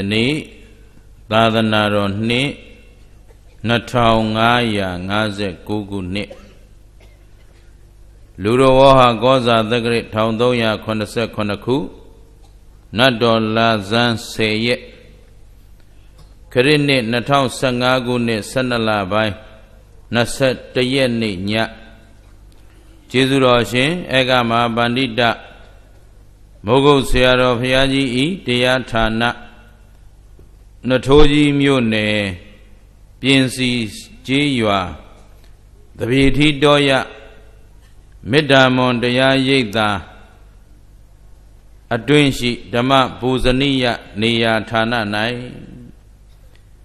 ယနေ့သာသနာတော်နှစ်2559ခုနှစ်လူတော်ဝဟာကောဇာသက္ကရ1389ခုနတ်တော်လာဇန်10ရက်ခရစ်နှစ်2015ခုနှစ်12လပိုင်း21ရက်နေ့ညကျေးဇူးတော်ရှင်ဧကမဟာပန္တိတမိုးကုတ်ဆရာတော်ဘုရားကြီးဤတရားဌာန နထိုးကြီးမြို့နယ်ပြင်စီကျေးရွာတပည့်ထီတော်ရမေတ္တာမွန်တရားရိပ်သာအတွင်းရှိဓမ္မပူဇနိယနေရာဌာန၌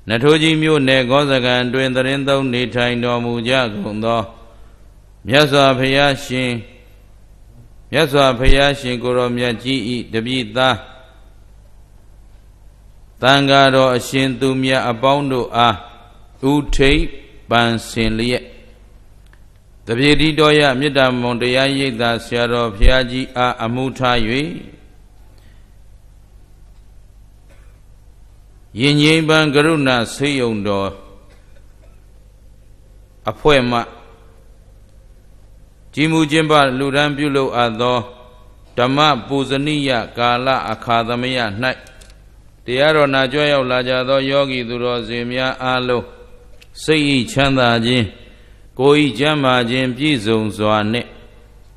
နထိုးကြီးမြို့နယ်ကောဇကံတွင်သတင်းသုံးနေထိုင်တော်မူကြကုန်သောမြတ်စွာဘုရားရှင်မြတ်စွာဘုရားရှင်ကိုရောမြတ်ကြီးဤတပိသား တန်ဃာတော်အရှင်သူမြတ်အပေါင်းတို့အားဥထိတ်ပန်ဆင်လျက်တပြေတိတော်ရမေတ္တာမွန်တရားရိပ်သာဆရာတော်ဘုရားကြီးအားအမှုထား၍ယင်ငိမ့်ပန်ကရုဏာဆေးယုံတော်အဖွဲ့မှကြည်မူခြင်းပလူရန်ပြုလုပ်အပ်သောဓမ္မပူဇနိယကာလအခါသမယ၌ တရားတော်နာကြွရောက်လာကြသောယောဂီသူတော်စင်များအားလုံးစိတ်ဤချမ်းသာခြင်းကိုယ်ဤကျမ်းမာခြင်းပြည့်စုံစွာနှင့်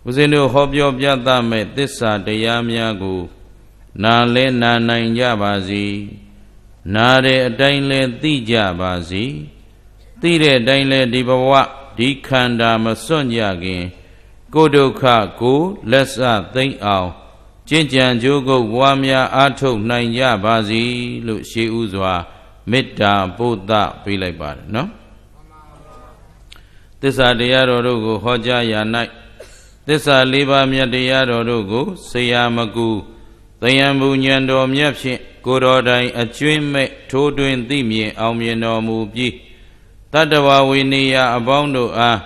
ဦးဇင်းတို့ဟောပြောပြသမဲ့သစ္စာတရားများကိုနာလဲနာနိုင်ကြပါစေနာတဲ့အတိုင်းလဲသိကြပါစေသိတဲ့အတိုင်းလဲဒီဘဝဒီခန္ဓာမစွန့်ကြခင်ကိုဒုက္ခကိုလက်စသိမ့်အောင် ကျင့်ကြံကြိုးကုပ်ဝါများအားထုတ်နိုင်ကြပါစေလို့ရှေးဥစွာမေတ္တာပို့သပေးလိုက်ပါတယ်နော်သစ္စာတရားတော်တို့ကိုဟောကြားရာ၌သစ္စာလေးပါးမြတ်တရားတော်တို့ကိုဆရာမကူသယံဘူညံတော်မြတ်ဖြင့်ကိုတော်တိုင်အကျွင်းမဲ့ထိုးတွင်သိမြင်အောင်မြင်တော်မူပြီးတတ္တဝဝိနည်းအပေါင်းတို့အား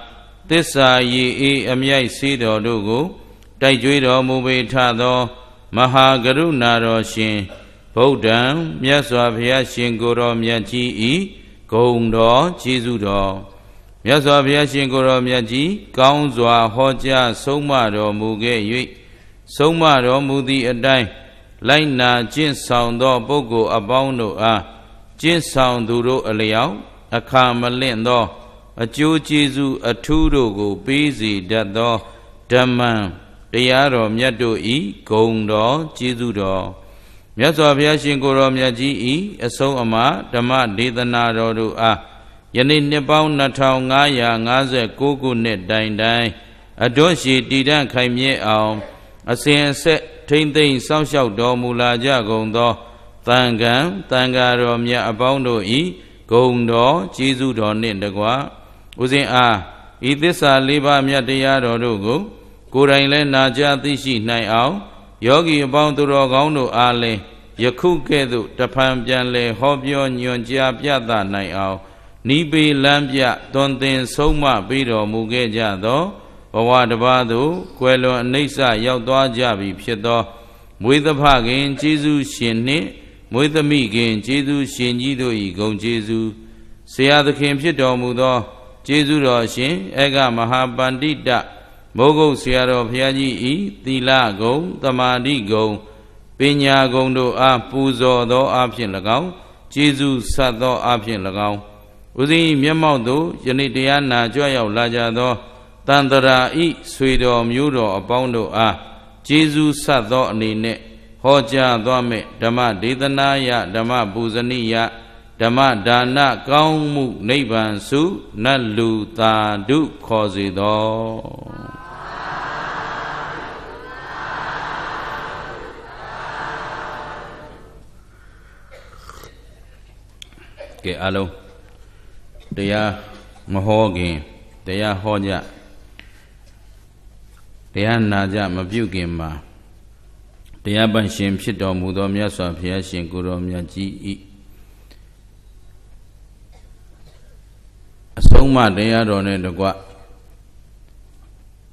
သစ္စာရည်အေးအမြိုက်စီးတော်တို့ကို တိုက်ကြွေးတော်မူပေထသော မဟာကရုဏာတော်ရှင်ဗုဒ္ဓံမြတ်စွာဘုရားရှင်ကိုယ်တော်မြတ်ကြီးဤဂုံတော်ကျေးဇူးတော်မြတ်စွာဘုရားရှင်ကိုယ်တော်မြတ်ကြီးကောင်းစွာဟောကြားဆုံးမတော်မူခဲ့၍ဆုံးမတော်မူသည့်အတိုင်းလိုက်နာကျင့်ဆောင်သောပုဂ္ဂိုလ်အပေါင်းတို့အားကျင့်ဆောင်သူတို့အလျောက်အခါမလင့်သော အကျိုးကျေးဇူးအထူးတို့ကို ပေးစေတတ်သောဓမ္မံ တရားတော်မြတ်တို့ဤဂုံတော်ကျေးဇူးတော်မြတ်စွာဘုရားရှင်ကိုယ်တော်မြတ်ကြီးဤအဆုံးအမဓမ္မဒေသနာတော်တို့အားယနေ့နှစ်ပေါင်း2559ခုနှစ်တိုင်တိုင်အတွန်းရှိတည်တံ့ခိုင်မြဲအောင် အစဉ်အဆက်ထိမ့်သိမ့်စောင့်ရှောက်တော်မူလာကြကုန်သောတန်ကံတန်ဃာတော်မြတ်အပေါင်းတို့ဤဂုံတော်ကျေးဇူးတော်နှင့်တကွဦးဇင်းအားဤသစ္စာလေးပါးမြတ်တရားတော်တို့ကို ကိုယ်တိုင်လည်းနာကြားသိရှိနိုင်အောင်ယောဂီအပေါင်းသူတော်ကောင်းတို့အားလည်းယခုကဲ့သို့တဖန်ပြန်လဲဟောပြောညွန်ကြားပြသနိုင်အောင်နိပေလမ်းပြသွန်သင်ဆုံးမပေးတော်မူခဲ့ကြသောဘဝတစ်ပါးသို့ကွယ်လွန်အနိစ္စရောက်သွားကြပြီဖြစ်သောမွေးသဖခင်ကျေးဇူးရှင်နှင့်မွေးသမိခင်ကျေးဇူးရှင်ကြီးတို့၏ဂုဏ်ကျေးဇူးဆရာသခင်ဖြစ်တော်မူသောကျေးဇူးတော်ရှင်အေကမဟာပန္တိတ မိုးကုတ်ဆရာတော်ဘုရားကြီးဤသီလဂုံတမာတိဂုံပညာဂုံတို့အားပူဇော်သောအဖြစ်၎င်းကျေးဇူးဆက်သောအဖြစ်၎င်းဦးဇင်းမျက်မှောက်သို့ယနေ့တရားနာကြွရောက်လာကြသောတန်တရာဤဆွေတော်မျိုးတော်အပေါင်းတို့အားကျေးဇူးဆက်သောအနေနဲ့ဟောကြားသွားမဲ့ဓမ္မဒေသနာယဓမ္မပူဇနိယဓမ္မဒါနကောင်းမှုနိဗ္ဗာန်စုနတ်လူသာဓုခေါ်စေသော ကဲအလုံးတရားမဟောခင်တရားဟောကြတရားနာကြမပြုခင်မှာတရားပန့်ရှင်ဖြစ်တော်မူသောမြတ်စွာဘုရားရှင်ကိုယ်တော်မြတ်ကြီးဤအဆုံးမတရားတော်နဲ့တကွ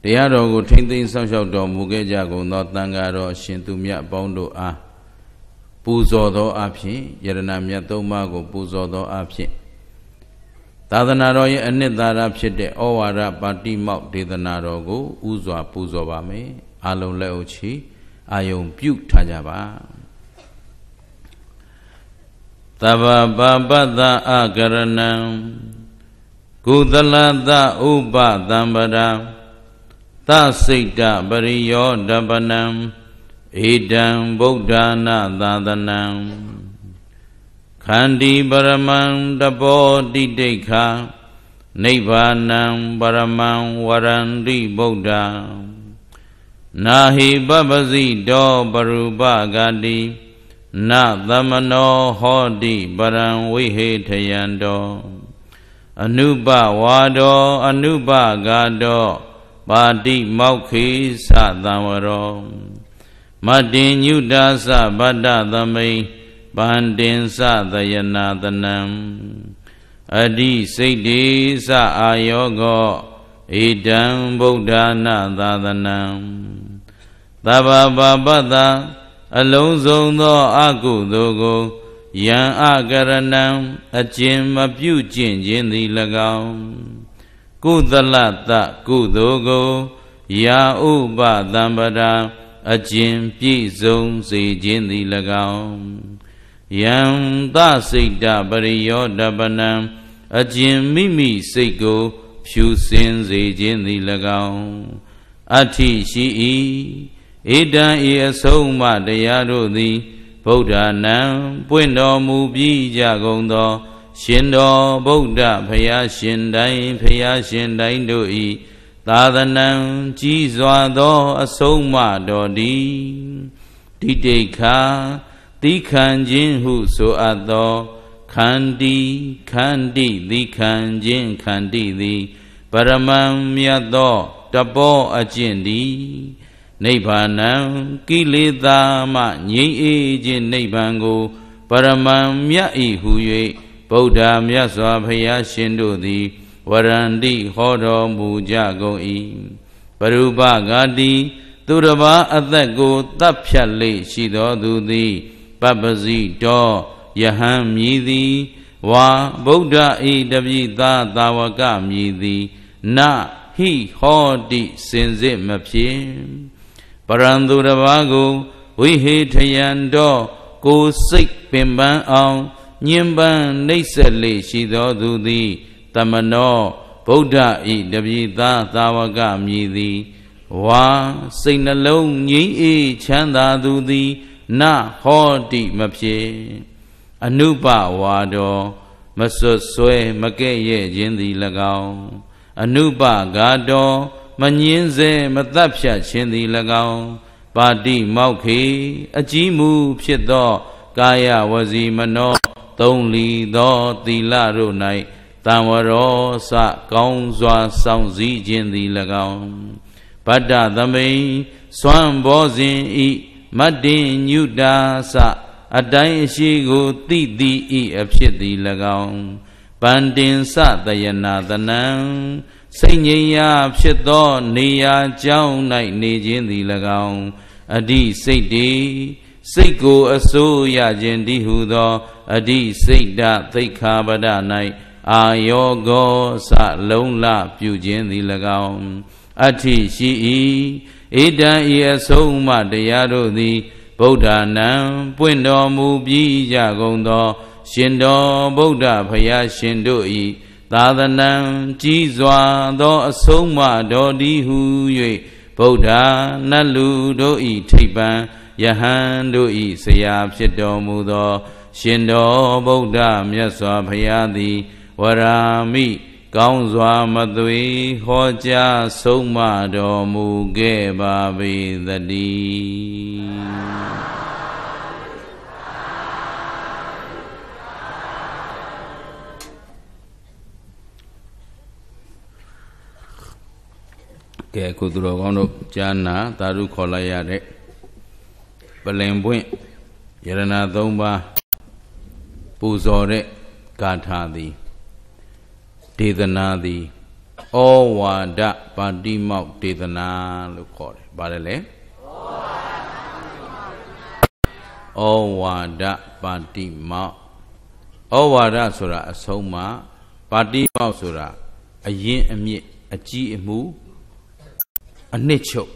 တရားတော်ကိုထိမ့်သိမ်းဆောက်ရှောက်တော်မူခဲ့ကြကုန်သောတန်ဃာတော်အရှင်သူမြတ်အပေါင်းတို့အားပူပူ ဇော်သောအဖြစ်ယရဏမြတ်သုံးပါးကို ပူဇော်သောအဖြစ်သာသနာတော်ရဲ့အနှစ်သာရဖြစ်တဲ့ဩဝါဒပါတိမောက်ဒေသနာတော်ကိုဥစွာ ပူဇော်ပါမယ်အလုံးလက်ဥချီအာယုံပြုထားကြပါသဗ္ဗပါပတ္တအကရဏံကုသလတဥပသံပရာသစိတ်တပရိယောဓပနံ ဧတံဗုဒ္ဓနာသာသနံခန္တီပရမံတဘောတိတိခာနိဗ္ဗာနံပရမံဝရန္တိဗုဒ္ဓနာဟိပပစီတောပရူပဂတိနသမနောဟောတိပရံဝိဟေထယံတောအနုပဝါဒောအနုပဂါတောပါတိမောက္ခိသသံဝရော မတ္တင်ညုတာသဗတ္တသမိန်ဗန္တင်သသယနာတနံအဓိစိတ်တေသအာယောကောဣဒံဗုဒ္ဓနာသာသနံသဗ္ဗပါပတ္တအလုံးစုံသောအကုသိုလ်ကိုယံအကရဏံအကျင်မပြုကျင့်ခြင်းသည်၎င်းကုသလတကုသိုလ်ကိုယာဥပသံပရာ အကျင်ပြည့်စုံစေခြင်းသည်၎င်းယံသစိတ်တပရိယောဓပနံအကျင်မိမိစိတ်ကို ဖြူစင်စေခြင်းသည်၎င်းအဋ္ဌိရှိ၏ဧတံဤအဆုံးမတရားတို့သည်ဗုဒ္ဓနံပွင့်တော်မူပြီးကြကုန်သော ရှင်တော်ဗုဒ္ဓဖရာရှင်တိုင်းဖရာရှင်တိုင်းတို့၏ သာသနံကြီးစွာသော အဆုံးမတော်သည်တိတိခာသီခံခြင်းဟုဆိုအပ်သောခန္တီခန္တီသီခံခြင်းခန္တီသည်ပရမံမြတ်သောတပောအကျင့်သည်နိဗ္ဗာနံကိလေသာမှငြိမ်းအေးခြင်းနိဗ္ဗာန်ကိုပရမံမြတ်ဤဟု၍ဗုဒ္ဓမြတ်စွာဘုရားရှင်တို့သည် ဝရန္တိဟောတော်မူကြကုန်၏ပရုပဂာတိသူတစ်ပါးအသက်ကိုတပ်ဖြတ်လေရှိတော်သူသည်ပပ္ပစီတော်ယဟံမြည်သည်ဝါဗုဒ္ဓဤတပိသားသာဝကမြည်သည်နဟိဟောတိစင်စစ်မဖြစ်ပရံသူတစ်ပါးကိုဝိဟေထယံတော်ကိုစိတ်ပင်ပန်းအောင်ညင်ပန်းနှိမ့်ဆက်လေရှိတော်သူသည် တမနောဗုဒ္ဓဤတပိသားသာဝကမြည်သည်ဝါစိတ်နှလုံးငြိမ်းအေးချမ်းသာသူသည်နဟောတိမဖြစ်အနုပဝါဒောမစွတ်ဆွဲမကဲ့ရဲ့ခြင်းသည်၎င်းအနုပဂါတောမငင်းစေမတတ်ဖြတ်ခြင်းသည်၎င်းပါတိမောက်ခေအကြီးမူဖြစ်သော ကာယဝစီမနောသုံးလီသောသီလတို့၌တံ ဝရောစကောင်းစွာစောင့်စည်းခြင်းသည်၎င်းဗတ္တသမိန်စွမ်းဘောဇင်ဤမတ္တင်ညုတာစအတိုင်းအရှိကိုတိတိဤအဖြစ်သည်၎င်းပန္တင်စတယနာတနံစိတ်ငြိမ်ရာဖြစ်သောနေရာကြောင်း၌နေခြင်းသည်၎င်းအဓိစိတ်တေစိတ်ကိုအစိုးရခြင်းတည်းဟုသောအဓိစိတ်တသိခာပဒ၌ အာယောဂောစလုံးလပြုခြင်းသည်၎င်းအဋ္ဌိရှိ၏ဣဒံဤအဆုံးမတရားတို့သည်ဗုဒ္ဓနံပွင့်တော်မူပြီးကြကုန်သော ရှင်တော်ဗုဒ္ဓဖရာရှင်တို့၏သာသနံကြီးစွာသောအဆုံးမတော်ဒီဟု၍ဗုဒ္ဓနတ်လူတို့၏ထိပ်ပံယဟန်တို့၏ဆရာဖြစ်တော်မူသော ရှင်တော်ဗုဒ္ဓမြတ်စွာဘုရားသည် ဝရာမိကောင်းစွာမသွေဟောကြားဆုံးမတော်မူခဲ့ပါပေသတည်းကဲအခုသူတော်ကောင်းတို့ဈာနာသာဓုခေါ်လိုက်ရတဲ့ပလင်ပွင့်ယရဏသုံးပါးပူဇော်တဲ့ဂါထာသည် ဒေသနာသည်ဩဝါဒပါတိမောက်ဒေသနာလို့ခေါ်တယ်။ဘာလဲလဲ။ဩဩဝါဒပါတိမောက်ဩဝါဒဆိုတာအဆုံးမပါတိမောက်ဆိုတာအရင်အမြင့်အကြီးအမှုအနှစ်ချုပ်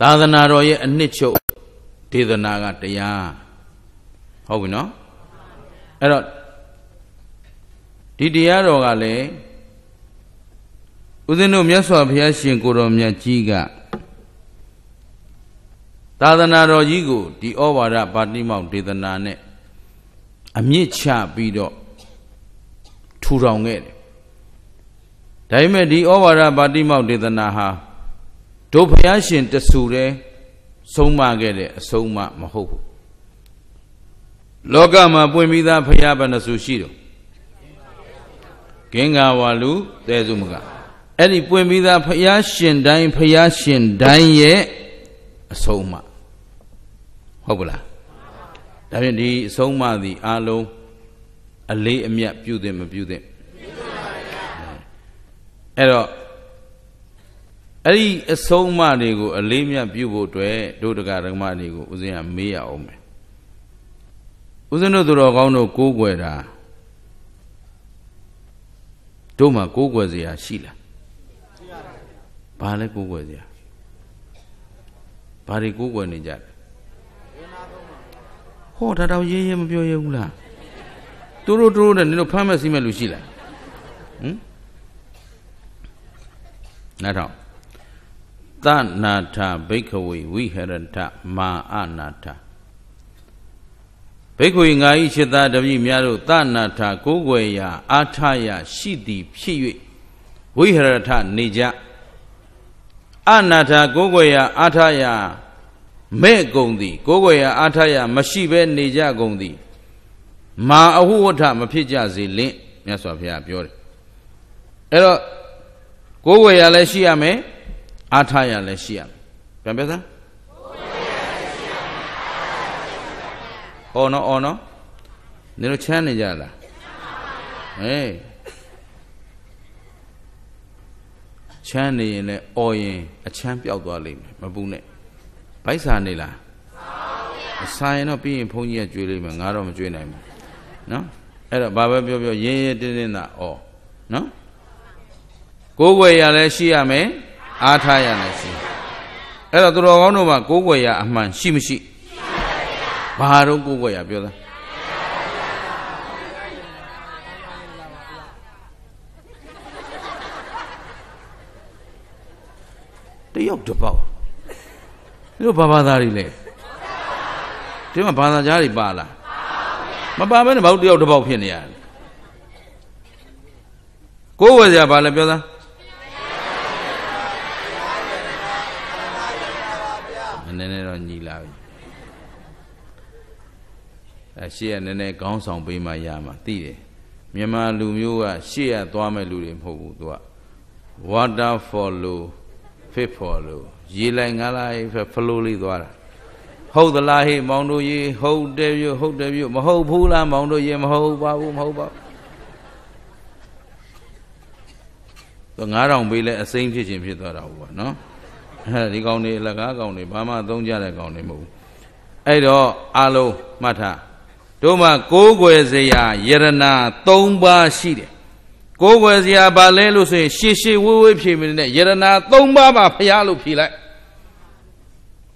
သာသနာတော်ရဲ့အနှစ်ချုပ်ဒေသနာကတရားဟုတ်ပြီနော်အဲ့တော့ ဒီတရားတော်ကလည်းဦးဇင်းတို့မြတ်စွာဘုရားရှင်ကိုတော်မြတ်ကြီးကသာသနာတော်ကြီးကိုဒီဩဝါဒပါတိမောက်ဒေသနာနဲ့အမြင့်ချပြီးတော့ထူထောင်ခဲ့တယ်ဒါပေမဲ့ဒီဩဝါဒပါတိမောက်ဒေသနာဟာတို့ဘုရားရှင်တဆူတဲ့ဆုံးမခဲ့တဲ့အဆုံးမမဟုတ်ဘူးလောကမှာပွင့်ပြီးသားဘုရားဘယ်နှဆူရှိတော့ ကင်္ဂါဝါလူတဲစုမကအဲ့ဒီပွင့်ပြီးသားဘုရားရှင်တိုင်းဘုရားရှင်တိုင်းရဲ့အဆုံးအမဟုတ်ပလားဒါဖြင့်ဒီအဆုံးအမသည်အလုံးအလေးအမြတ်ပြုတဲ့မပြုတဲ့အဲ့တော့အဲ့ဒီအဆုံးအမတွေကိုအလေးမြတ်ပြုဖို့အတွက်ဒုဒကဓမ္မတွေကိုဦးဇင်းကမေးရအောင်မယ်ဦးဇင်းတို့သူတော်ကောင်းတို့ကိုးကွယ်တာ တို့မှာကိုးကွယ်စရာရှိလားဘာလဲကိုးကွယ်စရာဘာတွေကိုးကွယ်နေကြလဲဟောဒါတော့ရေးရေးမပြောရဘူးလားတူတို့တူတို့နဲ့နင်တို့ဖမ်းမဲ့စီးမဲ့လူရှိလားဟမ်နားထောင်သနာထဘိက္ခဝေဝိဟရတမာအနာထ ဘိက္ခွေငါဤจิตသားတပည့်များတို့သနာထကိုးကွယ်ရာအာထယရှိသည်ဖြစ်၍ဝိဟရထနေကြအနာထကိုးကွယ်ရာအာထယမဲ့ကုန်သည်ကိုးကွယ်ရာအာထယမရှိဘဲနေကြကုန်သည်မာအဟုဝဋ္ဌမဖြစ်ကြစေလင့်မြတ်စွာဘုရားပြောတယ်အဲ့တော့ကိုးကွယ်ရာလည်းရှိရမယ်အာထယလည်းရှိရမယ်ပြန်ပြောသား အော်နော်အော်နော်နင်တို့ချမ်းနေကြလားဟေးချမ်းနေရင်လည်းအော်ရင်အချမ်းပြောက်သွားလိမ့်မယ်မပူနဲ့ဗိုက်စာနေလားစာရင်တော့ပြီးရင်ဘုန်းကြီးကကြွေးလိမ့်မယ်ငါတော့မကြွေးနိုင်ဘူးနော်အဲ့တော့ဘာပဲပြောပြောရင်းရင်းတင်းတင်းသာအော်နော်ကိုယ်ွယ်ရလည်းရှိရမယ်အားထားရလည်းရှိအဲ့တော့သူတော်ကောင်းတို့မှာကိုယ်ွယ်ရအမှန်ရှိမရှိ ဘာတော့ကိုယ်ွယ်ရပြောသားတယောက်တစ်ပေါက်ဒီလိုဘာဘာသားတွေလဲဒီမှာဘာသာကြားတွေပါလားမပါဘဲနဲ့ဘာလို့တယောက်တစ်ပေါက်ဖြစ်နေရလဲကိုယ်ဝယ်စရာဘာလဲပြောသားနည်းနည်းတော့ညီလာပြီ အဲရှေ့ကနည်းနည်းခေါင်းဆောင်ပေးမှရမှာသိတယ်မြန်မာလူမျိုးကရှေ့ကသွားမဲ့လူတွေမဟုတ်ဘူးသူက water follow fit follow ရေလိုက်ငါလိုက် flow လေးသွားတာဟုတ်သလားဟေ့မောင်တို့ရေဟုတ်တယ်ပြဟုတ်တယ်ပြမဟုတ်ဘူးလားမောင်တို့ရေမဟုတ်ပါဘူးမဟုတ်ပါဘူးသူ9000ပေးလဲအစိမ့်ဖြစ်ခြင်းဖြစ်သွားတာဟုတ်ပါနော်အဲဒီကောင်တွေအလကားကောင်တွေဘာမှသုံးကြတဲ့ကောင်တွေမဟုတ်ဘူးအဲ့တော့အလုံးမှတ်ထား တို့မှာကိုးကွယ်စရာယရနာ၃ပါးရှိတယ်ကိုးကွယ်စရာဘာလဲလို့ဆိုရင်ရှေရှေဝေးဝေးဖြေမနေနဲ့ယရနာ၃ပါးပါဖျားလို့ဖြေလိုက်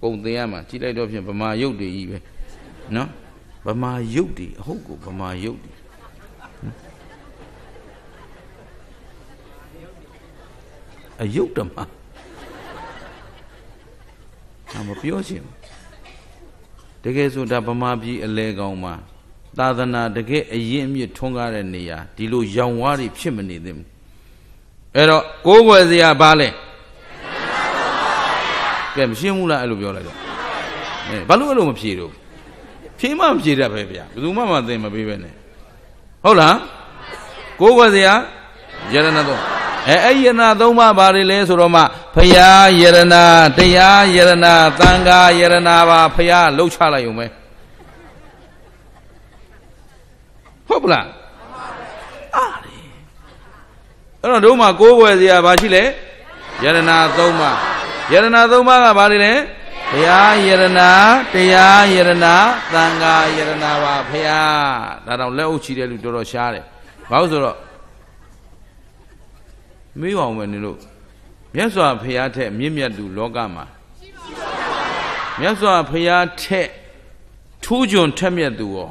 ပုံသင်ရမှာကြည့်လိုက်တော့ဖြင့်ဗမာယုတ်တွေကြီးပဲနော်ဗမာယုတ်တွေအဟုတ်ကိုဗမာယုတ်တွေအယုတ်တမအမပြောချင်တကယ်ဆိုဒါဗမာပြည်အလဲကောင်မှာ သာသနာတကယ်အရင်အမြစ်ထွန်းကားတဲ့နေရာဒီလိုရောင်ဝါးတွေဖြစ်မနေသင့်ဘူးအဲ့တော့ကိုးကွယ်စရာဘာလဲကဲမရှင်းဘူးလားအဲ့လိုပြောလိုက်တော့အဲဘာလို့အဲ့လိုမဖြေတော့ဖြေမှမဖြေတတ်ပဲဗျာဘယ်သူမှမသိမပေးပဲနဲ့ဟုတ်လားကိုးကွယ်စရာယရဏတော့အဲအဲ့ယရဏသုံးပါးဘာတွေလဲဆိုတော့မှဖရာယရဏတရားယရဏသံဃာယရဏပါဖရာလှုပ်ချလိုက်ုံပဲ ဟုတ်ပလားအားလေအဲ့တော့တို့မှာကိုးကွယ်စရာဘာရှိလဲယရဏသုံးပါးယရဏသုံးပါးကဘာတွေလဲဖဘုရားယရနာတရားယရနာသံဃာယရနာပါဘုရားဒါတော့လက်အုပ်ချီတဲ့လူတော်တော်ရှားတယ်ဘာလို့ဆိုတော့မေးအောင်မယ်နင်တို့မြတ်စွာဘုရားထက်မြင့်မြတ်သူလောကမှာမြတ်စွာဘုရားထက်ထူးချွန်ထက်မြတ်သူရော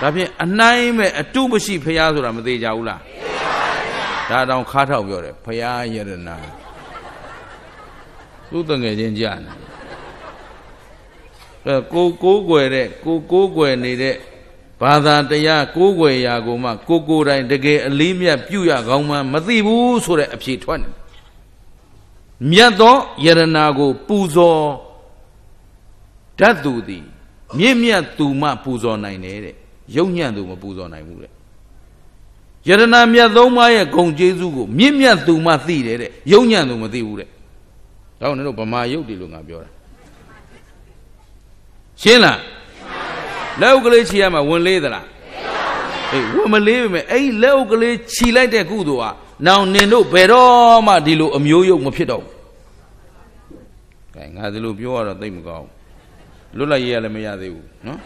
ဒါဖြင့်အနိုင်မဲ့အတုမရှိဘုရားဆိုတာမသေးကြဘူးလားဒါတောင်ခါထောက်ပြောတယ်ဘုရားယရနာသူ့တငယ်ချင်းကြာနေအဲကိုကိုးကွယ်တဲ့ကိုကိုးကွယ်နေတဲ့ဘာသာတရားကိုးကွယ်ရာကိုမှကိုကိုယ်တိုင်တကယ်အလေးမြတ်ပြုရကောင်းမှမသိဘူးဆိုတဲ့အဖြေထွက်နေမြတ်သောယရနာကို ပူဇော်တတ်သူသည် မြင့်မြတ်သူမှပူဇော်နိုင်တယ်တဲ့ ရုပ်ညံ့သူမပူဇော်နိုင်ဘူးတဲ့ယရနာမြတ်သုံးပါးရဲ့ဂုံကျေးဇူးကိုမြင့်မြတ်သူမှသိတယ်တဲ့ရုပ်ညံ့သူမသိဘူးတဲ့ဒါကြောင့်တို့ဗမာရုပ်တွေလို့ငါပြောတာရှင်းလားလက်ဥကလေးခြီရမှာဝင်လေးသလားအေးဝင်မလေးပဲအဲ့ဒီလက်ဥကလေးခြီလိုက်တဲ့ကုသိုလ်ဟာနောင်နင်တို့ဘယ်တော့မှဒီလိုအမျိုးယုတ်မဖြစ်တော့ဘူးကဲငါဒီလိုပြောရတော့သိမကောင်းလွတ်လပ်ရေးရလည်းမရသေးဘူးနော်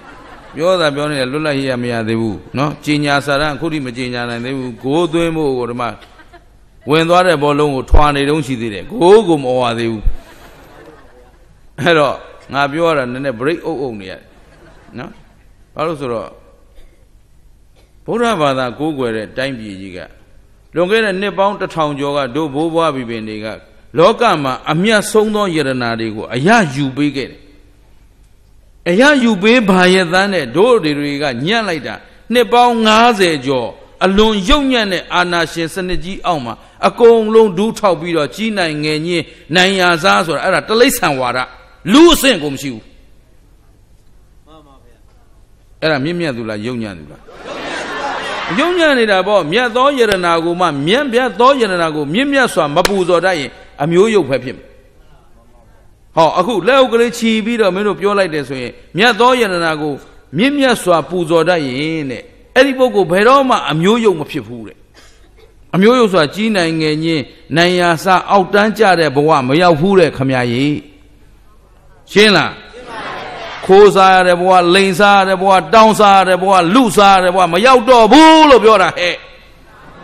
ပြောတာပြောနေတယ်လွတ်လပ်ရေးရမရသေးဘူးနော်ကြီးညာစာရန်အခုထိမကြီးညာနိုင်သေးဘူးကိုးသွင်းဖို့ကိုဒီမှာဝင်သွားတဲ့ဘောလုံးကိုထွာနေတုံးရှိသေးတယ်ကိုးကိုမဝသေးဘူးအဲ့တော့ငါပြောရတာနည်းနည်း break အုပ်အုပ်နေရတယ်နော်ဘာလို့ဆိုတော့ဗုဒ္ဓဘာသာကိုးကွယ်တဲ့တိုင်းပြည်ကြီးကလွန်ခဲ့တဲ့နှစ်ပေါင်းတစ်ထောင်ကျော်ကတို့ဘိုးဘွားဘီပင်တွေကလောကမှာအမျက်ဆုံးသောယရနာတွေကိုအယယူပေးခဲ့တယ် အယယူပေးဘာရဲ့တန်းတဲ့တို့တွေကညံ့လိုက်တာနှစ်ပေါင်း90ကျော်အလွန်ရုပ်ညံ့တဲ့အာနာရှင်စနစ်ကြီးအောက်မှာအကုန်လုံးဒူးထောက်ပြီးတော့ကြီးနိုင်ငယ်ညင်းနိုင်ရာစားဆိုတာအဲ့ဒါတလိษံဝါဒလူအဆင့်ကိုမရှိဘူးမှန်ပါဗျာအဲ့ဒါမြင့်မြတ်သူလားယုံညံ့သူလားယုံညံ့နေတာပေါ့မြတ်သောယရနာကိုမှမြတ်မြတ်သောယရနာကိုမြင့်မြတ်စွာမပူဇော်တတ်ရင်အမျိုးယုတ်ပဲဖြစ်မယ် ဟောအခုလက်အုပ်ကလေးခြီးပြီးတော့မင်းတို့ပြောလိုက်တယ်ဆိုရင်မြတ်သောယရနာကိုမြင့်မြတ်စွာပူဇော်တတ်ရင်တဲ့အဲ့ဒီပုဂ္ဂိုလ်ဘယ်တော့မှအမျိုးယုတ်မဖြစ်ဘူးတဲ့အမျိုးယုတ်ဆိုတာကြီးနိုင်ငယ်ချင်းနိုင်ရာစအောက်တန်းကြတဲ့ဘဝမရောက်ဘူးတဲ့ခမကြီးရှင်းလားခိုးစားရတဲ့ဘဝလိန်စားရတဲ့ဘဝတောင်းစားရတဲ့ဘဝလူစားရတဲ့ဘဝမရောက်တော့ဘူးလို့ပြောတာဟဲ့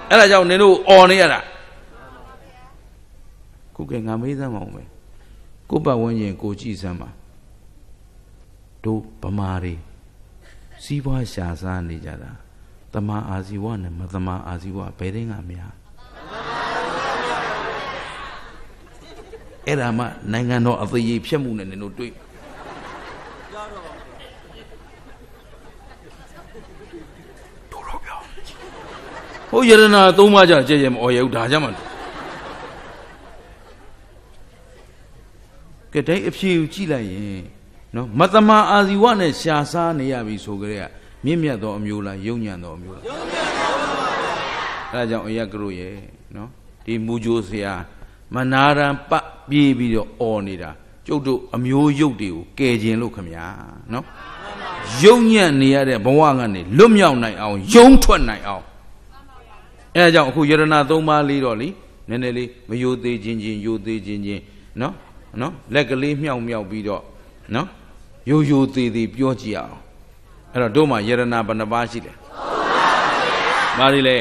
အဲ့ဒါကြောင့်နင်တို့អော်နေရတာခုကငါမေးစမ်းမအောင်ပဲ ကိုပတ်ဝန်းကျင်ကိုကြည့်စမ်းပါတို့ဗမာတွေစီးပွားရှာစားနေကြတာတမာအာဇီဝနဲ့မတမာအာဇီဝဘယ်တဲ့ငါများအဲ့ဒါမှနိုင်ငံတော်အသေးဖြတ်မှုနဲ့နင်တို့တွေ့တို့တော့ပြောဟိုယရနာသုံးပါးကြကြဲကြဲမအော်ရဘူးဒါကြမှာ ကဲတိုင်းအဖြေကိုကြည့်လိုက်ရင်နော်မတမာအာဇီဝနဲ့ရှာစားနေရပြီဆိုကြတဲ့မြင့်မြတ်သောအမျိုးလားယုံညံ့သောအမျိုးလားယုံညံ့သောပါဗျာအဲဒါကြောင့်အယက်ကရုရဲ့နော်ဒီမူဂျိုးဆရာမနာရန်ပပြေးပြီးတော့អော်နေတာကျုပ်တို့အမျိုးယုတ်တွေကိုကယ်ခြင်းလို့ခမညာနော်ယုံညံ့နေရတဲ့ဘဝကနေလွတ်မြောက်နိုင်အောင်ယုံထွက်နိုင်အောင်အဲဒါကြောင့်အခုယရနာသုံးပါးလေးတော့လीနည်းနည်းလေးမယိုသေးခြင်းချင်းယိုသေးခြင်းချင်းနော် နော်လက်ကလေးမြောက်မြောက်ပြီးတော့နော်ယိုယိုသေးသေးပြောကြည့်အောင်အဲ့တော့တို့မှာယရနာဘယ်နှပါးရှိလဲပါဠိလဲ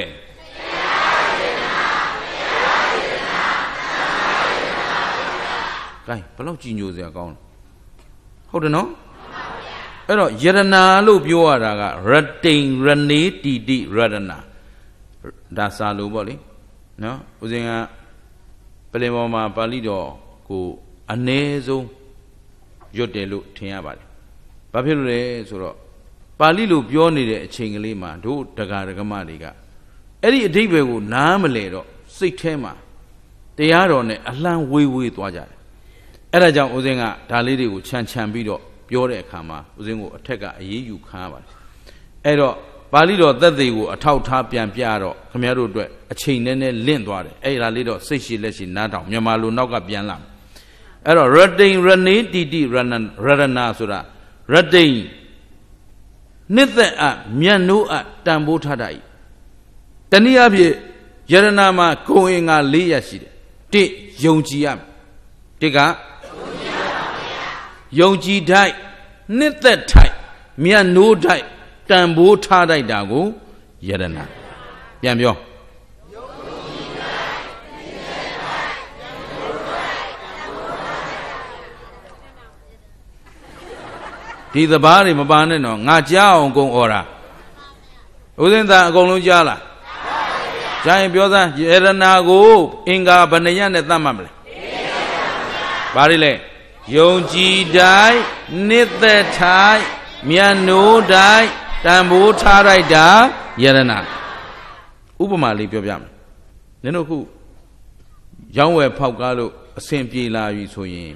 ကဲဘယ်လောက်ကြည်ညိုစရာကောင်းလဲဟုတ်တယ်နော်အဲ့တော့ယရနာလို့ပြောရတာကရတိန်ရနေတီတိရတနာဒါစာလို့ပေါ့လေနော်ဦးဇင်းကပလင်ပေါ်မှာပါဠိတော်ကို အ ਨੇ ဆုံးရွတ်တယ်လို့ထင်ရပါတယ်ဘာဖြစ်လို့လဲဆိုတော့ပါဠိလိုပြောနေတဲ့အချိန်ကလေးမှာတို့တက္ကရာကမတွေကအဲ့ဒီအဓိပ္ပာယ်ကိုနားမလဲတော့စိတ်ထဲမှာတရားတော်နဲ့အလှမ်းဝေးဝေးသွားကြတယ်အဲ့ဒါကြောင့်ဦးဇင်းကဒါလေးတွေကိုခြံခြံပြီးတော့ပြောတဲ့အခါမှာဦးဇင်းကိုအထက်ကအေးအေးယူခံရပါတယ်အဲ့တော့ပါဠိတော်သက်သေကိုအထောက်ထားပြန်ပြတော့ခမရတို့အတွက်အချိန်နဲ့နဲ့လင့်သွားတယ်အဲ့ဒါလေးတော့စိတ်ရှိလက်ရှိနားတောင်မြန်မာလိုနောက်ကပြန်လာ အဲ့တော့ရတိန်ရနေတိတိရဏရရဏဆိုတာရတိန်နှစ်သက်အမြတ်နိုးအတန်ဖိုးထားတတ်၏တနည်းအားဖြင့်ယရနာမှာကိုယ်အင်္ဂါ၄ရပ်ရှိတယ်တစ်ယုံကြည်ရမယ်တစ်ကယုံကြည်ရပါဗျယုံကြည်ထိုက်နှစ်သက်ထိုက်မြတ်နိုးထိုက်တန်ဖိုးထားထိုက်တာကိုယရနာပြန်ပြော ဒီသဘာတွေမပါနဲ့တော့ငါကြားအောင်ကုန်អော်တာဦးစင်းသားအကုန်လုံးကြားလားကြားရင်ပြောစမ်းယေရနာကိုအင်္ဂါဘယ်နှရနဲ့သတ်မှတ်မလဲဘာတွေလဲယုံကြည်တိုင်းနှစ်သက်ထိုင်မြတ်နိုးတိုင်းတန်ဖိုးထားလိုက်တာယရနာဥပမာလေးပြောပြမယ်နင်တို့ခုရောင်းဝယ်ဖောက်ကားလို့အဆင်ပြေလာပြီဆိုရင်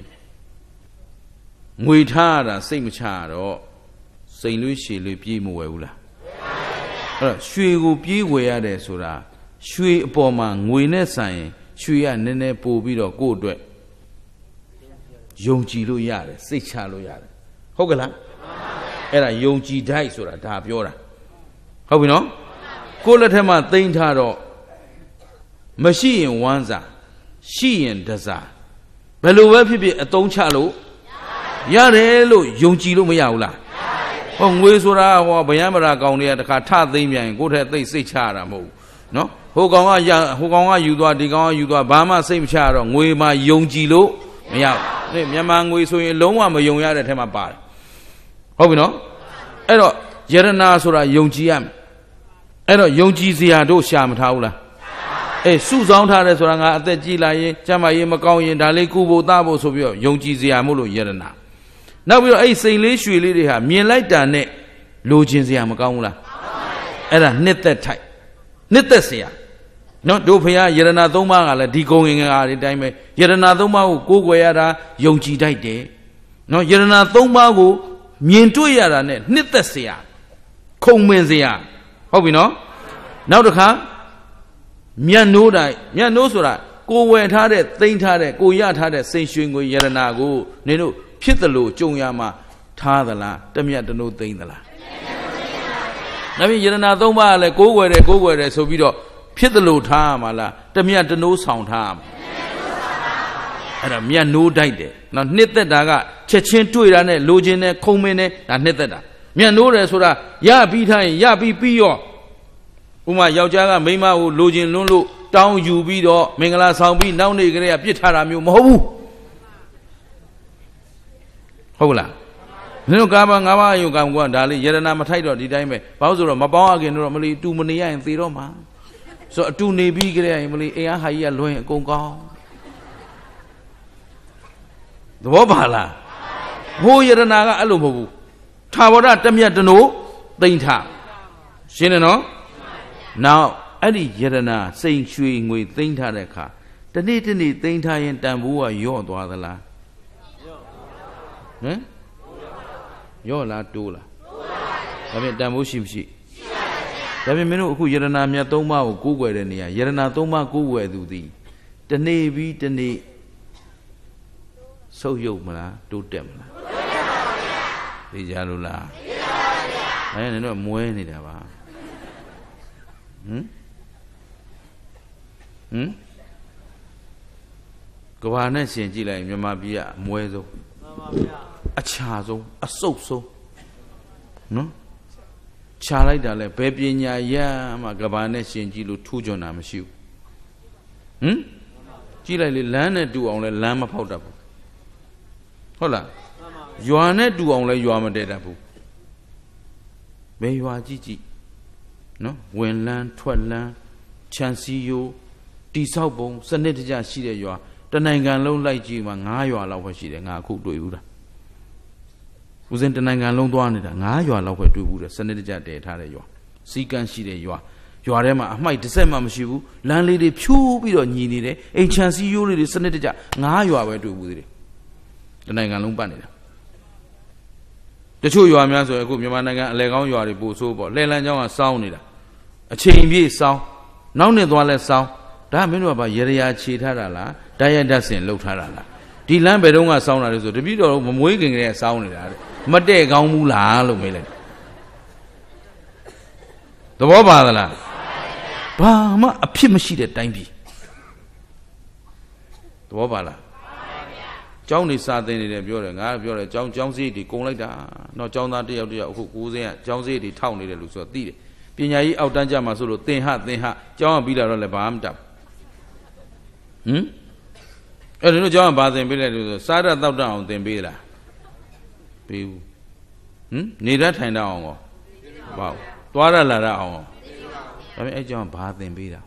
ငွေထားရတာစိတ်မချရတော့စိန်လွှရှည်လွှပြေးမဝယ်ဘူးလားအဲ့တော့ရွှေကိုပြေးဝယ်ရတယ်ဆိုတာရွှေအပေါ်မှာငွေနဲ့ဆိုင်ရင်ရွှေကနည်းနည်းပို့ပြီးတော့ကိုယ့်အတွက်ယုံကြည်လို့ရတယ်စိတ်ချလို့ရတယ်ဟုတ်ကလားအဲ့ဒါယုံကြည်တိုက်ဆိုတာဒါပြောတာဟုတ်ပြီနော်ကိုယ့်လက်ထက်မှာသိမ့်ထားတော့မရှိရင်ဝမ်းစာရှိရင်တစားဘယ်လိုပဲဖြစ်ဖြစ်အတုံးချလို့ ရတယ်လို့ယုံကြည်လို့မရဘူးလားဟောငွေဆိုတာဟောဗျံမရာကောင်တွေကတခါထသိမ့်ပြန်ရင်ကိုယ့်ထက်သိစိတ်ချရတာမဟုတ်ဘူးနော်ဟိုကောင်ကရဟိုကောင်ကယူသွားဒီကောင်ကယူသွားဘာမှစိတ်မချရတော့ငွေမှာယုံကြည်လို့မရဘူးမြန်မာငွေဆိုရင်လုံးဝမယုံရတဲ့ထဲမှာပါတယ်ဟုတ်ပြီနော်အဲ့တော့ယရနာဆိုတာယုံကြည်ရမယ်အဲ့တော့ယုံကြည်စရာတို့ရှာမထားဘူးလားအေးစုဆောင်းထားတယ်ဆိုတာငါအသက်ကြီးလာရင်ကျမရေးမကောင်းရင်ဒါလေးကုဖို့သားဖို့ဆိုပြီးတော့ယုံကြည်စရာမို့လို့ယရနာ နောက်ပြီးတော့အဲ့စိန်လေးရွှေလေးတွေဟာမြင်လိုက်တာနဲ့လိုချင်စရာမကောင်းဘူးလားအဲ့ဒါနှစ်သက်ထိုက်နှစ်သက်စရာနော်တို့ဖရာယရနာသုံးပါးကလည်းဒီကုံငင်္ဂါတွေတိုင်းပဲယရနာသုံးပါးကိုကိုးကွယ်ရတာယုံကြည်တိုက်တယ်နော်ယရနာသုံးပါးကိုမြင်တွေ့ရတာနဲ့နှစ်သက်စရာခုံမင်စရာဟုတ်ပြီနော်နောက်တစ်ခါမြတ်နိုးတိုင်းမြတ်နိုးဆိုတာကိုဝယ်ထားတဲ့သိမ်းထားတဲ့ကိုရထားတဲ့စိန်ရွှေငွေယရနာကိုနင်တို့ ဖြစ်တယ်လို့ကြုံရမှာထားသလားတမြတ်တနိုးသိမ်းသလားဒါပြင်ယရနာသုံးပါးကလည်းကိုးွယ်တယ်ကိုးွယ်တယ်ဆိုပြီးတော့ဖြစ်တယ်လို့ထားရမှာလားတမြတ်တနိုးဆောင်ထားရမှာအဲ့ဒါမြတ်နိုးတိုက်တယ်နော်နှစ်သက်တာကချက်ချင်းတွေ့တာနဲ့လိုချင်တဲ့ခုံမင်းနဲ့ဒါနှစ်သက်တာမြတ်နိုးတယ်ဆိုတာရပြီးထားရင်ရပြီးပြီးရောဥမာယောက်ျားကမိန်းမကိုလိုချင်လွန်းလို့တောင်းယူပြီးတော့မင်္ဂလာဆောင်ပြီးနောက်နေ့ကလေးကပြစ်ထားတာမျိုးမဟုတ်ဘူး ဟုတ်လားမင်းတို့ကာမငါးပါးအယုံကံကဒါလေးယရနာမထိုက်တော့ဒီတိုင်းပဲဘာလို့ဆိုတော့မပေါင်းအခင်တော့မလီတူမနေရရင်သေတော့မှာဆိုအတူနေပြီးကြရင်မလီအင်အားဟာကြီးကလွင်အကုန်ကောင်းသဘောပါလားဟိုယရနာကအဲ့လိုမဟုတ်ဘူးထာဝရတမြတ်တနိုးသိမ့်ထရှင်းတယ်နော်နောက်အဲ့ဒီယရနာစိန်ရွှေငွေသိမ့်ထားတဲ့အခါတနေ့တနေ့သိမ့်ထားရင်တန်ဖိုးကယော့သွားသလား ဟမ်ယော့လားတိုးလားဒါဖြင့်တန်ဖိုးရှိမရှိဒါဖြင့်မင်းတို့အခုယရနာမြတ်သုံးပါးကိုကိုးကွယ်တဲ့နေရာယရနာသုံးပါးကိုးကွယ်သူသည်တနေ့ပြီးတနေ့ဆုပ်ယုပ်မလားတိုးတက်မလားသိကြလို့လားသိပါပါဗျာအဲနင်တို့မွဲနေတာပါဟမ်ဟမ်ကဘာနဲ့ရှင်ကြည့်လိုက်မြန်မာပြည်ကအမွဲဆုံးမှန်ပါဗျာ အချာဆုံးအစုပ်ဆုံးနော်ခြာလိုက်တာလဲဘယ်ပညာရမှကဘာနဲ့ရှင်ကြည့်လို့ထူးချွန်တာမရှိဘူးဟမ်ကြည့်လိုက်လေလမ်းနဲ့တူအောင်လဲလမ်းမဖောက်တတ်ဘူးဟုတ်လားရွာနဲ့တူအောင်လဲရွာမတည့်တတ်ဘူးဘယ်ရွာကြည့်ကြည့်နော်ဝင်လန်းထွက်လန်းခြံစည်းရိုးတိဆောက်ပုံစနစ်တကျရှိတဲ့ရွာတနိုင်ငံလုံးလိုက်ကြည့်မှ9ရွာလောက်ပဲရှိတယ်ငါအခုတွေ့ဘူးလား ဦးစင်တနိုင်ငံလုံးသွားနေတာ9ရွာလောက်ပဲတွေ့ဘူးတဲ့စနစ်တကျတည်ထားတဲ့ရွာစီကန်းရှိတဲ့ရွာရွာထဲမှာအမိုက်တစ်ဆက်မှမရှိဘူးလမ်းလေးတွေဖြိုးပြီးတော့ညီနေတယ်အိမ်ချန်စီယိုးလေးတွေစနစ်တကျ9ရွာပဲတွေ့ဘူးသေးတယ်တနိုင်ငံလုံးပတ်နေတာတချို့ရွာများဆိုရင်အခုမြန်မာနိုင်ငံအလဲကောင်းရွာတွေပို့ဆိုးပေါ့လှဲလန်းချောင်းကစောင်းနေတာအချိန်ပြည့်စောင်းနောက်နှစ်သွားလဲစောင်းဒါမင်းတို့ကဘာရရခြေထားတာလားတိုက်ရိုက်ဓာတ်စင်လှုပ်ထားတာလားဒီလမ်းဘယ်တော့မှစောင်းတာလဲဆိုတပည့်တော်မမွေးခင်ကလေးကစောင်းနေတာတဲ့ မတဲ့ကောင်းဘူးလားလို့မေးလိုက်သဘောပါသလားဘာမှအဖြစ်မရှိတဲ့တိုင်းပြည်သဘောပါလားကျောင်းနေစာသင်နေတယ်ပြောတယ်ငါပြောတယ်ကျောင်းကျောင်းစည်းတွေကုန်လိုက်တာတော့ကျောင်းသားတယောက်တယောက်အခု90ကကျောင်းစည်းတွေထောက်နေတယ်လို့ဆိုတော့သိတယ်ပညာရေးအောက်တန်းကြမှာဆိုလို့သင်ဟသင်ဟကျောင်းကပြီးလာတော့လည်းဘာမှမတတ်ဟမ်အဲ့ဒါတို့ကျောင်းကဘာသင်ပေးလဲလို့ဆိုစားရတောက်တအောင်သင်ပေးလား ပေးဘူးဟမ်နေရထိုင်တတ်အောင်ကောဘာသွားရလာရအောင်ကောဒါပေမဲ့အဲ့ကျောင်းကဘာသင်ပေးတာ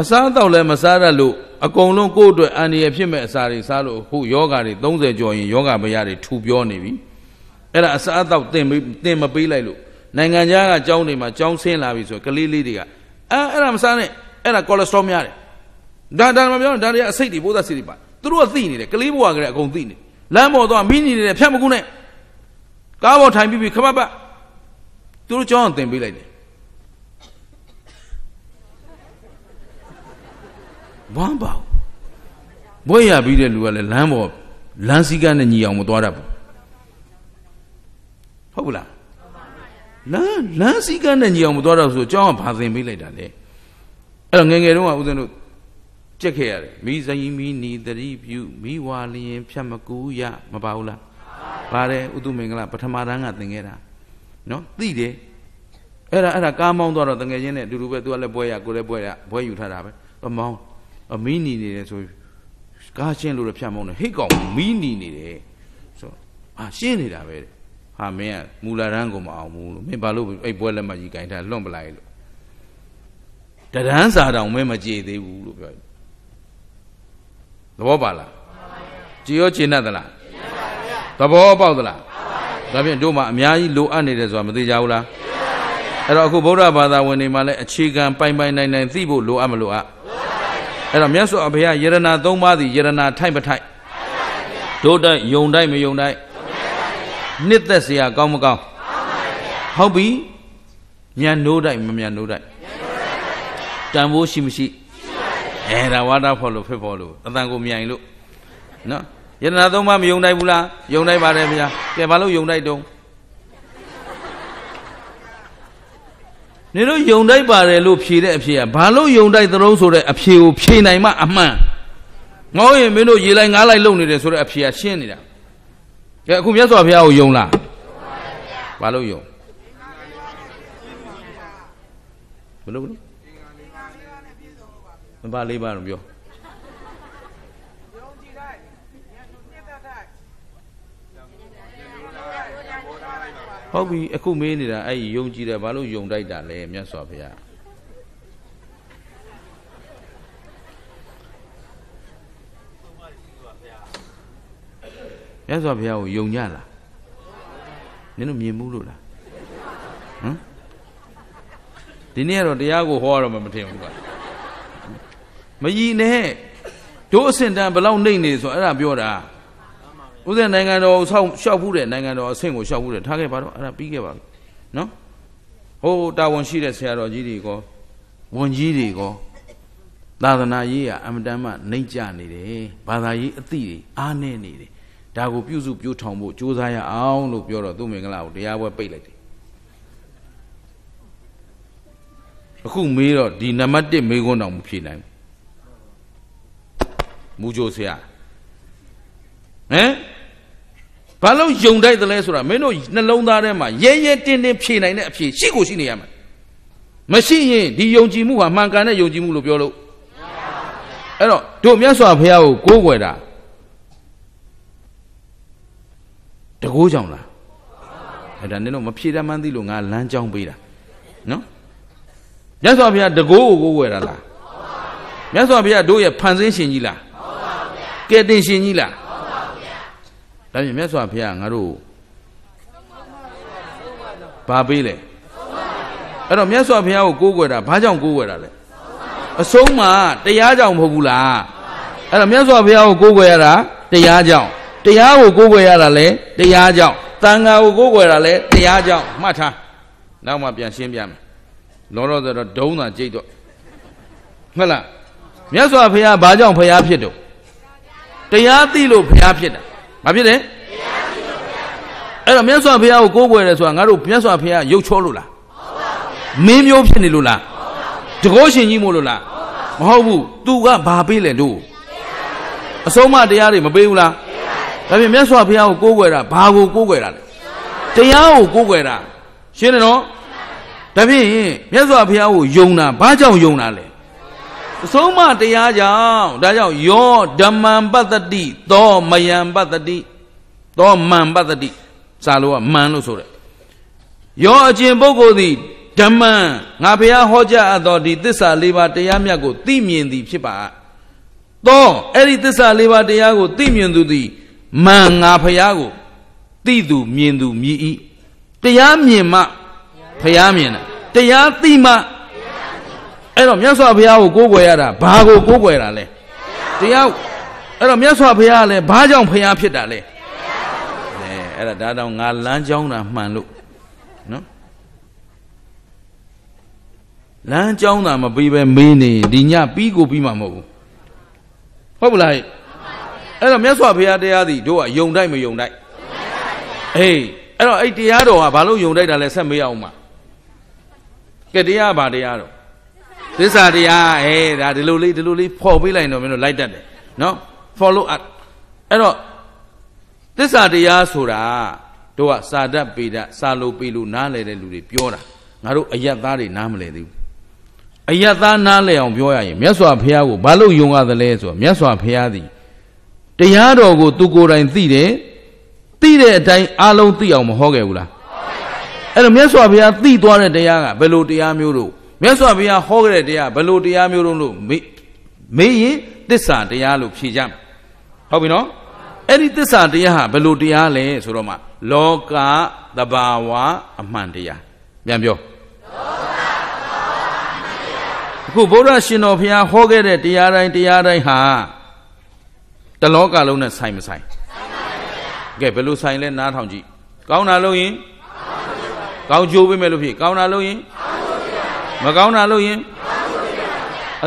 အစားအသောက်လည်းမစားရလို့အကုန်လုံးကိုယ့်အတွက်အန္တရာယ်ဖြစ်မဲ့အစာတွေစားလို့ခုယောဂါတွေ30ကျော်ရင်ယောဂဗျာတွေထူပြောနေပြီအဲ့ဒါအစားအသောက်တင်တင်မပေးလိုက်လို့နိုင်ငံခြားကကြောင်းတွေမှာကြောင်းဆင်းလာပြီဆိုကလေးလေးတွေကအဲအဲ့ဒါမစားနဲ့အဲ့ဒါကိုလက်စထရောများတယ်ဒါဒါမှပြောဒါတွေကအစိတ်တွေပိုးသားစိတ်တွေပါ သူတို့ကသိနေတယ်ကလေးဘဝကလေးအကုန်သိနေလမ်းပေါ်သွားမိနေတယ်ဖြတ်မကူနဲ့ကားပေါ်ထိုင်ပြီးပြီခမပတ်သူတို့ကြောင်းအောင်တင်ပေးလိုက်တယ်ဝမ်းပါဘွဲ့ရပြီးတဲ့လူကလည်းလမ်းပေါ်လမ်းစည်းကမ်းနဲ့ညီအောင်မသွားတတ်ဘူးဟုတ်ဘူးလားလမ်းလမ်းစည်းကမ်းနဲ့ညီအောင်မသွားတော့ဆိုအကြောင်းကဘာသင်ပေးလိုက်တာလဲအဲ့တော့ငငယ်တုန်းကဦးဇင်းတို့ ကြက်ခဲ့ရတယ်မိဇယီမိနီတတိပြုမိဝါလျင်ဖြတ်မကူရမပါဘူးလားပါတယ်ဥတုမင်္ဂလာပထမတန်းကသင်ခဲ့တာနော်သိတယ်အဲ့ဒါအဲ့ဒါကားမောင်းသွားတော့တငယ်ချင်းနဲ့အတူတူပဲသူကလည်းပွဲရကိုလည်းပွဲရပွဲယူထားတာပဲမောင်းအမီးနီနေတယ်ဆိုကားရှင်းလို့လည်းဖြတ်မောင်းတယ်ဟိတ်ကောင်မီးနီနေတယ်ဆိုအာရှင်းနေတာပဲဟာမင်းကမူလာရန်ကိုမအောင်ဘူးလို့မင်းဘာလို့အဲ့ပွဲလက်မကြီးကင်ထားလွန့်ပလိုက်လို့တရန်စာတောင်မဲမကြည်သေးဘူးလို့ပြောတယ် သဘောပါလားကြည်ရောကျင်တတ်သလားသဘောပေါက်သလားဒါဖြင့်တို့မှအများကြီးလိုအပ်နေတယ်ဆိုတာမသိကြဘူးလားအဲ့တော့အခုဗုဒ္ဓဘာသာဝင်တွေမှလည်းအခြေခံပိုင်ပိုင်နိုင်နိုင်သိဖို့လိုအပ်မလိုအပ်အဲ့တော့မြတ်စွာဘုရားယရဏသုံးပါးသည်ယရဏထိုက်မထိုက်တို့တိုက်ယုံတိုက်မယုံတိုက်နှစ်သက်เสียကောင်းမကောင်းဟုတ်ပြီညံနိုးတိုက်မညံနိုးတိုက်တန်ဖိုးရှိမရှိ အဲဒါဝါဒဖော်လို့ဖြစ်ဖော်လို့အတန်ကိုမြိုင်လို့နော်ယရဏသုံးပါးမယုံတိုက်ဘူးလားယုံတိုက်ပါတယ်ဗျာကဲဘာလို့ယုံတိုက်တုံးနေလို့ယုံတိုက်ပါတယ်လို့ဖြေတဲ့အဖြေကဘာလို့ယုံတိုက်သလုံးဆိုတဲ့အဖြေကိုဖြေနိုင်မှအမှန်ငေါရင်မင်းတို့ရေလိုက်ငားလိုက်လုံနေတယ်ဆိုတဲ့အဖြေကရှင်းနေတာကဲအခုမြတ်စွာဘုရားကိုယုံလားဘာလို့ယုံဘလို့ဘလို့ မပါလေးပါတော့ပြောဟုတ်ပြီအခုမေးနေတာအဲ့ဒီယုံကြည်တယ်ဘာလို့ယုံတိုက်တာလဲမြတ်စွာဘုရားမြတ်စွာဘုရားကိုယုံကြလားနင်တို့မြင်မှုလို့လားဟမ်ဒီနေ့ကတော့တရားကိုဟောရတော့မှမထင်ဘူးကွာ မယီနဲ့တို့အစင်တန်ဘလောက်နှိမ့်နေဆိုအဲ့ဒါပြောတာဥစဉ်နိုင်ငံတော်ဆောက်ရှောက်ဖူးတဲ့နိုင်ငံတော်အဆင့်ကိုရှောက်ဖူးတယ်ထားခဲ့ပါတော့အဲ့ဒါပြီးခဲ့ပါပြီနော်ဟိုတာဝန်ရှိတဲ့ဆရာတော်ကြီးတွေကောဝန်ကြီးတွေကောသာသနာရေးကအမတန်မှနှိမ့်ကြနေတယ်ဘာသာရေးအသည့်တွေအားနေနေတယ်ဒါကိုပြုစုပြုထောင်ဖို့ကြိုးစားရအောင်လို့ပြောတော့သူ့မင်္ဂလာကိုတရားပွဲပိတ်လိုက်တယ်အခုမေးတော့ဒီနံပါတ်1မေးခွန်းတောင်မဖြေနိုင်ဘူး မူကြိုဆရာဟမ်ဘာလို့ယုံတိုက်တယ်လဲဆိုတာမင်းတို့နှလုံးသားထဲမှာရဲရဲတင်းတင်းဖြေနိုင်တဲ့အဖြေရှိကိုရှိနေရမှာမရှိရင်ဒီယုံကြည်မှုဟာမှန်ကန်တဲ့ယုံကြည်မှုလို့ပြောလို့အဲ့တော့တို့မြတ်စွာဘုရားကိုကိုးကွယ်တာတကိုးကြောင်လားအဲ့ဒါနင်တို့မဖြေတတ်မှန်းသိလို့ငါလမ်းကြောင်းပေးတာနော်မြတ်စွာဘုရားတကိုးကိုကိုးကွယ်တာလားမြတ်စွာဘုရားတို့ရဲ့ဖန်ဆင်းရှင်ကြီးလား ကဲတင်ရှင်ကြီးလားဒါပြင်မြတ်စွာဘုရားငါတို့ဘာပေးလဲအဲ့တော့မြတ်စွာဘုရားကိုကိုးကွယ်တာဘာကြောင့်ကိုးကွယ်တာလဲအဆုံးမှာတရားကြောင့်မဟုတ်ဘူးလားအဲ့တော့မြတ်စွာဘုရားကိုကိုးကွယ်ရတာတရားကြောင့်တရားကိုကိုးကွယ်ရတာလဲတရားကြောင့်တန်ခါကိုကိုးကွယ်တာလဲတရားကြောင့်မှတ်ထားနောက်မှပြန်ရှင်းပြမယ်လောလောဆယ်တော့ဒုံးသာကြိတ်တော့ဟုတ်လားမြတ်စွာဘုရားဘာကြောင့်ဘုရားဖြစ်တော့ တရားသိလို့ဘုရားဖြစ်တာဘာဖြစ်လဲအဲ့တော့မြတ်စွာဘုရားကိုကိုးကွယ်တယ်ဆိုတာငါတို့မြတ်စွာဘုရားရုပ်ချောလို့လားမင်းမျိုးဖြစ်နေလို့လားတကောရှင်ကြီးမို့လို့လားမဟုတ်ဘူး तू ကဘာပေးလဲတို့အဆုံးမတရားတွေမပေးဘူးလားဒါပြင်မြတ်စွာဘုရားကိုကိုးကွယ်တာဘာကိုကိုးကွယ်တာလဲတရားကိုကိုးကွယ်တာရှင်းတယ်နော်ဒါဖြင့်မြတ်စွာဘုရားကိုယုံတာဘာကြောင့်ယုံတာလဲ အဆုံးမတရားကြောင့်ဒါကြောင့်ယောဓမ္မံပတ္တိသောမယံပတ္တိသောမံပတ္တိစာလို့ကမံလို့ဆိုတယ်ယောအကျင့်ပုဂ္ဂိုလ်သည်ဓမ္မံငါဘုရားဟောကြားအပ်သောဒီသစ္စာလေးပါးတရားမြတ်ကိုသိမြင်သည်ဖြစ်ပါသောအဲ့ဒီသစ္စာလေးပါးတရားကိုသိမြင်သူသည်မံငါဘုရားကိုသိသူမြင်သူမြည်ဤတရားမြင်မှဘုရားမြင်တယ်တရားသိမှ အဲ့တော့မြတ်စွာဘုရားကိုကိုးကွယ်ရတာဘာကိုကိုးကွယ်တာလဲတရားအဲ့တော့မြတ်စွာဘုရားကလည်းဘာကြောင့်ဘုရားဖြစ်တာလဲအဲအဲ့ဒါဒါတော့ငါလမ်းကြောင်းတာမှန်လို့နော်လမ်းကြောင်းတာမပြီးပဲမေးနေဒီညပြီးကိုပြီးမှာမဟုတ်ဘူးဟုတ်ပလားအဲ့တော့မြတ်စွာဘုရားတရားသည်တို့ကယုံတိုက်မယုံတိုက်အေးအဲ့တော့အဲ့တရားတော်ကဘာလို့ယုံတိုက်တာလဲဆက်မေးအောင်မှာကဲတရားဘာတရားတော့ သစ္စာတရားအေးဒါဒီလိုလေးဒီလိုလေးဖော်ပေးလိုက်တော့မင်းတို့လိုက်တတ်တယ်နော် follow up အဲ့တော့သစ္စာတရားဆိုတာတို့ကစာတတ်ပေတတ်စာလို့ပေလို့နားလဲတဲ့လူတွေပြောတာငါတို့အယက်သားတွေနားမလဲသေးဘူးအယက်သားနားလဲအောင်ပြောရရင်မြတ်စွာဘုရားကိုဘာလို့ယုံရသလဲဆိုတော့မြတ်စွာဘုရားသည်တရားတော်ကိုသူကိုယ်တိုင်သိတယ်သိတဲ့အတိုင်းအလုံးသိအောင်မဟောခဲ့ဘူးလားအဲ့တော့မြတ်စွာဘုရားသိသွားတဲ့တရားကဘယ်လိုတရားမျိုးတို့ မြတ်စွာဘုရားဟောခဲ့တဲ့တရားဘယ်လိုတရားမျိုးတို့လို့မေးမေးရင်သစ္စာတရားလို့ဖြေကြမယ်ဟုတ်ပြီနော်အဲ့ဒီသစ္စာတရားဟာဘယ်လိုတရားလဲဆိုတော့မှလောကသဘာဝအမှန်တရားပြန်ပြောအခုဗုဒ္ဓရှင်တော်ဘုရားဟောခဲ့တဲ့တရားတိုင်းတရားတိုင်းဟာတလောကလုံးနဲ့ဆိုင်မဆိုင်ကဲဘယ်လိုဆိုင်လဲနားထောင်ကြည့်ကောင်းတာလို့ရင်ကောင်းကျိုးပေးမယ်လို့ဖြစ်ကောင်းတာလို့ရင် မကောင်းတာလို့ရင်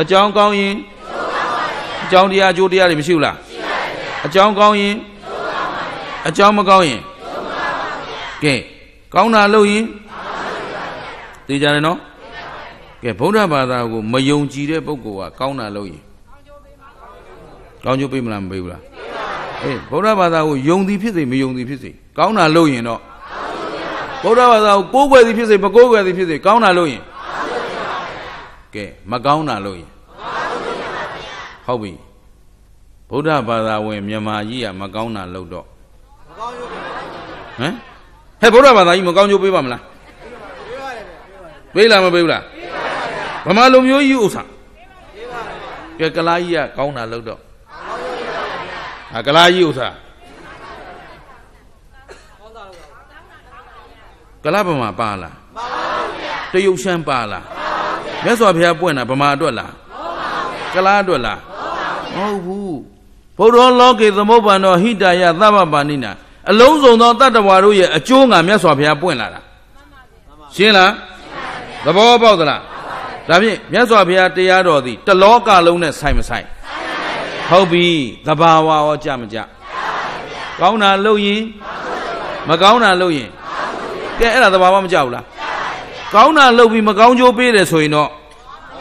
အကြောင်းကောင်းရင်အကြောင်းတရားအကျိုးတရားတွေမရှိဘူးလားအကြောင်းကောင်းရင်အကြောင်းမကောင်းရင်ကဲကောင်းတာလို့ရင်သိကြတယ်နော်ကဲဗုဒ္ဓဘာသာကိုမယုံကြည်တဲ့ပုဂ္ဂိုလ်ကကောင်းတာလို့ရင်ကောင်းကျိုးပေးမလားမပေးဘူးလားအေးဗုဒ္ဓဘာသာကိုယုံသည်ဖြစ်စေမယုံသည်ဖြစ်စေကောင်းတာလို့ရင်တော့ဗုဒ္ဓဘာသာကိုကိုးကွယ်သည်ဖြစ်စေမကိုးကွယ်သည်ဖြစ်စေကောင်းတာလို့ရင် ကဲမကောင်းတာလို့ရင်ဟုတ်ပြီဗုဒ္ဓဘာသာဝင်မြန်မာကြီးကမကောင်းတာလို့တော့မကောင်းကျိုးပေးဟမ်ဟဲ့ဗုဒ္ဓဘာသာကြီးမကောင်းကျိုးပေးပါမလားပေးလားမပေးဘူးလားဗမာလူမျိုးကြီးဥစ္စာကဲကလားကြီးကကောင်းတာလို့တော့ဟာကလားကြီးဥစ္စာကလားဗမာပါလားပါပါဗျာတရုတ်ရှမ်းပါလားမြ တ်စွာဘုရားပွင့်တာဗမာအတွက်လားကလားအတွက်လားမဟုတ်ဘူးဘုရောလောကေသမုပ္ပန္နောဟိတယသဗ္ဗပါဏိနာအလုံးစုံသောတတ္တဝါတို့ရဲ့အကျိုးငါမြတ်စွာဘုရားပွင့်လာတာရှင်းလားသဘောပေါက်သလားဒါဖြင့်မြတ်စွာဘုရားတရားတော်သည်တလောကလုံးနဲ့ဆိုင်မဆိုင်ဟုတ်ပြီသဘာဝရောကြမကြကောင်းတာလုပ်ရင်မကောင်းတာလုပ်ရင်ကဲအဲ့ဒါသဘာဝမကြဘူးလား ကောင်းတာလုပ်ပြီးမကောင်းကျိုးပေးတယ်ဆိုရင်တော့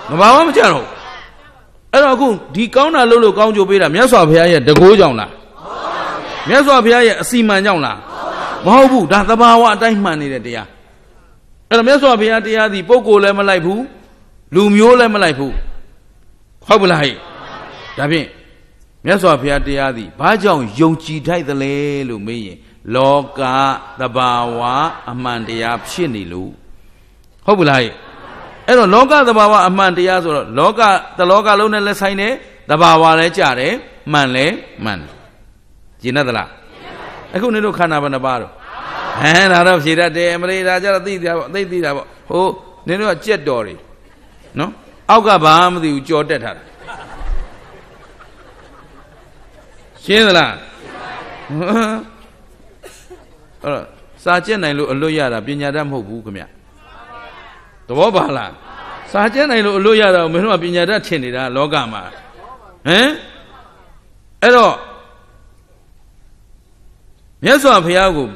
သဘာဝမကြတော့အဲ့တော့အခုဒီကောင်းတာလုပ်လို့ကောင်းကျိုးပေးတာမြတ်စွာဘုရားရဲ့တကိုးကြောင့်လားမြတ်စွာဘုရားရဲ့အစီမံကြောင့်လားမဟုတ်ဘူးဒါသဘာဝအတိုင်းမှန်နေတဲ့တရားအဲ့တော့မြတ်စွာဘုရားတရားသည်ပုဂ္ဂိုလ်လည်းမလိုက်ဘူးလူမျိုးလည်းမလိုက်ဘူးဟုတ်ပလားဟဲ့ဒါဖြင့်မြတ်စွာဘုရားတရားသည်ဘာကြောင့်ယုံကြည်ထိုက်သလဲလို့မေးရင် လောကသဘာဝအမှန်တရားဖြစ်နေလို့ ဟုတ်ပလားဟဲ့အဲ့တော့လောကသဘာဝအမှန်တရားဆိုတော့လောကတလောကလုံးနဲ့လက်ဆိုင်တယ်သဘာဝလည်းကြတယ်မှန်လည်းမှန်တယ်ကျင်တတ်သလားအခုနေတို့ခန္ဓာဘယ်နှပါတော့ဟမ်ဒါတော့ဖြေတတ်တယ်အမလေးဒါကြတော့သိတာပေါ့သိသိတာပေါ့ဟိုနင်တို့ကကြက်တော်တွေနော်အောက်ကဘာမှမသိဘူးကြော်တက်ထားတာရှင်းသလားအဲ့တော့စာကျက်နိုင်လို့အလွတ်ရတာပညာတတ်မဟုတ်ဘူးခင်ဗျ သဘောပါလားစာကျက်နိုင်လို့အလွတ်ရတာမင်းတို့ကပညာတတ်ထင်နေတာလောကမှာဟမ်အဲ့တော့မြတ်စွာဘုရားကို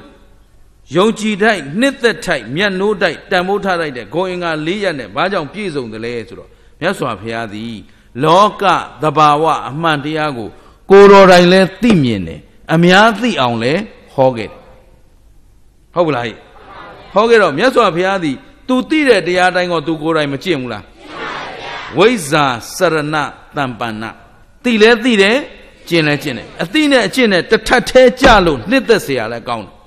ယုံကြည်ထိုက်နှစ်သက်ထိုက်မြတ်နိုးထိုက်တန်ဖိုးထားလိုက်တဲ့ဂုံအင်္ဂါ၄ရက်နဲ့ဘာကြောင့်ပြည့်စုံတယ်လဲဆိုတော့မြတ်စွာဘုရားသည်လောကသဘာဝအမှန်တရားကိုကိုယ်တော်တိုင်လဲသိမြင်တယ်အများသိအောင်လဲဟောခဲ့တယ်ဟုတ်ပလားဟိဟောခဲ့တော့မြတ်စွာဘုရားသည် तू သိတဲ့တရားတိုင်းကို तू ကိုယ်တိုင်မကျင့်ဘူးလားဝိဇ္ဇာစရဏတံပန္နသိလဲသိတယ်ကျင့်လဲကျင့်တယ်အသိနဲ့အကျင့်နဲ့တထက်သေးကြလို့နှစ်သက်เสียလဲကောင်းတယ်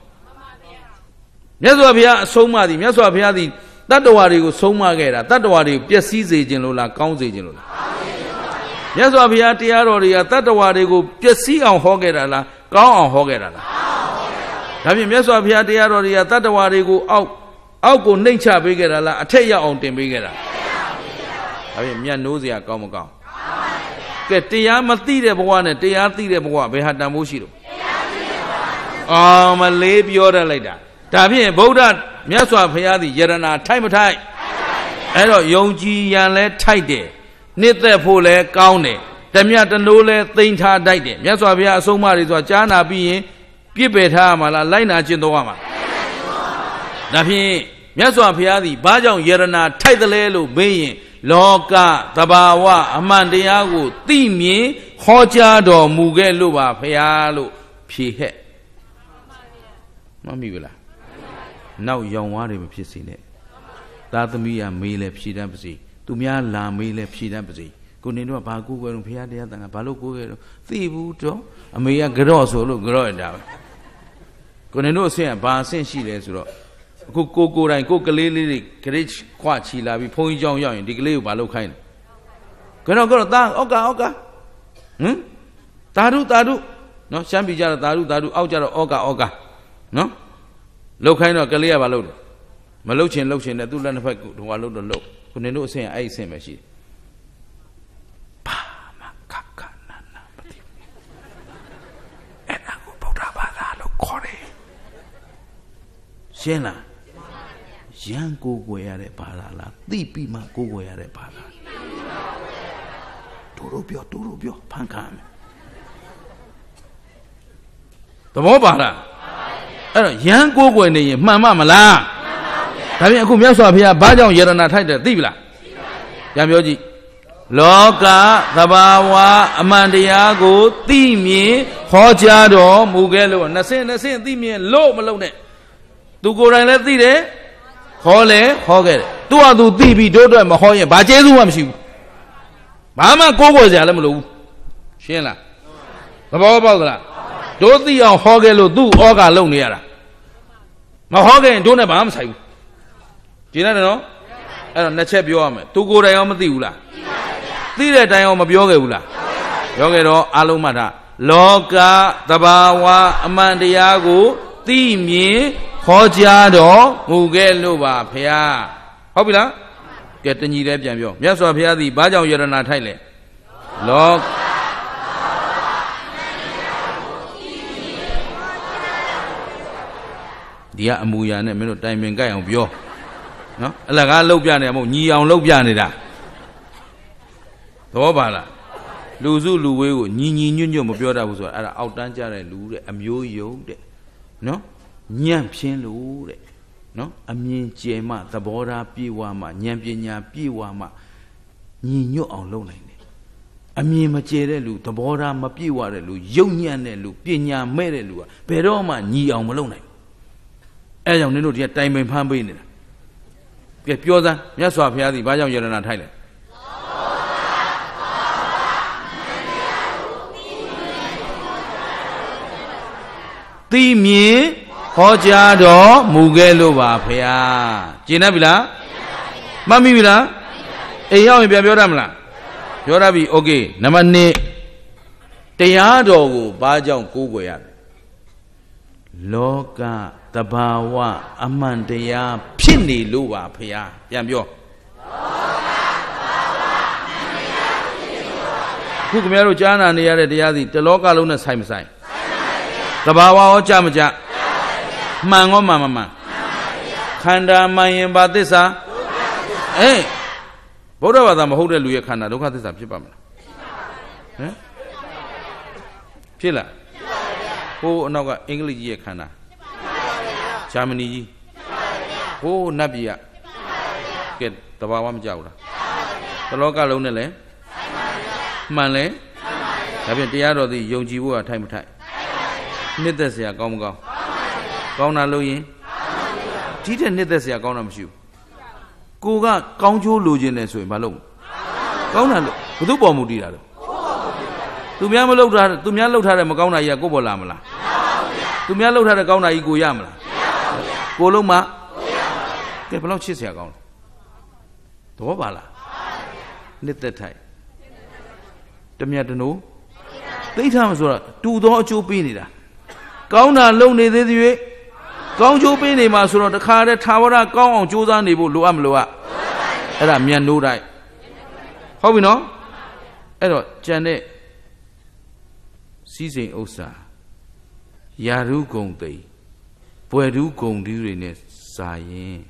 မြတ်စွာဘုရားအဆုံးအမသည်မြတ်စွာဘုရားသည်တတ္တဝါတွေကိုဆုံးမခဲ့တာတတ္တဝါတွေကိုပျက်စီးစေခြင်းလို့လားကောင်းစေခြင်းလို့လားမြတ်စွာဘုရားတရားတော်တွေကတတ္တဝါတွေကိုပျက်စီးအောင်ဟောခဲ့တာလားကောင်းအောင်ဟောခဲ့တာလားဒါဖြင့်မြတ်စွာဘုရားတရားတော်တွေကတတ္တဝါတွေကိုအောက် အောက်ကိုနှိမ့်ချပေးခဲ့တာလားအထက်ရောက်အောင်တင်ပေးခဲ့တာဒါဖြင့်မြတ်နိုးစရာကောင်းမကောင်းကဲတရားမသိတဲ့ဘဝနဲ့တရားသိတဲ့ဘဝဘယ်ဟာတန်ဖိုးရှိလို့တရားသိတဲ့ဘဝအော်မလေးပြောတတ်လိုက်တာဒါဖြင့်ဗုဒ္ဓမြတ်စွာဘုရားသည်ယရနာထိုက်မထိုက်အဲ့တော့ယုံကြည်ရန်လဲထိုက်တယ်နှစ်သက်ဖို့လဲကောင်းတယ်တမြတ်တနိုးလဲသိမ့်ထားတိုက်တယ်မြတ်စွာဘုရားအဆုံးအမတွေဆိုတာကြားနာပြီးရင်ပြစ်ပယ်ထားရမှာလားလိုက်နာကျင့်တော်ရမှာ ဒါဖြင့်မြတ်စွာဘုရားသည်ဘာကြောင့်ယရနာထိုက်တယ်လဲလို့မေးရင် လောကတဘာဝအမှန်တရားကိုသိမြင်ဟောကြားတော်မူခဲ့လို့ပါဖရာလို့ဖြေဟဲ့မမိဘူးလားနောက်ရောင်ဝါးတွေမဖြစ်စေနဲ့သာသမီးကမေးလဲဖြေတတ်ပါစေသူများလာမေးလဲဖြေတတ်ပါစေကိုနေတော့ဘာကိုယ်ွယ်တော့ဖရာတရားတန်ကဘာလို့ကိုယ်ွယ်တော့သိဘူးတော့အမေကကြော့ဆိုလို့ကြော့ရတာပဲကိုနေတို့အဆင့်ကဘာအဆင့်ရှိလဲဆိုတော့ အခုကိုကိုတိုင်းကိုကလေးလေးတွေ grade ခွချီလာပြီးဘုန်းကြီးကျောင်းရောက်ရင်ဒီကလေးကိုမလုပ်ခိုင်းဘူးကတော့ကတော့တာဩကာဩကာဟမ်တာဓုတာဓုနော်ရှမ်းပြည်ကြတော့တာဓုတာဓုအောက်ကြတော့ဩကာဩကာနော်လုတ်ခိုင်းတော့ကလေးကဘာလုပ်လဲမလုတ်ချင်လုတ်ချင်တဲ့သူ့လက်နှစ်ဖက်ဟိုကလုတ်တော့လုတ်ခုနေတို့အဆင်အဲ့အဆင်ပဲရှိတယ်ဘာမှခက်ခနာနာမသိအဲ့ဒါကိုဗုဒ္ဓဘာသာလို့ခေါ်တယ်ရှင်းလား ရန်ကိုကိုွယ်ရတဲ့ဘာသာလားသိပြီးမှကိုကိုွယ်ရတဲ့ဘာသာတို့တို့ပြောတို့တို့ပြောဖန်ခံမယ်သဘောပါလားအဲ့တော့ရန်ကိုကိုွယ်နေရင်မှန်မမလားဒါပြင်အခုမြတ်စွာဘုရားဘာကြောင့်ယရနာထိုက်တယ်သိပြီလားပြန်ပြောကြည့်လောကသဘာဝအမှန်တရားကိုသိမြင်ဟောကြားတော်မူခဲ့လို့နှစ်ဆင့်နှစ်ဆင့်သိမြင်လို့မလုံးနဲ့သူကိုယ်တိုင်လည်းသိတယ် ဟောလဲဟောခဲ့တယ်သူ့ဟာသူသိပြီးတို့အတွက်မဟောရင်ဘာကျေးဇူးမှမရှိဘူးဘာမှကိုးကွယ်စရာလည်းမလိုဘူးရှင်းလားသဘောပေါက်သလားတို့သိအောင်ဟောခဲ့လို့သူ့ဩဃလုံနေရတာမဟောခဲ့ရင်တို့နဲ့ဘာမှမဆိုင်ဘူးကြည်ရတယ်နော်အဲ့တော့နှစ်ချက်ပြောရမယ်သူကိုယ်တိုင်ရောမသိဘူးလားသိတဲ့တိုင်ရောမပြောခဲ့ဘူးလားပြောခဲ့တော့အလုံးမှတ်တာလောကတဘာဝအမှန်တရားကိုသိမြင် ဟောကြားတော်မူခဲ့လို့ပါဖះဟုတ်ပြီလားကဲတညီလည်းပြန်ပြောမြတ်စွာဘုရားသည်ဘာကြောင့်ယရနာထိုက်လဲလောဒီကအမူအရာနဲ့မင်းတို့တိုင်ပင်ကြိုက်အောင်ပြောနော်အလကားလှုပ်ပြနေမဟုတ်ညီအောင်လှုပ်ပြနေတာသဘောပါလားလူစုလူဝေးကိုညီညီညွတ်ညွတ်မပြောတတ်ဘူးဆိုတာအဲ့ဒါအောက်တန်းကြတဲ့လူတဲ့အမျိုးယုံတဲ့နော် ညံ့ဖြင်းလို့တဲ့နော်အမြင်ကျယ်မှသဘောထားပြေဝမှဉာဏ်ပညာပြေဝမှညီညွတ်အောင်လုပ်နိုင်တယ်အမြင်မကျယ်တဲ့လူသဘောထားမပြေဝတဲ့လူယုံညံ့တဲ့လူပညာမဲ့တဲ့လူကဘယ်တော့မှညီအောင်မလုပ်နိုင်အဲကြောင့်နင်တို့ဒီကတိုင်ပင်ဖမ်းပေးနေတာကဲပြောစမ်းမြတ်စွာဘုရားသည်ဘာကြောင့်ယရနာထိုက်လဲသိမြင် ဟောကြားတော်မူခဲ့လို့ပါဖရာကျင်တတ်ပြီလားမှတ်မိပြီလားအိမ်ရောက်ရင်ပြန်ပြောတတ်မလားပြောတတ်ပြီโอเคနံပါတ်1တရားတော်ကိုဘာကြောင့်ကိုးကွယ်ရလဲလောကတဘာဝအမှန်တရားဖြစ်နေလို့ပါဖရာပြန်ပြောခုခင်ဗျားတို့ကြားနာနေရတဲ့တရားစီတလောကလုံးနဲ့ဆိုင်မဆိုင်တဘာဝရောကြမကြ မှန်ရောမှန်မမှန်ခန္ဓာမှန်ရင်ဘာသစ္စာအေးဗုဒ္ဓဘာသာမဟုတ်တဲ့လူရဲ့ခန္ဓာဒုက္ခသစ္စာဖြစ်ပါမလားဟမ်ဖြစ်လားဟိုးအနောက်ကအင်္ဂလိပ်ကြီးရဲ့ခန္ဓာဂျာမနီကြီးဟိုးနတ်ပြည်ကကဲတဘာဝမကြောက်လားတလောကလုံးနဲ့လဲ မှန်လဲဒါဖြင့်တရားတော်သည်ယုံကြည်ဖို့ကထိုက်မထိုက်နှစ်သက်เสียကောင်းမကောင်း ကောင်းတာလုပ်ရင်ဒီတဲ့နှစ်သက်စရာကောင်းတာမရှိဘူးကိုကကောင်းချိုးလိုချင်တယ်ဆိုရင်မလုပ်ကောင်းတာလို့ဘု து ပေါ်မူတည်တာလို့သူများမလုပ်တာသူများလုပ်ထားတဲ့မကောင်းတာကြီးကကိုပေါ်လာမလားသူများလုပ်ထားတဲ့ကောင်းတာကြီးကိုရမလားကိုလုံးမကဲဘယ်လောက်ချစ်စရာကောင်းလဲသဘောပါလားနှစ်သက်ထိုက်တမြတ်တနိုးသိထားမဆိုတော့တူသောအကျိုးပေးနေတာကောင်းတာလုပ်နေသေးသည်၍ ကောင်းကျိုးပေးနေမှာဆိုတော့တခါတည်းထာဝရကောင်းအောင်ကြိုးစားနေဖို့လိုအပ်မလိုအပ်အဲ့ဒါမြတ်နိုးတိုက်ဟုတ်ပြီနော်အဲ့တော့ကြံတဲ့စီးစိမ်ဥစ္စာယာရုဂုံသိပွယ်ဓုဂုံဒီတွေနဲ့စာရင်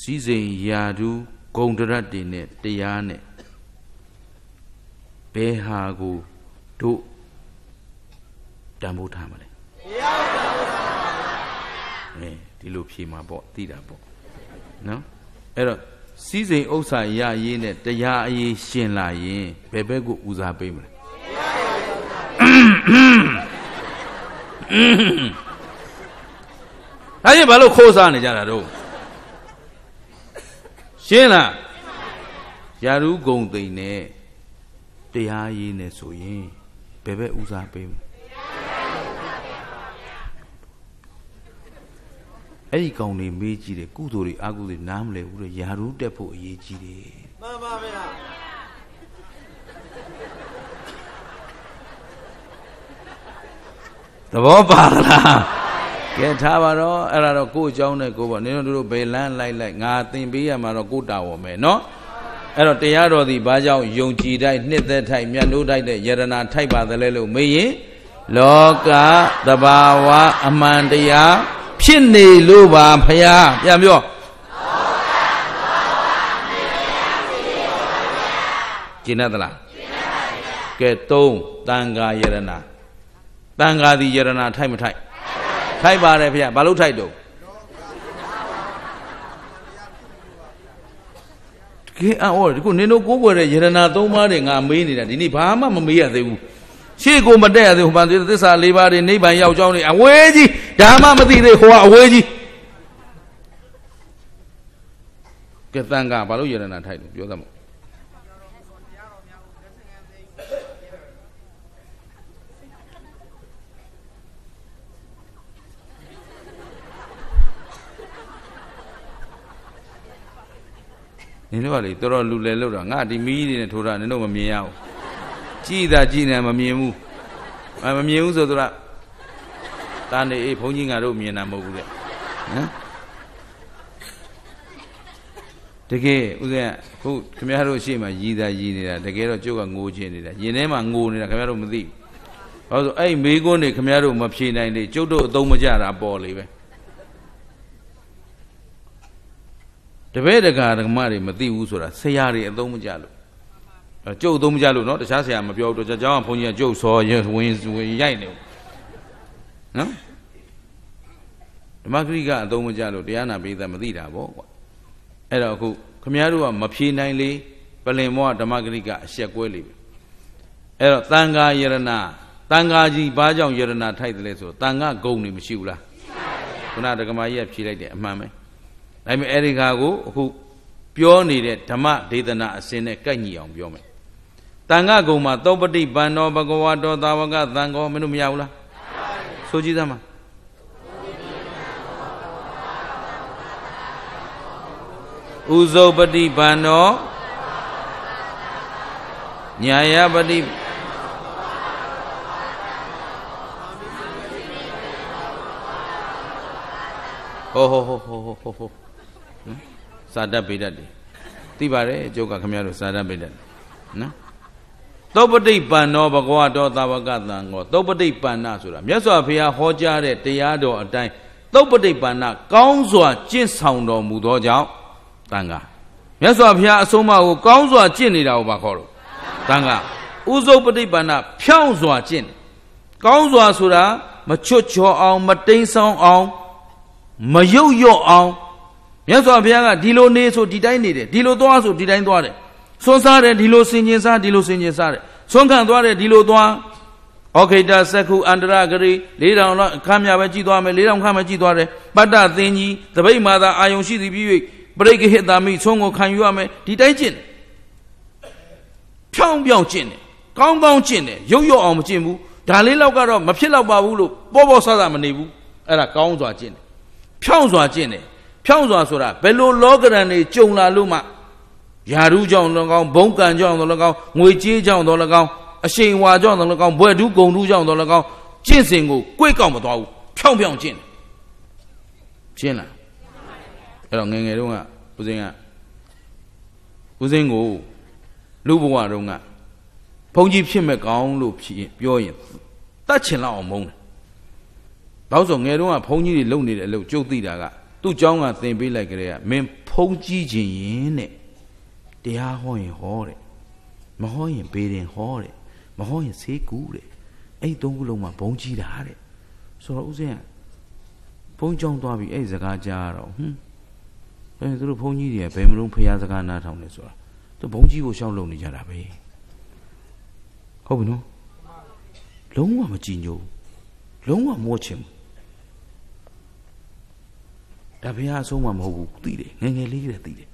စီးစိမ်ယာဓုဂုံတရတ်တွေနဲ့တရားနဲ့ဘယ်ဟာကိုတို့တန်ဖိုးထားမလဲတရားတန်ဖိုးထားပါဗျာအဲ ဒီလိုဖြေမှာပေါ့သိတာပေါ့နော်အဲ့တော့စီးစိမ်ဥစ္စာရရေးနဲ့တရားအရေးရှင်လာရင်ဘယ်ဘက်ကိုဦးစားပေးမလဲဒါကြီးဘာလို့ခိုးစားနေကြတာတော့ရှင်းလားယာရုဂုံသိမ့်နဲ့တရားရေးနဲ့ဆိုရင်ဘယ်ဘက်ဦးစားပေးမလဲ အဲ့ဒီကောင်တွေမေးကြည့်တယ်ကုသိုလ်တွေအကုသိုလ်တွေနားမလဲဘူးတဲ့ယာရုတက်ဖို့အရေးကြီးတယ်မှန်ပါဗျာသဘောပါလားကဲထားပါတော့အဲ့ဒါတော့ကို့အကြောင်းနဲ့ကိုပေါ့နင်တို့တို့ဘယ်လန်းလိုက်လိုက်ငါသင်ပေးရမှာတော့ကို့တာဝန်မယ်နော်အဲ့တော့တရားတော်သည်ဘာကြောင့်ယုံကြည်တိုက်နှစ်သက်ထိုက်မြတ်နိုးတိုက်တဲ့ယရနာထိုက်ပါသလဲလို့မေးရင်လောကတဘာဝအမှန်တရား ဖြစ်နေလို့ပါဖယားပြန်ပြောကျင့်တတ်သလားကျင့်တတ်ပါဗျာကဲသုံးတန်ဃာယရနာတန်ဃာသည်ယရနာထိုက်မထိုက်ထိုက်ပါတယ်ဖယားဘာလို့ထိုက်တော့ကဲအော်ဒီခုနင်တို့ကိုးကွယ်တဲ့ယရနာသုံးပါးတွေငါမေးနေတာဒီနေ့ဘာမှမမေးရသေးဘူး ရှေ့ကိုမတက်ရသေးဟိုပန်သစ္စာ၄ပါးတွေနိဗ္ဗာန်ရောက်ကြောင်းတွေအဝေးကြီးဒါမှမသိသေးဟိုကအဝေးကြီးကဲတန်ကဘာလို့ယရနာထိုက်လို့ပြောသမို့နင်တို့ကလေတော်တော်လူလဲလို့တော့ငါဒီမီးတွေနဲ့ထိုးတာနင်တို့မမြင်ရဘူး ကြည်တာကြည်နေမမြင်ဘူးမမြင်ဘူးဆိုတော့တာနေအေးဘုန်းကြီးငါတို့မြင်တာမဟုတ်ဘူးတဲ့နော်တကယ်ဥစဉ်ခုခင်ဗျားတို့ရှေ့မှာရည်သာရည်နေတာတကယ်တော့ကျုပ်ကငိုချင်နေတာရင်ထဲမှာငိုနေတာခင်ဗျားတို့မသိဘူးဘာလို့အဲ့မေးခွန်းတွေခင်ဗျားတို့မဖြေနိုင်လေကျုပ်တို့အသုံးမကျတာပေါ်လေပဲတပည့်တကာဓမ္မတွေမသိဘူးဆိုတာဆရာတွေအသုံးမကျလို့ ကျုပ်အသုံးမကျလို့နော်တခြားဆရာမပြောတော့ကြောင်းကဘုန်းကြီးကကျုပ်စောရဝင်ဝင်ရိုက်နေဘူးနော်ဓမ္မဂရိကအသုံးမကျလို့တရားနာပိသမသိတာပေါ့ကွာအဲ့တော့အခုခမည်းတော်ကမဖြေနိုင်လေပလင်မောဓမ္မဂရိကအရှက်ကွဲလေပြီအဲ့တော့တန်ဃာယရဏတန်ဃာကြီးဘာကြောင့်ယရဏထိုက်တယ်လဲဆိုတော့တန်ဃာဂုံနေမရှိဘူးလားခုနဒကမာကြီးကဖြေလိုက်တယ်အမှန်ပဲဒါပေမဲ့အဲ့ဒီခါကိုအခုပြောနေတဲ့ဓမ္မဒေသနာအစဉ်နဲ့ကိုက်ညီအောင်ပြောမယ် တန်ခဂုံမှာသောပတိပန္နောဘဂဝါတောသာဝကသံဃောမင်းတို့မရဘူးလားဆိုကြည့်သမ်းပါဥဇုပတိပန္နောညာယပတိဟောဟောဟောဟောဟောဟောစာတတ်ပေတတ်တယ်သိပါတယ်အကျုပ်ကခင်ဗျားတို့စာတတ်ပေတတ်နော် သုပ္ပတိပန္နောဘဂဝတောသဝကသံဃောသုပ္ပတိပန္နဆိုတာမြတ်စွာဘုရားဟောကြားတဲ့တရားတော်အတိုင်းသုပ္ပတိပန္နကောင်းစွာကျင့်ဆောင်တော်မူသောကြောင့်တန်ခါမြတ်စွာဘုရားအဆုံးအမကိုကောင်းစွာကျင့်နေတာကိုပါခေါ်လို့တန်ခါဥဇုပတိပန္နဖြောင်းစွာကျင့်ကောင်းစွာဆိုတာမချွတ်ချော်အောင် မတိမ်ဆောင်အောင်မယုတ်ယော့အောင်မြတ်စွာဘုရားကဒီလိုနေဆိုဒီတိုင်းနေတယ်ဒီလိုသွားဆိုဒီတိုင်းသွားတယ် စွန်းစားတယ်ဒီလိုစင်ကျင်စားဒီလိုစင်ကျင်စားတယ်စွန်းခံသွားတယ်ဒီလိုသွားဩခိတစက္ခုအန္တရဂရိ၄တောင်လောက်ခမ်းမြပဲကြည်သွားမယ်၄တောင်ခမ်းပဲကြည်သွားတယ်ပတ္တသင်ကြီးတပိတ်မာသာအာယုံရှိသည်ပြီး၍ပရိက္ခဟိတာမိဆုံးကိုခံယူရမယ်ဒီတိုင်းကျင့်တယ်ဖြောင်းပြောင်းကျင့်တယ်ကောင်းကောင်းကျင့်တယ်ရုပ်ရော့အောင်မကျင့်ဘူးဒါလေးလောက်ကတော့မဖြစ်တော့ပါဘူးလို့ပေါ်ပေါ်ဆဆမနေဘူးအဲ့ဒါကောင်းစွာကျင့်တယ်ဖြောင်းစွာကျင့်တယ်ဖြောင်းစွာဆိုတာဘယ်လိုလောကရန်တွေကြုံလာလို့မှ ယာရုကြောင့်လည်းကောင်းဘုံကံကြောင့်လည်းကောင်းငွေကြေးကြောင့်လည်းကောင်းအရှိန်ဝါကြောင့်လည်းကောင်းဘွယ်တူးဂုံတူးကြောင့်လည်းကောင်းကျင့်စဉ်ကိုကိုယ်ကောက်မသွားဘူးဖြောင်းဖြောင်းကျင့်တယ်ရှင်းလားအဲ့တော့ငယ်ငယ်တုန်းကဦးစင်းကဦးစင်းကိုလူဘဝတုန်းကဘုန်းကြီးဖြစ်မဲ့ကောင်းလို့ပြောရင်တတ်ချင်လောက်အောင်မုန်းတယ်။ဘာလို့ဆိုငယ်တုန်းကဘုန်းကြီးတွေလုံနေတဲ့အလုပ်ကြုတ်သိတာကသူ့เจ้าကသင်ပေးလိုက်ကြတဲ့ကမင်းဖုံးကြီးခြင်းရင်တဲ့ တရားဟောရင်ဟောတဲ့မဟောရင်ဘေးရင်ဟောတဲ့မဟောရင်ဆေးကူးတဲ့အဲ့သုံးခုလုံးမှာဘုံကြီးတာတဲ့ဆိုတော့ဦးဇင်းကဘုံကြောင်းသွားပြီးအဲ့စကားကြားတော့ဟွန်းအဲသူတို့ဘုန်းကြီးတွေကဘယ်မလို့ဖျားစကားနားထောင်နေဆိုတာသူဘုန်းကြီးကိုရှောက်လုံနေကြတာပဲဟုတ်ပြီနော်လုံးဝမကြည်ညိုလုံးဝမောချင်ဒါဘုရားအဆုံးမမဟုတ်ဘူးသိတယ်ငယ်ငယ်လေးကတည်းကသိတယ်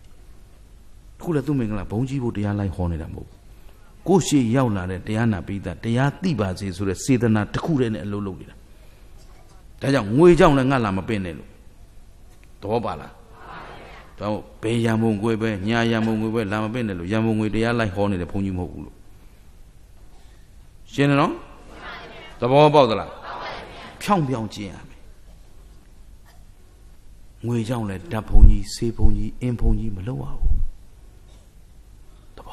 ခုလည်းသူ့မင်္ဂလာဘုန်းကြီးဖို့တရားလိုက်ဟောနေတာမဟုတ်ဘူးကိုရှိရောက်လာတဲ့တရားနာပိသတရားသိပါစေဆိုတဲ့စေတနာတစ်ခုတည်းနဲ့အလုပ်လုပ်နေတာဒါကြောင့်ငွေကြောင့်လည်းငတ်လာမပင့်နဲ့လို့သဘောပါလားတော့ဘယ်ရံမုံကိုပဲညာရံမုံကိုပဲလာမပင့်နဲ့လို့ရံမုံငွေတရားလိုက်ဟောနေတဲ့ဘုန်းကြီးမဟုတ်ဘူးလို့ရှင်းတယ်နော်သဘောပေါက်သလားဖြောင်းဖြောင်းကျင်ရမယ်ငွေကြောင့်လည်းဓာတ်ဘုံကြီးဆေးဘုံကြီးအင်းဘုံကြီးမလုပ်ရဘူး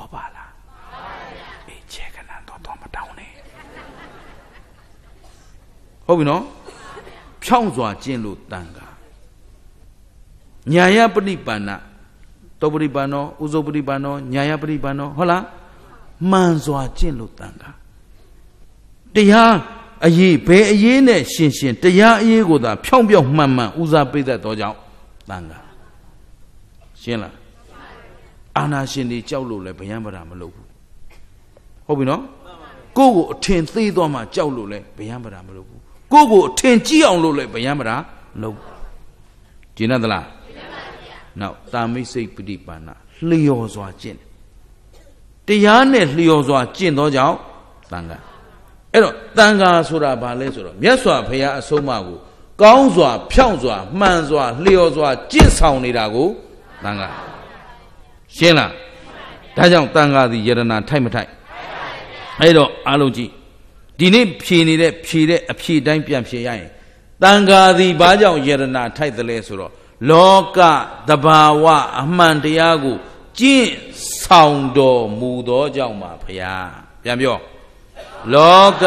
တော်ပါလားမှန်ပါဗျာအေးချေခဏတော့တော့မတောင်းနဲ့ဟုတ်ပြီနော်ဖြောင့်စွာကျင့်လို့တန်ခါညာယပရိပန္နတောပရိပန္နောဥဇုပရိပန္နောညာယပရိပန္နောဟုတ်လားမှန်စွာကျင့်လို့တန်ခါတရားအရေးဘယ်အရေးနဲ့ရှင်ရှင်တရားအရေးကိုသာဖြောင့်ပြောက်မှန်မှန်ဦးစားပေးတတ်သောကြောင့်တန်ခါရှင်းလား အာနာရှင်တွေကြောက်လို့လည်းဗျံပရာမလုပ်ဘူးဟုတ်ပြီနော်ကိုယ့်ကိုအထင်သေးသွားမှကြောက်လို့လည်းဗျံပရာမလုပ်ဘူးကိုယ့်ကိုအထင်ကြီးအောင်လို့လည်းဗျံပရာလုပ်ကျင်းသလားနောက်တာမိတ်စိတ်ပฏิပန္နလျော်စွာကျင့်တရားနဲ့လျော်စွာကျင့်သောကြောင့်တန်ခါအဲ့တော့တန်ခါဆိုတာဘာလဲဆိုတော့မြတ်စွာဘုရားအဆုံးအမကိုကောင်းစွာ ဖြောင့်စွာမှန်စွာလျော်စွာကြင့်ဆောင်နေတာကိုတန်ခါ ရှင်းလားဒါကြောင့်တန်ခါသည်ယရနာထိုက်မထိုက်အဲ့တော့အားလုံးကြည့်ဒီနေ့ဖြေနေတဲ့ဖြေတဲ့အဖြေတိုင်းပြန်ဖြေရရင်တန်ခါသည်ဘာကြောင့်ယရနာထိုက်သလဲဆိုတော့လောကတဘာဝအမှန်တရားကိုကျင့်ဆောင်တော်မူသောကြောင့်ပါဖရာပြန်ပြောလောက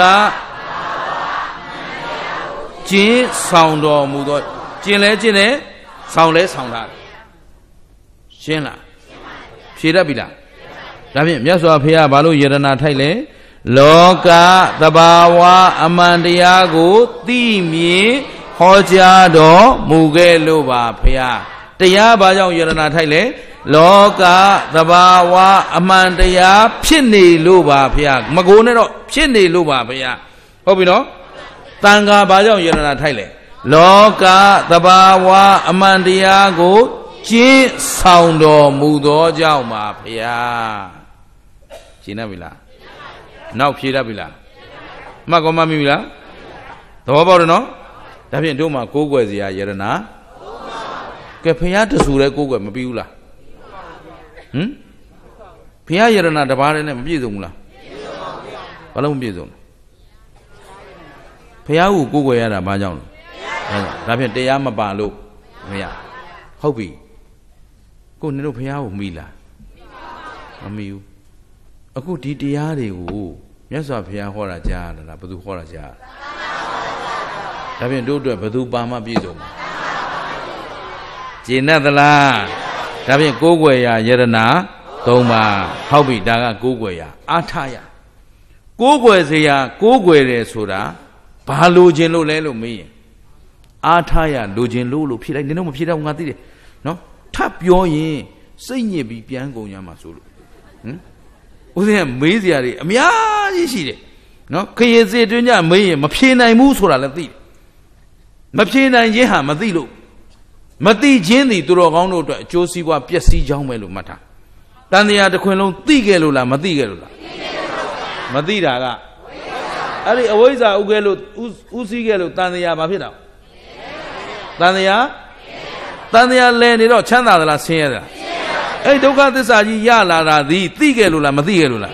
ကျင့်ဆောင်တော်မူသောကျင့်လဲကျင့်တယ်ဆောင်လဲဆောင်တာရှင်းလား ဖြေတတ်ပြီလားဒါဖြင့်မြတ်စွာဘုရားဘာလို့ယရနာထိုက်လဲလောကသဘာဝအမှန်တရားကိုသိမြင်ဟောကြားတော်မူခဲ့လို့ပါဘုရားတရားဘာကြောင့်ယရနာထိုက်လဲလောကသဘာဝအမှန်တရားဖြစ်နေလို့ပါဘုရားမကိုနဲ့တော့ဖြစ်နေလို့ပါဘုရားဟုတ်ပြီနော်တန်ခါဘာကြောင့်ယရနာထိုက်လဲလောကသဘာဝအမှန်တရားကို ကျင့်ဆောင်တော်မူသောကြောင့်ပါဘုရားရှင်းနေပြီလားနောက်ဖြေတတ်ပြီလားမှတ်ကောမှတ်မိပြီလားသဘောပေါက်တယ်နော်ဒါဖြင့်တို့မှာကိုးကွယ်စရာယရနာကဲဖះတဆူလဲကိုးကွယ်မပြီးဘူးလားဟမ်ဘုရားယရနာတပါးနဲ့မပြည့်စုံဘူးလားဘာလို့မပြည့်စုံလဲဘုရားကိုကိုးကွယ်ရတာဘာကြောင့်လဲဒါဖြင့်တရားမပါလို့မရဟုတ်ပြီ ကိုနင်တို့ဘုရားကိုမိလားမမိဘူးအခုဒီတရားတွေကိုမြတ်စွာဘုရားဟောတာကြားရတာဘယ်သူဟောတာကြားဒါဖြင့်တို့အတွက်ဘယ်သူပါမှပြည့်စုံမှာကျင့်တတ်သလားဒါဖြင့်ကိုးကွယ်ရာယရနာ၃ပါးဟောက်ပြီဒါကကိုးကွယ်ရာအာထရကိုးကွယ်စေရာကိုးကွယ်တယ်ဆိုတာဘာလိုချင်လို့လဲလို့မေးရင်အာထရလိုချင်လို့လို့ဖြေလိုက်နင်တို့မဖြေတော့ငါသိတယ်နော်ထ ပ်ပြောရင်စိတ်ညစ်ပြီးပြန်ကုန်ရမှာဆိုလို့ဟင်ဦးဇင်းကမေးစရာတွေအများကြီးရှိတယ်နော်ခရီးစေတွင်းကြမေးရင်မဖြေနိုင်ဘူးဆိုတာလည်းသိတယ်မဖြေနိုင်ခြင်းဟာမသိလို့မသိခြင်းသည်သူတော်ကောင်းတို့အတွက်အကျိုးစီးပွားပျက်စီးကြောင်းပဲလို့မှတ်ထားတန်တရားတစ်ခွင်လုံးသိခဲ့လို့လားမသိခဲ့လို့လားမသိတာကအဲ့ဒီအဝိဇ္ဇာဥခဲ့လို့ဥစည်းခဲ့လို့တန်တရားဘာဖြစ်တာတန်တရား တန်တရားလဲနေတော့ချမ်းသာသလားဆင်းရဲသလားအဲ့ဒုက္ခသစ္စာကြီးရလာတာသည်သိခဲ့လို့လားမသိခဲ့လို့လား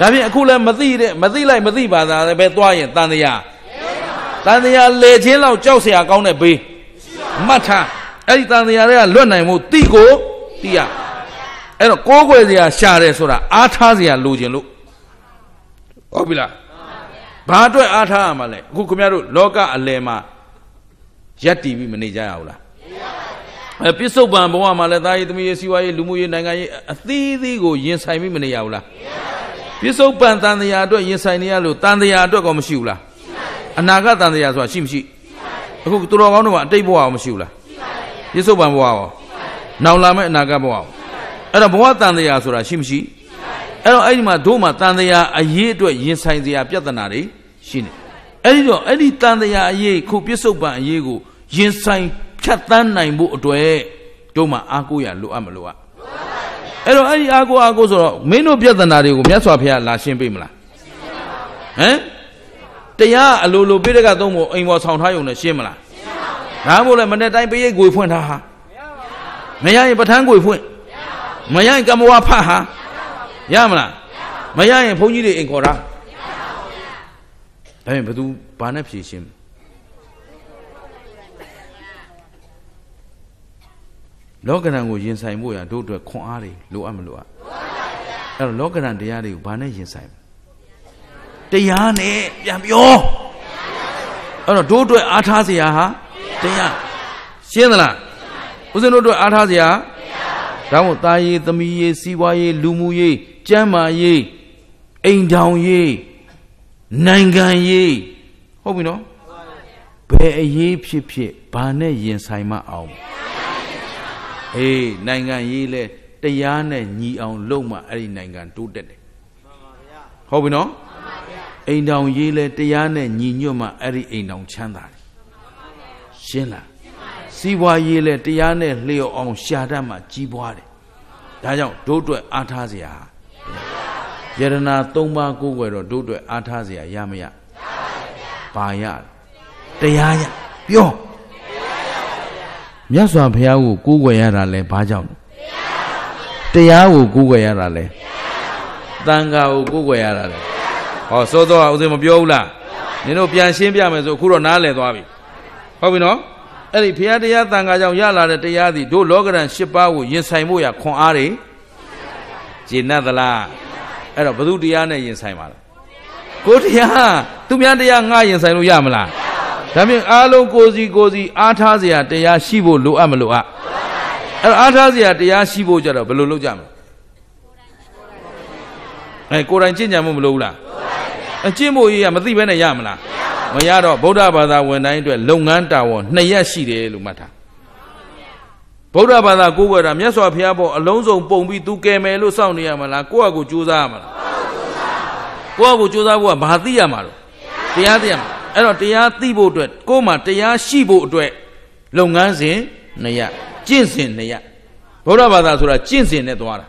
ဒါဖြင့်အခုလည်းမသိတဲ့မသိလိုက်မသိပါသားလည်းပဲသွားရင်တန်တရားတန်တရားလေချင်းလောက်ကြောက်เสียကောင်းတဲ့ဘေးမှတ်ထားအဲ့ဒီတန်တရားတွေကလွတ်နိုင်မှုတိကိုတိရအဲ့တော့ကိုးကွယ်เสียရှာတယ်ဆိုတာအားထားเสียလိုချင်လို့ဟုတ်ပြီလားဘာအတွက်အားထားရမှာလဲအခုခင်ဗျားတို့လောကအလယ်မှာရက်တည်ပြီးမနေကြရဘူးလားအဲ ပြစ္ဆုတ်ပံဘဝမှာလည်းသားရေးသမီးရေးစီးပွားရေးလူမှုရေးနိုင်ငံရေးအသီးသီးကိုရင်ဆိုင်ပြီးမနေရဘူးလားပြစ္ဆုတ်ပံတန်တရားအတွက်ရင်ဆိုင်နေရလို့တန်တရားအတွက်ကောမရှိဘူးလားအနာဂတ်တန်တရားဆိုတာရှိမရှိအခုသူတော်ကောင်းတို့မှာအတိတ်ဘဝရောမရှိဘူးလားပြစ္ဆုတ်ပံဘဝရောနောင်လာမယ့်အနာဂတ်ဘဝရောအဲ့တော့ဘဝတန်တရားဆိုတာရှိမရှိအဲ့တော့အဲ့ဒီမှာတို့မှာတန်တရားအရေးအတွက်ရင်ဆိုင်စရာပြဿနာတွေရှိနေအဲ့ဒီတော့အဲ့ဒီတန်တရားအရေးခုပြစ္ဆုတ်ပံအရေးကိုရင်ဆိုင် ဖြတ်တန်းနိုင်ဖို့အတွက်တို့မှာအားကိုးရလိုအပ်မလို့อ่ะအဲ့တော့အဲ့ဒီအားကိုးအားကိုးဆိုတော့မင်းတို့ပြဿနာတွေကိုမြတ်စွာဘုရားလာရှင်းပေးမလားဟမ်တရားအလိုလိုပိဋကသုံးဖို့အိမ်ပေါ်ဆောင်ထားရုံနဲ့ရှင်းမလားရှင်းပါဘူးဒါမို့လဲမနေ့တိုင်းပိရိတ်ကိုဖွင့်ထားဟာမရရင်ပဋ္ဌာန်းကိုဖွင့်မရရင်ကမ္မဝဖတ်ဟာရမလားမရရင်ဘုန်းကြီးတွေအိမ်ခေါ်တာဒါပေမဲ့ဘသူဘာနဲ့ဖြေရှင်း လောကဓာတ်ကိုရင်ဆိုင်ဖို့ရတို့အတွက်ခွန်အားတွေလိုအပ်မလိုအပ်အဲ့တော့လောကဓာတ်တရားတွေကိုဘာနဲ့ရင်ဆိုင်တရားနဲ့ပြန်ပြောအဲ့တော့တို့အတွက်အားထားစရာဟာတရားရှင်းသလားဦးဇင်းတို့အတွက်အားထားစရာဒါမို့တာရေးသမီးရေးစီးပွားရေးလူမှုရေးကျမ်းမာရေးအိမ်ထောင်ရေးနိုင်ငံရေးဟုတ်ပြီနော်ဘယ်အရေးဖြစ်ဖြစ်ဘာနဲ့ရင်ဆိုင်မအောင် အေးနိုင်ငံရေးလဲတရားနဲ့ညီအောင်လုပ်မှအဲ့ဒီနိုင်ငံတိုးတက်တယ်ဟုတ်ပြီနော်အိမ်တောင်ရေးလဲတရားနဲ့ညီညွတ်မှအဲ့ဒီအိမ်တောင်ချမ်းသာတယ်ရှင်းလားစီးပွားရေးလဲတရားနဲ့လျော့အောင်ရှာတတ်မှကြီးပွားတယ်ဒါကြောင့်တို့အတွက်အားထားစရာယရနာ၃ပါးကိုယ်ွယ်တော့တို့အတွက်အားထားစရာရမရပါရတရားရပြော မြတ်စွာဘုရားကိုကိုးကွယ်ရတာလဲဘာကြောင့်တရားကိုကိုးကွယ်ရတာလဲတန်ခါကိုကိုးကွယ်ရတာလဲဟောစောစောကဦးဇင်းမပြောဘူးလားနင်တို့ပြန်ရှင်းပြမယ်ဆိုအခုတော့နားလည်သွားပြီဟုတ်ပြီနော်အဲ့ဒီဘုရားတရားတန်ခါကြောင့်ရလာတဲ့တရားသည်တို့လောကရန်၈ပါးကိုရင်ဆိုင်ဖို့ရခွန်အားတွေကျေနပ်သလားအဲ့တော့ဘု து တရားနဲ့ရင်ဆိုင်ပါလားကိုတရားသူများတရားငါရင်ဆိုင်လို့ရမလား ဒါဖြင့်အားလုံးကိုစီကိုစီအားထားเสียတရားရှိဖို့လိုအပ်မလိုအပ်အဲ့တော့အားထားเสียတရားရှိဖို့ကြတော့ဘယ်လိုလုပ်ကြမလဲအဲကိုယ်တိုင်ကျင့်ကြံမှုမလိုဘူးလားအကျင့်ဖို့ကြီးကမသိဘဲနဲ့ရမလားမရတော့ဗုဒ္ဓဘာသာဝင်တိုင်းအတွက်လုပ်ငန်းတာဝန်နှစ်ရက်ရှိတယ်လို့မှတ်ထားဗုဒ္ဓဘာသာကိုးကွယ်တာမြတ်စွာဘုရားပေါ်အလုံးစုံပုံပြီးသူကယ်မယ်လို့စောင့်နေရမလားကိုယ့်အကူကြိုးစားရမလားကိုယ့်အကူကြိုးစားဖို့ကဘာသိရမှာလို့တရားသိရမှာ အဲ့တော့တရားသိဖို့အတွက်ကိုယ်မှာတရားရှိဖို့အတွက်လုပ်ငန်းစဉ်နှစ်ရက်ကျင့်စဉ်နှစ်ရက်ဗုဒ္ဓဘာသာဆိုတာကျင့်စဉ်နဲ့သွားတာ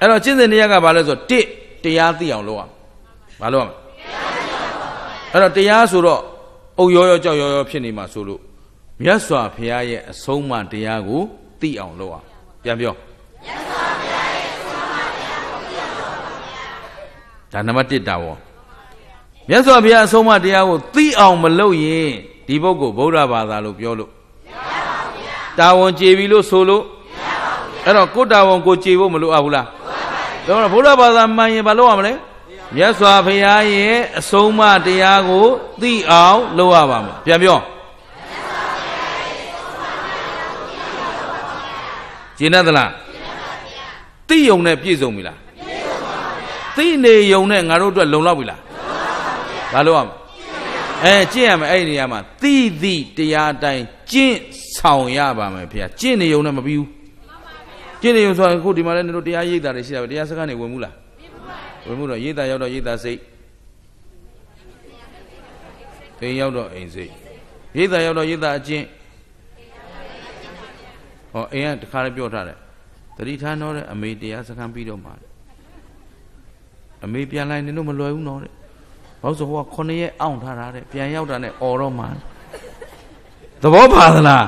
အဲ့တော့ကျင့်စဉ်နှစ်ရက်ကဘာလဲဆိုတော့တစ်တရားသိအောင်လုပ်ရမှာဘာလုပ်ရမလဲအဲ့တော့တရားဆိုတော့အုပ်ရောရောကြောက်ရောရောဖြစ်နေမှာဆိုလို့မြတ်စွာဘုရားရဲ့အဆုံးအမတရားကိုသိအောင်လုပ်အောင်ပြန်ပြောမြတ်စွာဘုရားရဲ့အဆုံးအမတရားကိုသိအောင်လုပ်ဒါနံပါတ်1တာဝေါ် မြတ်စွာဘုရားအဆုံးအမတရားကိုသိအောင်မလုပ်ရင်ဒီပုဂ္ဂိုလ်ဗုဒ္ဓဘာသာလို့ပြောလို့တာဝန်ကျေပြီလို့ဆိုလို့အဲ့တော့ကိုတာဝန်ကိုကျေဖို့မလိုအပ်ဘူးလားပြောတော့ဗုဒ္ဓဘာသာမှန်ရင်ဘာလုပ်ရမလဲမြတ်စွာဘုရားရဲ့အဆုံးအမတရားကိုသိအောင်လုပ်ရပါမယ်ပြန်ပြောကျင့်တတ်သလားသိယုံနဲ့ပြည့်စုံပြီလားသိနေယုံနဲ့ငါတို့အတွက်လုံလောက်ပြီလား ဘာလို့ရမလဲအဲကျင့်ရမယ်အဲ့ဒီနေရာမှာသိသိတရားတိုင်းကျင့်ဆောင်ရပါမယ်ဖေ။ကျင့်နေယုံနဲ့မပြီးဘူးကျင့်နေုံဆိုရင်ခုဒီမှာလည်းနင်တို့တရားရိပ်တာတွေရှိတာပဲတရားစခန်းတွေဝင်မှုလားဝင်မှုတော့ရိပ်တာရောက်တော့ရိပ်တာစိတ်အိမ်ရောက်တော့အိမ်စိတ်ရိပ်တာရောက်တော့ရိပ်တာအကျင့်ဟောအိမ်ကတခါလည်းပြောထားတယ်တတိထားတော့တဲ့အမေတရားစခန်းပြီးတော့မှာအမေပြန်လိုက်နင်တို့မလွယ်ဘူးနော်တဲ့ ဘာလို့ဆိုဟိုက9ရက်အောင့်ထားတာတဲ့ပြန်ရောက်တာနဲ့អော်တော့မှာသဘောပါသလား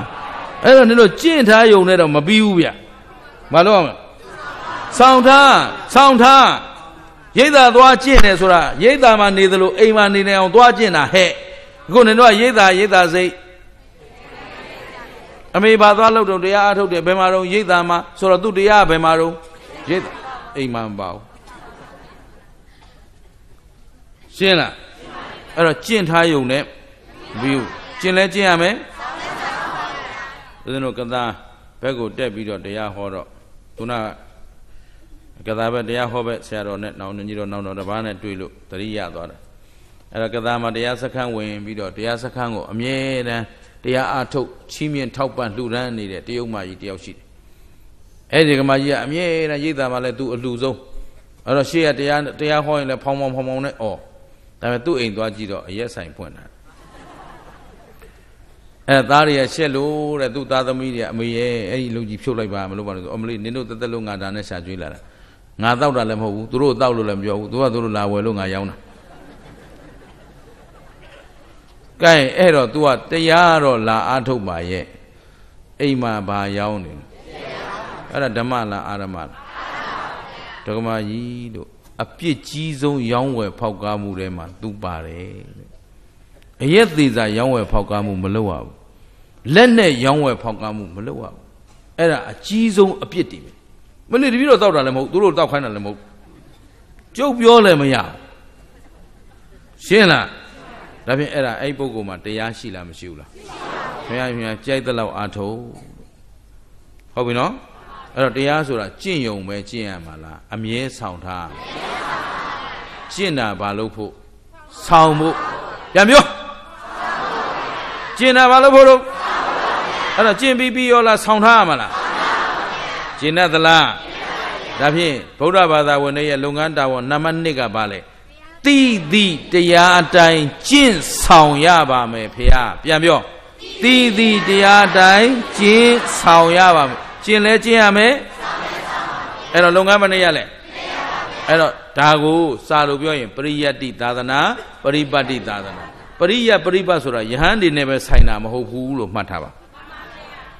အဲ့တော့နင်တို့ကြင့်ထားယုံနဲ့တော့မပြီးဘူးဗျမလုပ်အောင်ဆောင်းထားဆောင်းထားရိတ်တာသွားကျင့်တယ်ဆိုတာရိတ်တာမှာနေသလိုအိမ်မှာနေနေအောင်သွားကျင့်တာဟဲ့အခုနင်တို့ကရိတ်တာရိတ်တာစိတ်အမေဘာသွားလို့တော့တရားအထုတ်တယ်ဘယ်မှာတော့ရိတ်တာမှာဆိုတော့သူတရားဘယ်မှာတော့ရိတ်အိမ်မှာမပါဘူး ရှင်းလားအဲ့တော့ကျင့်ထားယုံနဲ့ပြီးကျင့်လဲကျင့်ရမယ်ဦးဇင်းတို့ကသာဘက်ကိုတက်ပြီးတော့တရားဟောတော့ခုနကသာဘက်တရားဟောဘက်ဆရာတော်နဲ့နောင်ညီတော်နောင်တော်တစ်ပါးနဲ့တွေ့လို့တရိရသွားတာအဲ့တော့ကသာမှာတရားစခန်းဝင်ပြီးတော့တရားစခန်းကိုအမြဲတမ်းတရားအထုတ်ချီးမြှင့်ထောက်ပံ့လှူဒန်းနေတဲ့တရုတ်မကြီးတယောက်ရှိတယ်အဲ့ဒီကမကြီးကအမြဲတမ်းရိတ်တာမှလည်းသူ့အလှဆုံးအဲ့တော့ရှေ့ကတရားတရားဟောရင်လည်းဖောင်းဖောင်းဖောင်းဖောင်းနဲ့အော် ဒါပေမဲ့သူ့အိမ်သွားကြည့်တော့အရက်ဆိုင်ဖွင့်တာအဲသားတွေကရှက်လို့တဲ့သူ့သားသမီးတွေအမေရဲ့အဲ့ဒီလူကြီးဖြုတ်လိုက်ပါမလို့ပါလို့ဆိုအမလေးနင်တို့တက်တက်လို့ငါဒါနဲ့ရှာကျွေးလာတာငါတောက်တာလည်းမဟုတ်ဘူးသူတို့တောက်လို့လည်းမပြောဘူးသူကသူတို့လာဝယ်လို့ငါရောင်းတာကဲအဲ့တော့ तू ကတရားတော့လာအားထုတ်ပါရဲ့အိမ်မှာဘာရောင်းနေအဲ့ဒါဓမ္မလားအာရမလားဓမ္မကြီးတို့ အပြစ်ကြီးဆုံးရောင်းဝယ်ဖောက်ကားမှုထဲမှာသူပါတယ်တဲ့အရက်သေးစာရောင်းဝယ်ဖောက်ကားမှုမလုပ်ရဘူးလက်နဲ့ရောင်းဝယ်ဖောက်ကားမှုမလုပ်ရဘူးအဲ့ဒါအကြီးဆုံးအပြစ်တွေပဲမနေ့တပည့်တော်တောက်တာလည်းမဟုတ်သူတို့တောက်ခိုင်းတာလည်းမဟုတ်ကျုပ်ပြောလည်းမရရှင်းလားဒါဖြင့်အဲ့ဒါအဲ့ပုဂ္ဂိုလ်မှာတရားရှိလားမရှိဘူးလားဘုရားရှင်ကြိုက်တဲ့လောက်အာထုဟုတ်ပြီနော် အဲ့တော့တရားဆိုတာကျင့်ယုံပဲကျင့်ရမှာလားအမြဲဆောင်ထားကျင့်တာဘာလို့ဖို့ဆောင်ဖို့ပြန်ပြောကျင့်တာဘာလို့ဖို့လို့အဲ့တော့ကျင့်ပြီးပြီးရောလားဆောင်ထားရမှာလားကျင့်တတ်သလားဒါဖြင့်ဗုဒ္ဓဘာသာဝင်တွေရဲ့လုပ်ငန်းတာဝန်နံပါတ်1ကဘာလဲတိတိတရားအတိုင်းကျင့်ဆောင်ရပါမယ်ဖေဟာပြန်ပြောတိတိတရားအတိုင်းကျင့်ဆောင်ရပါမယ် ကျင့်လဲကျင့်ရမယ်အဲ့တော့လုပ်ငန်းမနေရလဲအဲ့တော့ဒါကိုစာလို့ပြောရင်ပရိယတ္တိသာသနာပရိပတ်တိသာသနာပရိယပရိပတ်ဆိုတာယဟန်တွေနဲ့ပဲဆိုင်တာမဟုတ်ဘူးလို့မှတ်ထားပါ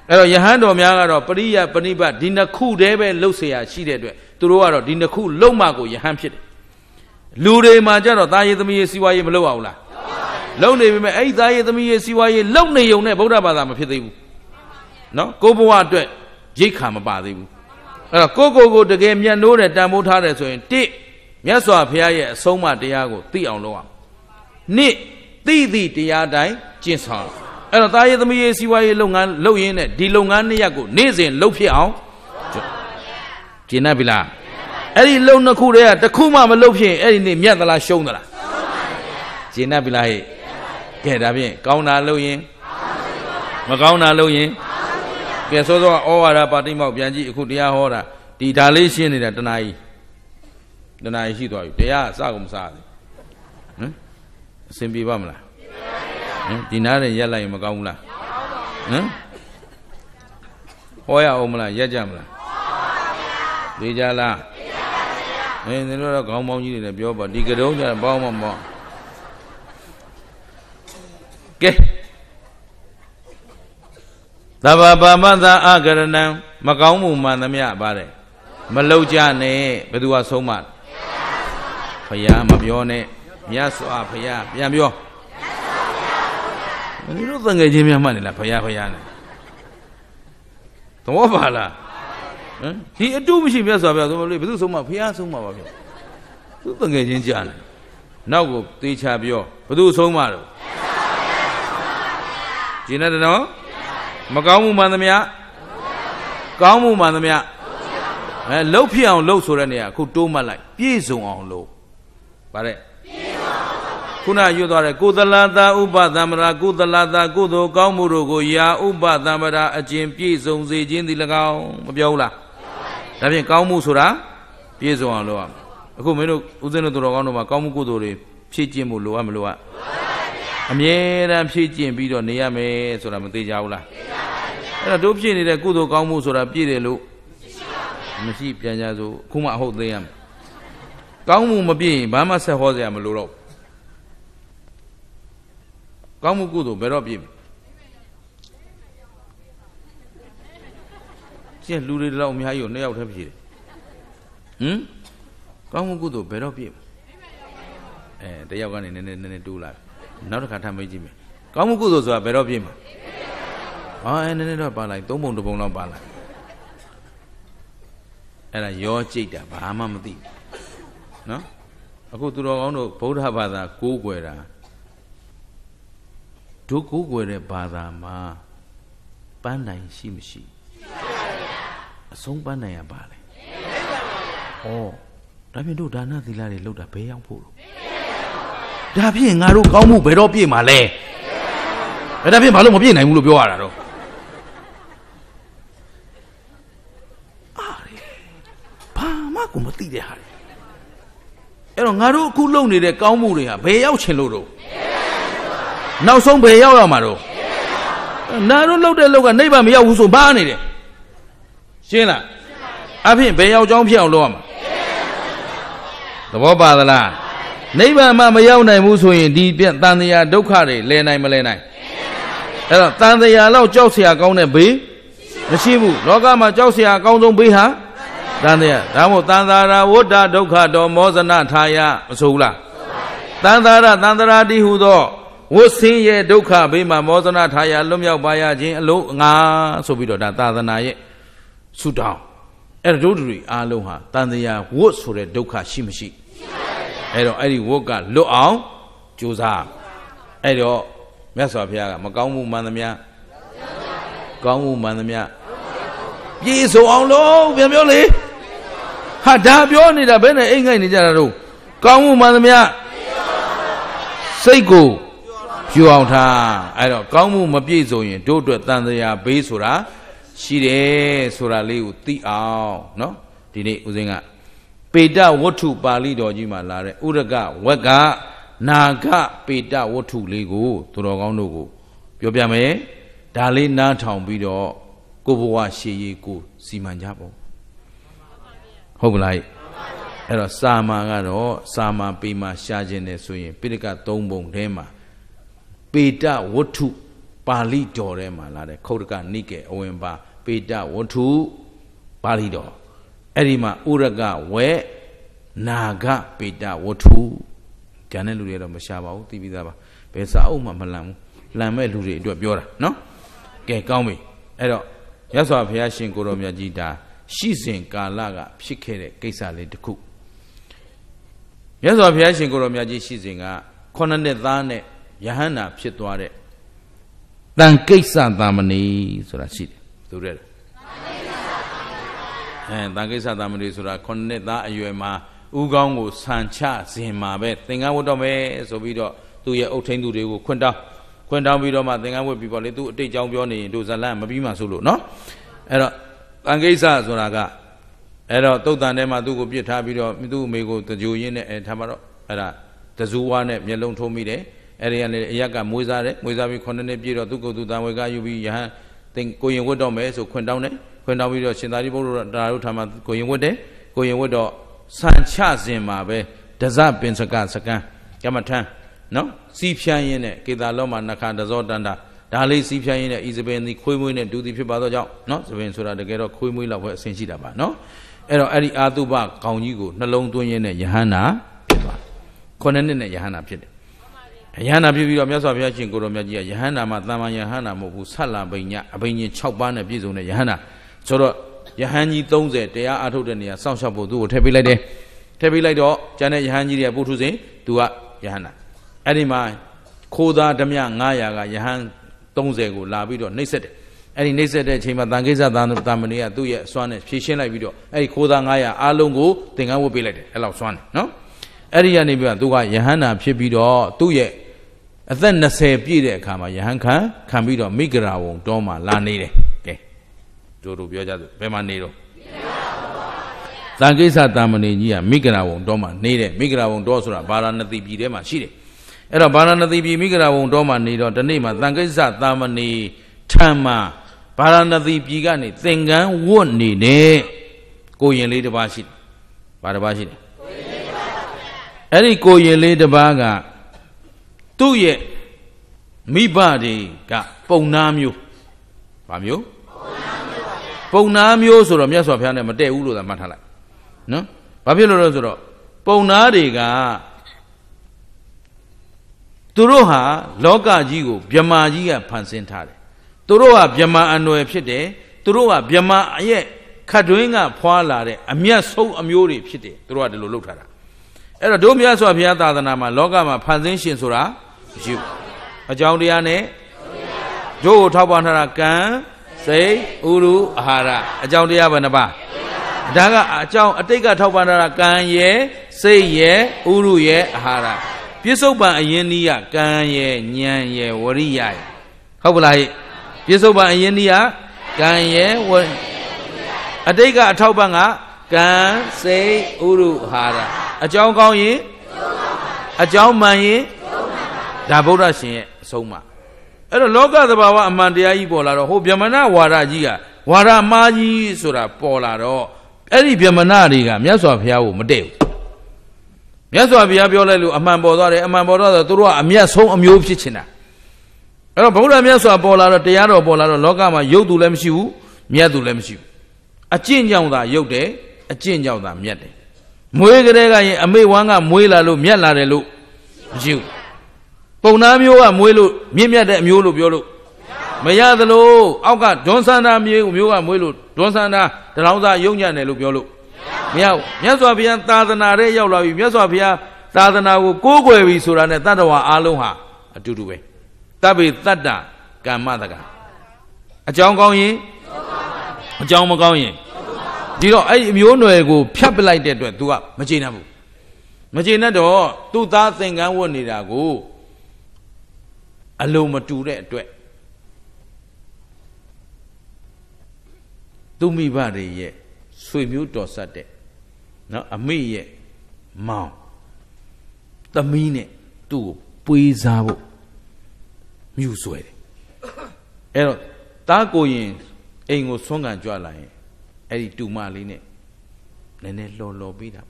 အဲ့တော့ယဟန်တော်များကတော့ပရိယပရိပတ်ဒီနှစ်ခုတည်းပဲလှုပ်เสียရှိတဲ့အတွက်သူတို့ကတော့ဒီနှစ်ခုလုံမှကိုယဟန်ဖြစ်တယ်လူတွေမှာကြတော့သားရည်သမီးရည်စီဝါရေးမလုပ်အောင်လားလုံနေပြီမဲ့အဲ့ဒီသားရည်သမီးရည်စီဝါရေးလုံနေုံနဲ့ဗုဒ္ဓဘာသာမဖြစ်သေးဘူးနော်ကိုဘဝအတွက် ရိတ်ခါမပါသေးဘူးအဲ့တော့ကိုကိုကိုတကယ်မြတ်နိုးတယ်တန်ဖိုးထားတယ်ဆိုရင်တိမြတ်စွာဘုရားရဲ့အဆုံးအမတရားကိုသိအောင်လုပ်အောင်နှစ်သိသိတရားတိုင်းကျင့်ဆောင်အဲ့တော့သားရည်သမီးရည်စီဝါရေးလုပ်ငန်းလုပ်ရင်းနဲ့ဒီလုပ်ငန်းနှစ်ရပ်ကိုနေ့စဉ်လုပ်ဖြစ်အောင်ကျင့်နေပြီလားအဲ့ဒီလုံနှစ်ခုတည်းကတစ်ခုမှမလုပ်ဖြစ်အဲ့ဒီနေ့မြတ်သလားရှုံးသလားကျင့်နေပြီလားဟဲ့ကဲဒါဖြင့်ကောင်းတာလုပ်ရင်မကောင်းတာလုပ်ရင် ကဲစောစောဩဝါဒပါတိမောက်ပြန်ကြည့်အခုတရားဟောတာဒီဒါလေးရှင်းနေတာတဏှာကြီးတဏှာကြီးရှိသွားပြီတရားအစကုန်မစားဘူးဟမ်အစဉ်ပြေပါမလားဟမ်ဒီနားနဲ့ရက်လိုက်ရင်မကောင်းဘူးလားဟမ်ဟောရအောင်မလားရက်ကြမလားသိကြလားသိကြပါဗျာအင်းတို့တော့ခေါင်းပေါင်းကြီးတွေနဲ့ပြောပါဒီကတုံးကြပေါင်းမပေါင်းကဲ သဗ္ဗပါမသအကရဏံမကောင်းမှုမှန်သမျှပါတယ်မလောက်ကြနဲ့ဘယ်သူကဆုံးမဖယားမပြောနဲ့မြတ်စွာဘုရားပြန်ပြောမင်းတို့တငယ်ချင်းများမှတ်နေလားဖယားဖယားနဲ့သဘောပါလားဟမ်ဒီအတုမရှိမြတ်စွာဘုရားဆိုမလို့ဘယ်သူဆုံးမဖယားဆုံးမပါဗျသူတငယ်ချင်းကြားတယ်နောက်ကိုသေချာပြောဘယ်သူဆုံးမတော့ကျင်းတယ်နော် မကောင်းမှုမှန်သမျှကောင်းမှုမှန်သမျှအဲလှုပ်ဖြစ်အောင်လှုပ်ဆိုတဲ့နေရာအခုတိုးမှတ်လိုက်ပြည့်စုံအောင်လှုပ်ဗါတဲ့ခုနရွတ်သွားတဲ့ကုသလတာဥပသမ္ပရာကုသလတာကုသိုလ်ကောင်းမှုတို့ကိုယာဥပသမ္ပရာအကျင့်ပြည့်စုံစေခြင်းသည်၎င်းမပြောဘူးလားဒါဖြင့်ကောင်းမှုဆိုတာပြည့်စုံအောင်လုပ်ရမယ်အခုမင်းတို့ဦးဇင်းတို့သူတော်ကောင်းတို့မှာကောင်းမှုကုသိုလ်တွေဖြည့်ကျင့်ဖို့လိုအပ်မလိုအပ် အမြဲတမ်းဖြည့်ကျင့်ပြီးတော့နေရမယ်ဆိုတာမသေးကြဘူးလားအဲ့တော့တို့ဖြည့်နေတဲ့ကုသိုလ်ကောင်းမှုဆိုတာပြည့်တယ်လို့မရှိပြန်ကြစို့ခုမှအဟုတ်သေးရမယ်ကောင်းမှုမပြည့်ရင်ဘာမှဆက်ဟောစရာမလိုတော့ကောင်းမှုကုသိုလ်ဘယ်တော့ပြည့်မလဲကျက်လူတွေတော့အများကြီးကိုနှစ်ယောက်တည်းပြည့်တယ်ဟမ်ကောင်းမှုကုသိုလ်ဘယ်တော့ပြည့်မလဲအဲတယောက်ကနေနည်းနည်းနည်းနည်းတူးလာ နောက်တစ်ခါထပ်မေးကြည့်မယ်ကောင်းမှုကုသိုလ်ဆိုတာဘယ်တော့ပြည့်မလဲအော်အဲနည်းနည်းတော့ပါလိုက်သုံးပုံတစ်ပုံတော့ပါလိုက်အဲ့ဒါရောကြိတ်တာဘာမှမသိနော်အခုသူတော်ကောင်းတို့ဗုဒ္ဓဘာသာကိုးကွယ်တာဒုကိုးကွယ်တဲ့ဘာသာမှာပန်းတိုင်ရှိမရှိအဆုံးပန်းတိုင်ရပါလေဩဒါဖြင့်တို့ဒါနသီလတွေလောက်တာဘယ်ရောက်ဖို့လို့ ဒါဖြင့်ငါတို့ကောင်းမှုဘယ်တော့ပြည့်မှာလဲအဲ့ဒါဖြင့်ဘာလို့မပြည့်နိုင်ဘူးလို့ပြောရတာတော့အားရဘာမှကိုမသိတဲ့ဟာအဲ့တော့ငါတို့အခုလုပ်နေတဲ့ကောင်းမှုတွေဟာဘယ်ရောက်ချင်လို့တော့နောက်ဆုံးဘယ်ရောက်ရမှာတော့နာတို့လှုပ်တဲ့လှုပ်ကနိဗ္ဗာန်မရောက်ဘူးဆိုဘာနေတယ်ရှင်းလားအဖြစ်ဘယ်ရောက်ကြောင်းဖြစ်အောင်လုပ်ရမှာသဘောပါသလား နိဗ္ဗာန်မှမရောက်နိုင်ဘူးဆိုရင်ဒီပြတန်တရားဒုက္ခတွေလဲနိုင်မလဲနိုင်အဲ့တော့တန်တရားလောက်ကြောက်เสียကောင်းတဲ့ဘေးမရှိဘူးလောကမှာကြောက်เสียအကောင်းဆုံးဘေးဟာတန်တရားဒါမို့တန်သာရဝဋ္ဌဒုက္ခတော်မောဇနထာယမဆိုဘူးလားတန်သာရတန်တရာတိဟုသောဝတ်ဆင်းရဲ့ဒုက္ခဘေးမှာမောဇနထာယလွတ်မြောက်ပါရခြင်းအလို့ငါဆိုပြီးတော့ဒါသာသနာရဲ့ဆုတောင်းအဲ့ဒါတို့တွေအားလုံးဟာတန်တရားဝတ်ဆိုတဲ့ဒုက္ခရှိမရှိ အဲ့တော့အဲ့ဒီဝတ်ကလွတ်အောင်ကြိုးစားအဲ့တော့မြတ်စွာဘုရားကမကောင်းမှုမှန်သမျှကောင်းမှုမှန်သမျှပြေဆုံးအောင်လို့ပြန်ပြောလေဟာဒါပြောနေတာဘယ်နဲ့အိမ်ငိုက်နေကြတာတော့ကောင်းမှုမှန်သမျှစိတ်ကိုဖြူအောင်ထားအဲ့တော့ကောင်းမှုမပြည့်စုံရင်တို့အတွက်တန်တရားဘေးဆိုတာရှိတယ်ဆိုတာလေးကိုသိအောင်เนาะဒီနေ့ဦးဇင်းက ပေတဝတ္ထုပါဠိတော်ကြီးမှာလာတဲ့ဥရကဝက်ကနာဂပေတဝတ္ထုလေးကိုသူတော်ကောင်းတို့ကိုပြောပြမယ်ဒါလေးနားထောင်ပြီးတော့ကိုဘဝရှေးရေးကိုစီမံကြပေါ့ဟုတ်ကလားအဲ့တော့စာမာကတော့စာမာပေမာရှားခြင်းနဲ့ဆိုရင်ပိဋက၃ပုံထဲမှာပေတဝတ္ထုပါဠိတော်ထဲမှာလာတဲ့ခုတ်တကနိကေအဝင်ပါ ပေတဝတ္ထုပါဠိတော် အဲ့ဒီမှာဥရကဝဲနာဂပေတဝတ္ထုကျန်တဲ့လူတွေတော့မရှာပါဘူးသိပြီးသားပါဘယ်စာအုပ်မှမလန်ဘူးလန်မဲ့လူတွေအတွက်ပြောတာနော်ကဲကောင်းပြီအဲ့တော့ရသော်ဘုရားရှင်ကိုရောမြတ်ကြီးဒါရှိစဉ်ကာလကဖြစ်ခဲ့တဲ့ကိစ္စလေးတစ်ခုရသော်ဘုရားရှင်ကိုရောမြတ်ကြီးရှိစဉ်ကခုနှစ်နှစ်သားနဲ့ယဟန္တာဖြစ်သွားတဲ့တန်ကိစ္စသမဏေဆိုတာရှိတယ်သူရဲ အဲတန်ကိစ္စသမဏေဆိုတာခုနှစ်သားအရွယ်မှာဥကောင်းကိုဆန်ချစဉ်မှာပဲသင်္ကန်းဝတ်တော့မယ်ဆိုပြီးတော့သူ့ရဲ့အုတ်ထင်းသူတွေကိုခွင့်တောင်းခွင့်တောင်းပြီးတော့မှသင်္ကန်းဝတ်ပြီးပေါ့လေသူအတိတ်ကြောင်းပြောနေရင်တို့ဇလန့်မပြီးမှဆိုလို့နော်အဲ့တော့တန်ကိစ္စဆိုတာကအဲ့တော့တုတ်တန်ထဲမှာသူ့ကိုပြစ်ထားပြီးတော့သူ့အမေကိုတကြိုရင်းနဲ့အဲထားပါတော့အဲ့ဒါတဇူဝါနဲ့မျက်လုံးထိုးမိတယ်အဲ့ဒီကနေအရက်ကမွေးစားတယ်မွေးစားပြီး9နှစ်ပြည့်တော့သူကုတ်သူတန်ဝေကယူပြီးယဟန်သင်ကိုရင်ဝတ်တော့မယ်ဆိုခွင့်တောင်းတယ် ခွင့်တောင်းပြီးတော့ရှင်သာရိပုတ္တရာတို့ထာမှာကိုရင်ဝတ်တယ်ကိုရင်ဝတ်တော့ဆန်ချစဉ်မှာပဲဒဇပင်စကစကံကမ္မထံနော်စီးဖြန်းရင်းနဲ့ကေတာလောမှာနခဒဇောတန္တာဒါလေးစီးဖြန်းရင်းနဲ့ဣဇပင်သည်ခွေးမွေးနဲ့ဒူသည်ဖြစ်ပါသောကြောင့်နော်ဇပင်ဆိုတာတကယ်တော့ခွေးမွေးလောက်ပဲအဆင်ရှိတာပါနော်အဲ့တော့အဲ့ဒီအာတုပကောင်းကြီးကိုနှလုံးသွင်းရင်းနဲ့ယဟန္တာဖြစ်သွားခုနှစ်နှစ်နဲ့ယဟန္တာဖြစ်တယ်ယဟန္တာဖြစ်ပြီးတော့မြတ်စွာဘုရားရှင်ကိုရောမြတ်ကြီးကယဟန္တာမှာတမ္မာယဟန္တာမဟုတ်ဘူးဆက်လာပိညာအပိညာ6ပါးနဲ့ပြည့်စုံတဲ့ယဟန္တာ ဆိုတော့ယဟန်ကြီး30တရားအထုတ်တဲ့နေရာစောင့်ရှောက်ဖို့သူ့ကိုထည့်ပေးလိုက်တယ်ထည့်ပေးလိုက်တော့ကျန်တဲ့ယဟန်ကြီးတွေကပုထုဇဉ်သူကယဟန္တာအဲ့ဒီမှာခိုးသားဓမြ900ကယဟန်30ကိုလာပြီးတော့နှိပ်စက်တယ်အဲ့ဒီနှိပ်စက်တဲ့အချိန်မှာတန်ကိစ္စသာတာမဏေကသူ့ရဲ့အစွမ်းနဲ့ဖြည့်ရှင်းလိုက်ပြီးတော့အဲ့ဒီခိုးသား900အားလုံးကိုသင်္ကန်းဝတ်ပေးလိုက်တယ်အဲ့လောက်စွမ်းတယ်နော်အဲ့ဒီကနေပြီးတော့သူကယဟန္တာဖြစ်ပြီးတော့သူ့ရဲ့အသက်20ပြည့်တဲ့အခါမှာယဟန်ခံခံပြီးတော့မိဂရာဝုံတောမှာလာနေတယ်ကဲ တို့တို့ပြောကြစို့ဘယ်မှာနေတော့တန်ကိစ္စတာမဏေကြီးကမိဂရာဝုံတော်မှာနေတဲ့မိဂရာဝုံတော်ဆိုတာဗာရာဏသီပြည်ထဲမှာရှိတယ်အဲ့တော့ဗာရာဏသီပြည်မိဂရာဝုံတော်မှာနေတော့ဒီနေ့မှာတန်ကိစ္စတာမဏေထံမှာဗာရာဏသီပြည်ကနေသင်္ကန်းဝတ်နေတဲ့ကိုရင်လေးတစ်ပါးရှိတယ်ဘာတစ်ပါးရှိတယ်အဲ့ဒီကိုရင်လေးတစ်ပါးကသူ့ရဲ့မိဘတွေကပုံနာမျိုးဘာမျိုး ပုံနာမျိုးဆိုတော့မြတ်စွာဘုရားနဲ့မတည့်ဘူးလို့သာမှတ်ထားလိုက်နော်ဘာဖြစ်လို့လဲဆိုတော့ပုံနာတွေကသူတို့ဟာလောကကြီးကိုဗြမာကြီးကဖန်ဆင်းထားတယ်သူတို့ဟာဗြမာအနွယ်ဖြစ်တယ်သူတို့ဟာဗြမာအရဲ့ခတ်တွင်းကဖွာလာတဲ့အမျက်ဆုံးအမျိုးတွေဖြစ်တယ်သူတို့ကဒီလိုလုပ်ထားတာအဲ့တော့တို့မြတ်စွာဘုရားသာသနာမှာလောကမှာဖန်ဆင်းရှင်ဆိုတာမရှိဘူးအကြောင်းတရားနဲ့တို့ကိုထောက်ပံ့ထားတာကံ စိတ်ဥရုအာဟာရအကြောင်းတရားဘယ်နှပါဒါကအကြောင်းအတိတ်ကထောက်ပံ့ထားတာကံရဲ့စိတ်ရဲ့ဥရုရဲ့အာဟာရပြစ္ဆုတ်ပံအရင်နီးကကံရဲ့ဉာဏ်ရဲ့ဝရိယရဲ့ဟုတ်ပလားဟိပြစ္ဆုတ်ပံအရင်နီးကကံရဲ့ဝအတိတ်ကအထောက်ပံ့ကကံစိတ်ဥရုအာဟာရအကြောင်းကောင်းရင်အကြောင်းမှန်ရင်ဒါဗုဒ္ဓရှင်ရဲ့အဆုံးအမ အဲ့တော့လောကသဘာဝအမှန်တရားကြီးပေါ်လာတော့ဟိုဗျမနဝါဒကြီးကဝါဒမားကြီးဆိုတာပေါ်လာတော့အဲ့ဒီဗျမနတွေကမြတ်စွာဘုရားကိုမတည့်ဘူးမြတ်စွာဘုရားပြောလိုက်လို့အမှန်ပေါ်သွားတယ်အမှန်ပေါ်သွားတော့သူတို့ကအမျက်ဆုံးအမျိုးဖြစ်ချင်တာအဲ့တော့ဗုဒ္ဓမြတ်စွာပေါ်လာတော့တရားတော်ပေါ်လာတော့လောကမှာယုတ်သူလည်းမရှိဘူးမြတ်သူလည်းမရှိဘူးအကျင့်ကြောင့်သာယုတ်တယ်အကျင့်ကြောင့်သာမြတ်တယ်မွေးကလေးကရင်အမေဝမ်းကမွေးလာလို့မြတ်လာတယ်လို့မရှိဘူး ပုံနာမျိုးကမွေးလို့မြင့်မြတ်တဲ့အမျိုးလို့ပြောလို့မရသလိုအောက်ကဒွန်ဆန္ဒမျိုးမျိုးကမွေးလို့ဒွန်ဆန္ဒတလောင်းစားယုံညံ့တယ်လို့ပြောလို့မရဘူးမြတ်စွာဘုရားသာသနာတဲ့ရောက်လာပြီမြတ်စွာဘုရားသာသနာကိုကိုးကွယ်ပြီဆိုတာနဲ့တတ္တဝါအားလုံးဟာအတူတူပဲတပ်ပေတတ္တကမ္မတကအကြောင်းကောင်းရင်အကြောင်းမကောင်းရင်ဒီတော့အဲ့ဒီအမျိုးနွယ်ကိုဖြတ်ပလိုက်တဲ့အတွက် तू ကမကျေနပ်ဘူးမကျေနပ်တော့သူ့သားသင်္ကန်းဝတ်နေတာကို အလုံးမတူတဲ့အတွက်သူမိဘတွေရဲ့ဆွေမျိုးတော်ဆက်တဲ့နော်အမေရဲ့မောင်သမီးနဲ့သူ့ကိုပွေးစားဖို့မြူဆွဲတယ်အဲ့တော့တားကိုရင်အိမ်ကိုဆွမ်းကန်ကြွလာရင်အဲ့ဒီတူမလေးနဲ့နည်းနည်းလော်လော်ပေးတာ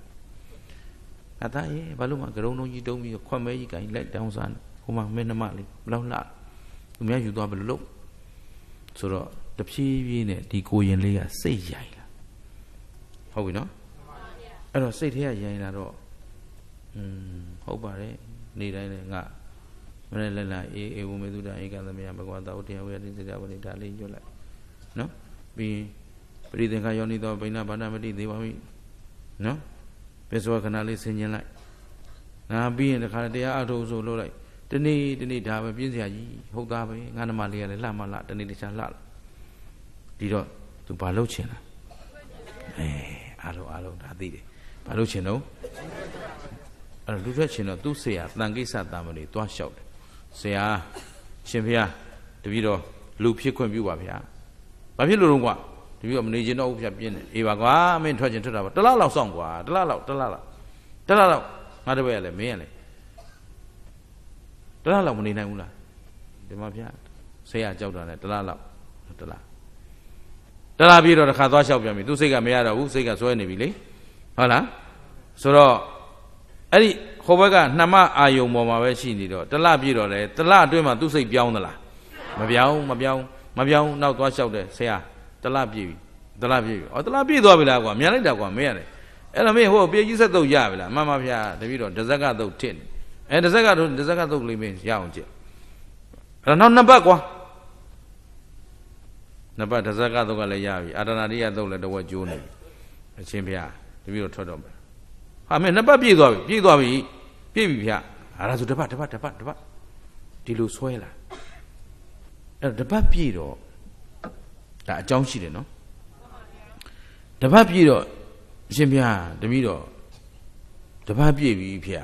အသားရဲ့ဘာလို့မှကရုံလုံးကြီးတုံးပြီးခွက်မဲကြီးကင်လိုက်တောင်းစား ဟိုမှာမင်းနှမလေးဘလောက်လှသူများယူသွားဘယ်လိုလုပ်ဆိုတော့တဖြည်းဖြည်းနဲ့ဒီကိုရင်လေးကစိတ်ရိုင်လာဟုတ်ပြီနော်အဲ့တော့စိတ်ထဲကရိုင်လာတော့อืมဟုတ်ပါတယ်နေတိုင်းလည်းငါမရလလအေးအေဝမေသုဒ္ဓဧကသမယဘဂဝတာဥတ္တယဝေတိစေတဝတိဒါလေးညွတ်လိုက်နော်ပြီးပရိသင်္ခယောနိသောဘိနာဘာနာမတိသေးပါမိနော်ပစ္စောခဏလေးဆင်ញင်လိုက်ငါပြီးရင်တခါတရားအထုတ်ဆိုလုပ်လိုက် တနေ့တနေ့ဒါပဲပြင်းစရာကြီးဟုတ်သားပဲငါနမလေးကလည်းလှမလှတနေ့တခြားလှလာဒီတော့သူဘာလုပ်ချင်လားအဲအားလုံးအားလုံးဒါသိတယ်ဘာလုပ်ချင်တော့အဲ့လူထွက်ချင်တော့သူ့ဆရာတန်ကိစ္စတံမဏိသွားလျှောက်တယ်ဆရာရှင်ဖေဟာတပည့်တော်လူဖြစ်ခွင့်ပြုပါဗျာဘာဖြစ်လို့လဲကွာတပည့်တော်မနေချင်တော့ဘူးဗျာပြင်းတယ်အေးပါကွာမင်းထွက်ချင်ထွက်တာပါတလားလောက်စောင့်ကွာတလားလောက်တလားလောက်တလားလောက်ငါတပည့်ရလဲမင်းရလဲတ လားလောက်မနေနိုင်ဘူးလားဒီမှာဗျာဆရာကြောက်တာနဲ့တလားလောက်တလားတလားပြီးတော့တစ်ခါသွားလျှောက်ပြန်ပြီသူစိတ်ကမရတော့ဘူးစိတ်ကစွဲနေပြီလေဟုတ်လားဆိုတော့အဲ့ဒီဟိုဘက်ကနှမအာယုံပေါ်မှာပဲရှိနေတော့တလပြည့်တော့လေတလအတွင်းမှာသူ့စိတ်ပြောင်းသလားမပြောင်းမပြောင်းမပြောင်းနောက်သွားလျှောက်တယ်ဆရာတလပြည့်ပြီတလပြည့်ပြီဩတလပြည့်သွားပြီလားကွာမြန်လိုက်တာကွာမင်းရတယ်အဲ့တော့မင်းဟိုပြေကြီးဆက်တုတ်ရပြီလားမှန်ပါဗျာတပည့်တော့ဒဇက်ကတုတ်ထစ်နေ အဲဒဇက်ကတုတ်ဒဇက်ကတုတ်လေးမင်းရအောင်ကြည့်အဲ့တော့နောက်နှစ်ပတ်ကွာနှစ်ပတ်ဒဇက်ကတုတ်ကလည်းရပြီအာတနာတိယတုတ်လည်းတဝက်ကျိုးနေပြီအချင်းဗျာတပည့်တော့ထွက်တော့မယ်ဟာမင်းနှစ်ပတ်ပြည့်သွားပြီပြည့်သွားပြီပြည့်ပြီဗျအဲ့ဒါဆိုတပတ်တပတ်တပတ်တပတ်ဒီလိုဆွဲလာအဲ့တပတ်ပြည့်တော့ဒါအကြောင်းရှိတယ်နော်တပတ်ပြည့်တော့အရှင်ဗျာတပည့်တော့တပတ်ပြည့်ပြီဖေ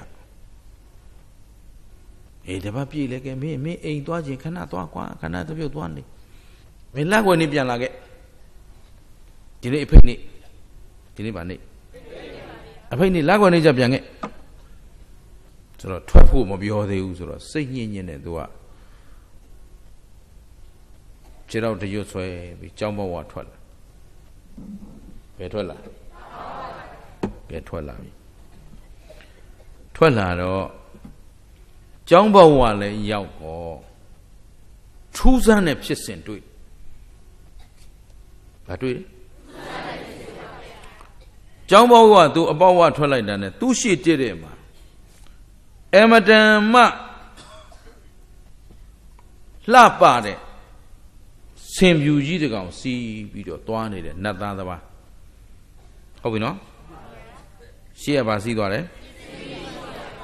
အေးတပတ်ပြည့်လေကဲမင်းမင်းအိမ်သွားခြင်းခဏသွားကွာခဏတပြုတ်သွားနေမင်းလက်ွယ်နေပြန်လာခဲ့ဒီနေ့အဖိတ်နေ့ဒီနေ့ဗာနေ့အဖေနေလက်ကွယ်နေကြပြန်ခဲ့ဆိုတော့ထွက်ဖို့မပြောသေးဘူးဆိုတော့စိတ်ညစ်ညစ်နဲ့သူကခြေတော့တရွတ်ဆွဲပြီးကြောင်းဘဝထွက်လာဘယ်ထွက်လာဘယ်ထွက်လာပြီထွက်လာတော့ ကြောင်းဘဝလည်းရောက်တော့ထူးဆန်းတဲ့ဖြစ်စဉ်တွေ့ဘာတွေ့လဲကျောင်းဘဝကသူအပေါဝထွက်လိုက်တာနဲ့သူရှိတည့်တဲ့မှာအမတန်မှလှပတဲ့ဆင်ပြူကြီးတကောင်စီးပြီးတော့သွားနေတဲ့နတ်သားတစ်ပါးဟုတ်ပြီနော်ရှေ့ကပါစီးသွားတယ်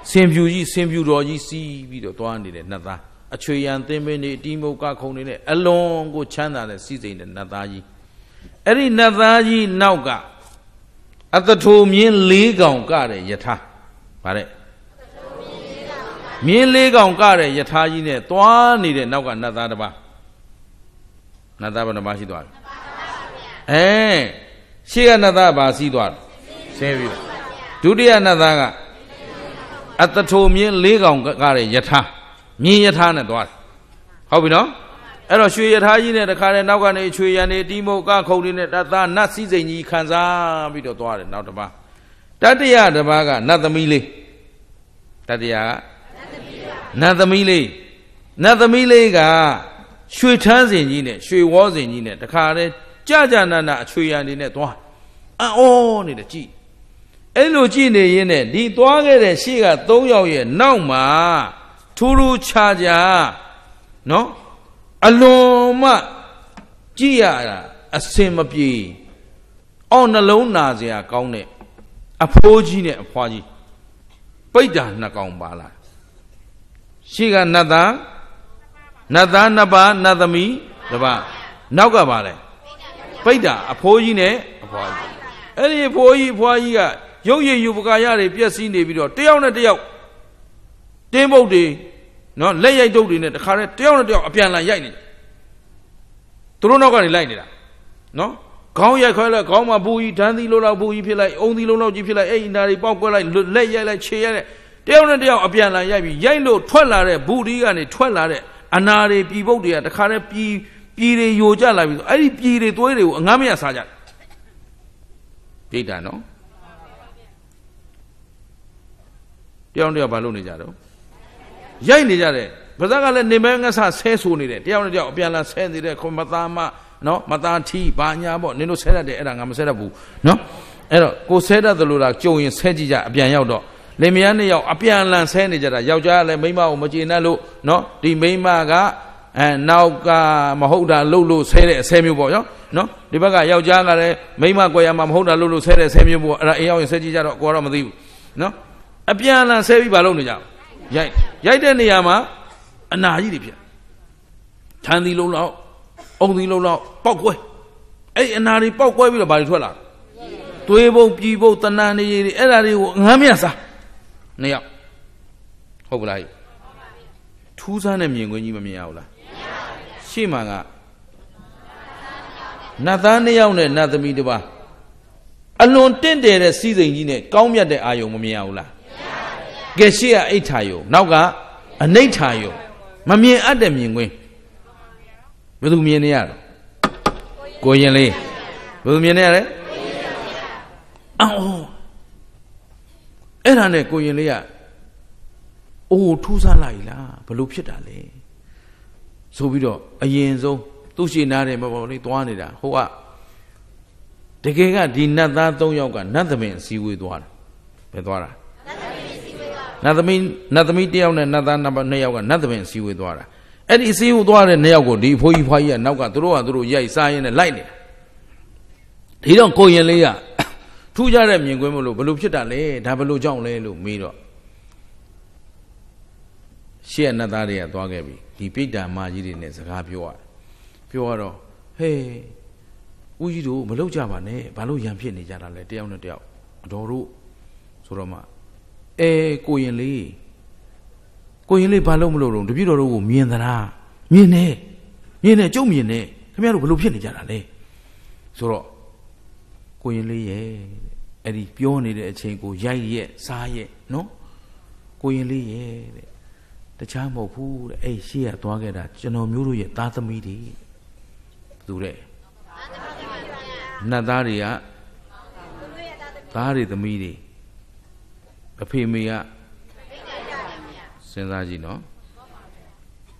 ဆင်ပြူကြီးဆင်ပြူတော်ကြီးစီးပြီးတော့သွားနေတဲ့နတ်သားအချွေရန်သင်းပင်နေတီးမုတ်ကခုံနေနဲ့အလွန်ကိုချမ်းသာတဲ့စီးစိမ်တဲ့နတ်သားကြီးအဲ့ဒီနတ်သားကြီးနောက်ကအတထိုမြင်း၄កောင်ကတဲ့ယထာဗါတဲ့မြင်း၄កောင်ကတဲ့ယထာကြီးနဲ့သွားနေတဲ့နောက်ကနတ်သားတစ်ပါးနတ်သားဘယ်နှပါးရှိသွားလဲအဲရှေ့ကနတ်သားဘာစီးသွားလဲဆင်းပြီးတော့ဒုတိယနတ်သားက အတထိုမြင်း၄កောင်ကတဲ့ယထာမြင်းယထာနဲ့သွားတယ်ဟုတ်ပြီနော်အဲ့တော့ရွှေရထားကြီးနဲ့တခါတည်းနောက်ကနေချွေရံနေတီးမုတ်ကခုံနေနဲ့တသားနတ်စည်းစိမ်ကြီးခံစားပြီးတော့သွားတယ်နောက်တစ်ပါးတတရတစ်ပါးကနတ်သမီးလေးတတရကနတ်သမီးလေးနတ်သမီးလေးကရွှေထန်းစင်ကြီးနဲ့ရွှေဝေါစင်ကြီးနဲ့တခါတည်းကြကြနာနာအချွေရံနေနဲ့သွားအော်နေတဲ့ကြည့် အဲ့လိုကြည့်နေရင်းနဲ့ဒီသွားခဲ့တဲ့ရှေ့က၃ယောက်ရဲ့နောက်မှာထူးထူးခြားခြားနော်အလွန်မှကြည့်ရတာအစင်မပြေအော်နှလုံးနာစရာကောင်းတဲ့အဖိုးကြီးနဲ့အဖွားကြီးပိတ်တာနှစ်ကောင်ပါလာရှိကနတ်သားနတ်သားနှစ်ပါးနတ်သမီးတစ်ပါးနောက်ကပါလဲပိတ်တာအဖိုးကြီးနဲ့အဖွားကြီးအဲ့ဒီအဖိုးကြီးအဖွားကြီးက ရုပ်ရည်ယူပကာရတွေပြက်စီးနေပြီးတော့တယောက်နဲ့တယောက်တင်းပုတ်တွေနော်လက်ရိုက်တုပ်တွေနဲ့တခါတည်းတယောက်နဲ့တယောက်အပြန်လန်ရိုက်နေတယ်သူတို့နောက်ကနေလိုက်နေတာနော်ခေါင်းရိုက်ခွဲလိုက်ခေါင်းမှာဘူးကြီးဒန်းသီးလုံးလောက်ဘူးကြီးဖြစ်လိုက်အုံသီးလုံးလောက်ကြီးဖြစ်လိုက်အဲ့ဒီနာတွေပေါက်ကွဲလိုက်လက်ရိုက်လိုက်ခြေရိုက်လိုက်တယောက်နဲ့တယောက်အပြန်လန်ရိုက်ပြီးရိုက်လို့ထွက်လာတဲ့ဘူးဒီကနေထွက်လာတဲ့အနာတွေပြည်ပုတ်တွေကတခါတည်းပြည်ပြည်တွေယိုကျလာပြီးဆိုအဲ့ဒီပြည်တွေသွေးတွေကိုအငမ်းမရစားကြတယ်ပြိတ္တာနော် တယောက်တယောက်ဘာလုပ်နေကြတော့ရိုက်နေကြတယ်ပါဇက်ကလည်းနေမဲငဆဆဲဆူနေတယ်တယောက်နဲ့တယောက်အပြန်လာဆဲနေတဲ့ခွန်မသားမနော်မသားထီဘာညာပေါ့နင်တို့ဆဲတတ်တယ်အဲ့ဒါငါမဆဲတတ်ဘူးနော်အဲ့တော့ကိုဆဲတတ်သလိုလားကြုံရင်ဆဲကြည့်ကြအပြန်ရောက်တော့လင်မယားနှစ်ယောက်အပြန်လန်ဆဲနေကြတာယောက်ျားကလည်းမိန်းမကိုမကျေနပ်လို့နော်ဒီမိန်းမကအဲနောက်ကမဟုတ်တာလှုပ်လို့ဆဲတဲ့အဆဲမျိုးပေါ့နော်နော်ဒီဘက်ကယောက်ျားကလည်းမိန်းမကွယ်ရမှာမဟုတ်တာလှုပ်လို့ဆဲတဲ့အဆဲမျိုးပေါ့အဲ့ဒါအိမ်ရောက်ရင်ဆဲကြည့်ကြတော့ကိုကတော့မသိဘူးနော် အပြန်လန်ဆဲပြီးဘာလုပ်နေကြရိုက်ရိုက်တဲ့နေရာမှာအနာကြီးတွေဖြစ်ထန်းသီလုံးလောက်အုံသီလုံးလောက်ပေါက်ကွဲအဲ့အနာတွေပေါက်ကွဲပြီးတော့ဘာတွေထွက်လာသွေးပုတ်ပြည်ပုတ်တဏ္ဍာနေတွေအဲ့ဒါတွေကိုငမ်းမြစားနှစ်ယောက်ဟုတ်ပလားထူးဆန်းတဲ့မြင်ကွင်းကြီးမမြင်ရဘူးလားရှေ့မှာကနတ်သားနှစ်ယောက်နဲ့နတ်သမီးတစ်ပါးအလွန်တင့်တယ်တဲ့စီးစိမ်ကြီးနဲ့ကောင်းမြတ်တဲ့အာယုံမမြင်ရဘူးလား ကဲရှေ့ကအိဋ္ဌာယုံနောက်ကအနိဋ္ဌာယုံမမြင်အပ်တဲ့မြင်ကွင်းဘယ်သူမြင်နေရတော့ကိုရင်လေးဘယ်သူမြင်နေရလဲအော်အဲ့ဒါနဲ့ကိုရင်လေးကအိုးထူးဆန်းလိုက်လားဘလို့ဖြစ်တာလဲဆိုပြီးတော့အရင်ဆုံးသူ့ရှိနာတယ်မပေါ်လေးသွားနေတာဟိုကတကယ်ကဒီနတ်သား၃ယောက်ကနတ်သမင်အစည်းဝေးသွားတာဘယ်သွားတာ နတ်သမီးနတ်သမီးတယောက်နဲ့နတ်သားနှစ်ယောက်ကနတ်သမင်စီဝေးသွားတာအဲ့ဒီစီဝေးသွားတဲ့နှစ်ယောက်ကိုဒီဖိုးကြီးဖွားကြီးကနောက်ကသူတို့ကသူတို့ရိုက်စားရင်းနဲ့လိုက်နေတာဒီတော့ကိုရင်လေးကထူးကြတဲ့မြင်ကွင်းမလို့ဘလို့ဖြစ်တာလဲဒါဘလို့ကြောင့်လဲလို့မေးတော့ရှေ့နတ်သားတွေကသွားခဲ့ပြီဒီပိဋ္ဌာမကြီးတွေနဲ့စကားပြောရတယ်ပြောတော့ဟေးဦးကြီးတို့မလုပ်ကြပါနဲ့ဘာလို့ရံဖြစ်နေကြတာလဲတယောက်နဲ့တယောက်အတော်တို့ဆိုတော့မှ အဲကိုရင်လေးကိုရင်လေးဘာလို့မလို့တော့တပြည့်တော်တို့ကိုမြင်သလားမြင်နေမြင်နေကြုံမြင်နေခင်ဗျားတို့ဘလို့ဖြစ်နေကြတာလဲဆိုတော့ကိုရင်လေးရဲ့အဲ့ဒီပြောနေတဲ့အချိန်ကိုရိုက်ရက်စားရက်နော်ကိုရင်လေးရဲ့တဲ့တခြားမဟုတ်ဘူးတဲ့အဲ့ရှေ့ကသွားခဲ့တာကျွန်တော်မျိုးတို့ရဲ့သားသမီးတွေသူတဲ့နတ်သားတွေကသားတွေသမီးတွေ အဖေမေကစဉ်းစားကြည့်နော်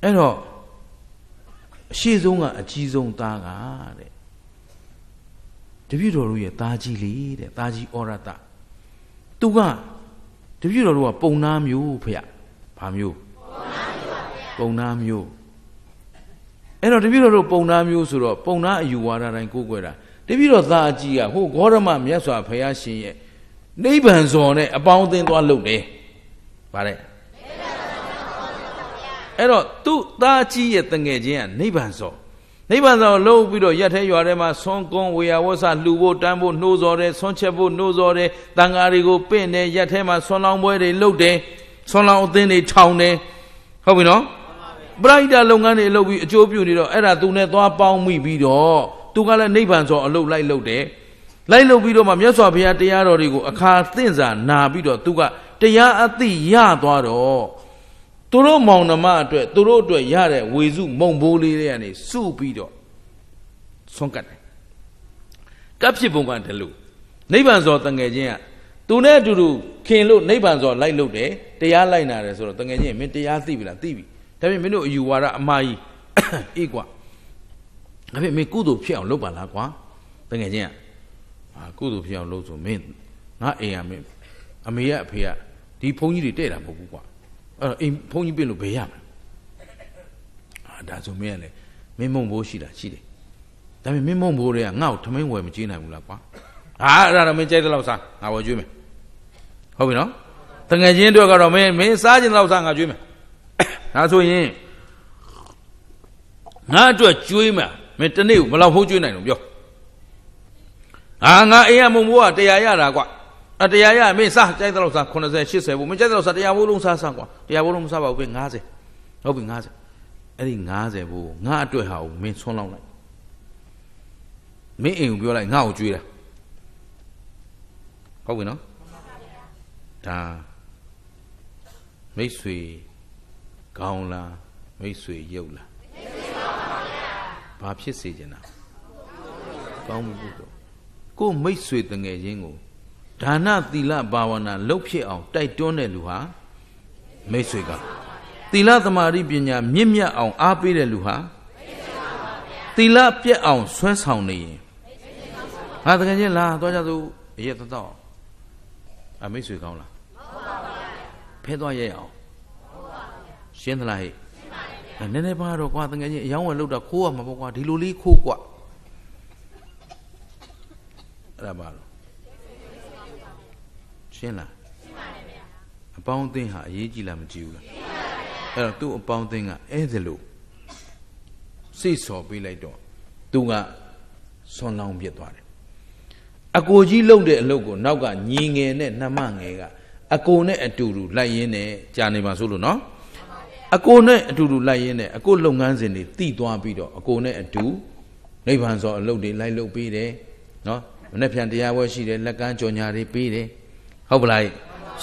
အဲ့တော့အရှိဆုံးကအကြီးဆုံးသားကတဲ့တပည့်တော်တို့ရဲ့သားကြီးလေးတဲ့သားကြီးဩရတသူကတပည့်တော်တို့ကပုံနာမျိုးဖေ။ဘာမျိုးပုံနာမျိုးအဲ့တော့တပည့်တော်တို့ပုံနာမျိုးဆိုတော့ပုံနာအယူဝါဒတိုင်းကိုးကွယ်တာတပည့်တော်သားအကြီးကဟိုဂေါရမမြတ်စွာဘုရားရှင်ရဲ့ နိဗ္ဗာန်ဇော်နဲ့အပေါင်းအသင်းသွားလုပ်တယ်ဗါတဲ့အဲ့တော့သူ့သားကြီးရဲ့တငယ်ချင်းကနိဗ္ဗာန်ဇော်နိဗ္ဗာန်ဇော်လှုပ်ပြီးတော့ရက်ထဲရွာထဲမှာဆွန်ကုန်းဝေယဝဆလှူဖို့တန်းဖို့နှိုးစော်တယ်ဆွန်ချက်ဖို့နှိုးစော်တယ်တန်ဃာတွေကိုပင့်တယ်ရက်ထဲမှာဆွန်လောင်းပွဲတွေလုပ်တယ်ဆွန်လောင်းအသင်းတွေထောင်တယ်ဟုတ်ပြီနော်ပရိဒလုပ်ငန်းတွေလုပ်ပြီးအကျိုးပြုနေတော့အဲ့ဒါသူနဲ့သွားပေါင်းမိပြီးတော့သူကလည်းနိဗ္ဗာန်ဇော်အလုပ်လိုက်လုပ်တယ် လိုက်လုပ်ပြီးတော့မှမြတ်စွာဘုရားတရားတော်တွေကိုအခါသင့်စာနာပြီးတော့သူကတရားအသိရသွားတော့သူတို့မောင်နှမအတွက်သူတို့အတွက်ရတဲ့ဝေစုမုံဘိုးလေးတွေကနေစုပြီးတော့ဆွန့်ကတ်တယ်ကပ်ဖြစ်ပုံကတလူနိဗ္ဗာန်ဇော်တငယ်ချင်းကသူနဲ့အတူတူခင်လို့နိဗ္ဗာန်ဇော်လိုက်လို့တယ်တရားလိုက်နာတယ်ဆိုတော့တငယ်ချင်းမင်းတရားသိပြီလားသိပြီဒါပေမဲ့မင်းတို့အယူဝါဒအမှားကြီးအေးကွာဒါပေမဲ့မင်းကုသိုလ်ဖြစ်အောင်လုပ်ပါလားကွာတငယ်ချင်းက အာကုသိုလ်ဖြစ်အောင်လုပ်ဆိုမင်းငါအိမ်ရမင်းအမေရအဖေရဒီဘုန်းကြီးတွေတဲ့တာမဟုတ်ဘူးကွာအဲ့တော့အိမ်ဘုန်းကြီးပြင်လို့ဘယ်ရမလဲအာဒါဆိုမင်းကလည်းမင်းမုံဘိုးရှိတာရှိတယ်ဒါပေမဲ့မင်းမုံဘိုးတွေကငါ့ကိုထမင်းဝယ်မကြည့်နိုင်ဘူးလားကွာဟာအဲ့ဒါတော့မင်းကြိုက်တဲ့လောက်စားငါဝယ်ကျွေးမယ်ဟုတ်ပြီနော်တငယ်ချင်းတို့ကတော့မင်းမင်းစားခြင်းလောက်စားငါကျွေးမယ်ဒါဆိုရင်ငါအတွက်ကျွေးမှာမင်းတနေ့ကိုမလောက်ဖို့ကျွေးနိုင်လို့ပြော ဟာငါအိမ်ကမုံဘိုးကတရားရတာကွာအတရားရမင်းစားကြိုက်တဲ့လောက်စား80 80ဘူးမကြိုက်တဲ့လောက်စားတရားဘိုးလုံးစားစားကွာတရားဘိုးလုံးမစားပါဘူးပဲ90ဟုတ်ပြီ90အဲ့ဒီ90ဘူးငါအတွက်ဟာကိုမင်းဆွန်းလောက်လိုက်မင်းအိမ်ကိုပြောလိုက်ငါ့ကိုကြွေးတာဟုတ်ပြီနော်ဒါမိတ်ဆွေကောင်းလားမိတ်ဆွေရုပ်လားမိတ်ဆွေကောင်းပါဗျာဘာဖြစ်စေချင်တာကောင်းမှုတော့ ကိုမိတ်ဆွေတငယ်ချင်းကိုဒါနသီလဘာဝနာလှုပ်ဖြစ်အောင်တိုက်တွန်းတဲ့လူဟာမိတ်ဆွေကသီလသမာဓိပညာမြင့်မြတ်အောင်အားပေးတဲ့လူဟာသီလပြက်အောင်ဆွဲဆောင်နေရင်ငါတကယ်ချင်းလားသွားကြသူအရက်တော့အမိတ်ဆွေကောင်းလားဖဲသွားရဲအောင်ရှင်းသလားဟဲ့နည်းနည်းပါတော့ကွာတကယ်ချင်းအယောင်းဝယ်လောက်တာခိုးရမှာပေါ့ကွာဒီလိုလေးခိုးကွာ အဲ့ဒါပါတော့ရှင်းလားရှင်းပါတယ်ဗျာအပေါင်းအသင်းဟာအရေးကြီးလားမကြည့်ဘူးလားရှင်းပါဗျာအဲ့တော့သူ့အပေါင်းအသင်းကအဲ့ဒါလို့စိတ်ဆော်ပေးလိုက်တော့သူကဆွန်လောင်းပြစ်သွားတယ်အကိုကြီးလှုပ်တဲ့အလုပ်ကိုနောက်ကညီငယ်နဲ့နှမငယ်ကအကိုနဲ့အတူတူလိုက်ရင်းနဲ့ကြာနေပါဆိုလို့နော်အကိုနဲ့အတူတူလိုက်ရင်းနဲ့အကိုလုပ်ငန်းစဉ်တွေတည်သွားပြီးတော့အကိုနဲ့အတူနိဗ္ဗာန်စောအလုပ်တွေလိုက်လုပ်ပေးတယ်နော် မနေ့ပြန်တရားဝဲရှိတယ်လက်ကမ်းကြော်ညာတွေပေးတယ်ဟုတ်ပလား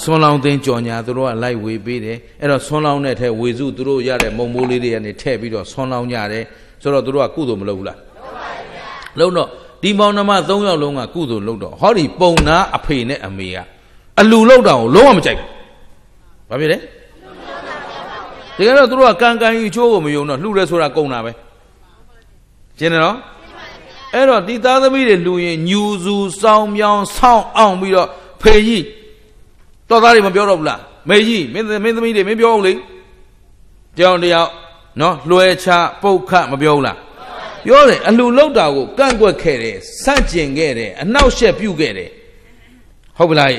ဆွန်လောင်းသိန်းကြော်ညာသူတို့ကလိုက်ဝေပေးတယ်အဲ့တော့ဆွန်လောင်းတဲ့ထဲဝေစုသူတို့ရတဲ့မုံမိုးလေးတွေကနေထည့်ပြီးတော့ဆွန်လောင်းကြတယ်ဆိုတော့သူတို့ကကုသိုလ်မလုပ်ဘူးလားလုပ်တော့ဒီမောင်နှမ၃ယောက်လုံးကကုသိုလ်လုပ်တော့ဟောဒီပုံနာအဖေနဲ့အမေကအလူလောက်တာကိုလုံးဝမကြိုက်ဘူးဘာဖြစ်လဲတကယ်တော့သူတို့ကကံကံကြီးချိုးကိုမယုံတော့လှူရဲဆိုတာကုန်တာပဲကျင်းတယ်နော် အဲ့တော့ဒီသားသမီးတွေလူရင်ညူစုစောင်းမြောင်းဆောင်းအောင်ပြီးတော့ဖေကြီးတော်သားတွေမပြောတော့ဘူးလားမေကြီးမင်းမင်းသမီးတွေမင်းပြောအောင်လေတယောက်တယောက်နော်လွယ်ချပုတ်ခတ်မပြောဘူးလားပြောတယ်အလှလောက်တာကိုကန့်ကွက်ခဲ့တယ်ဆန့်ကျင်ခဲ့တယ်အနှောက်အယှက်ပြုခဲ့တယ်ဟုတ်ပလား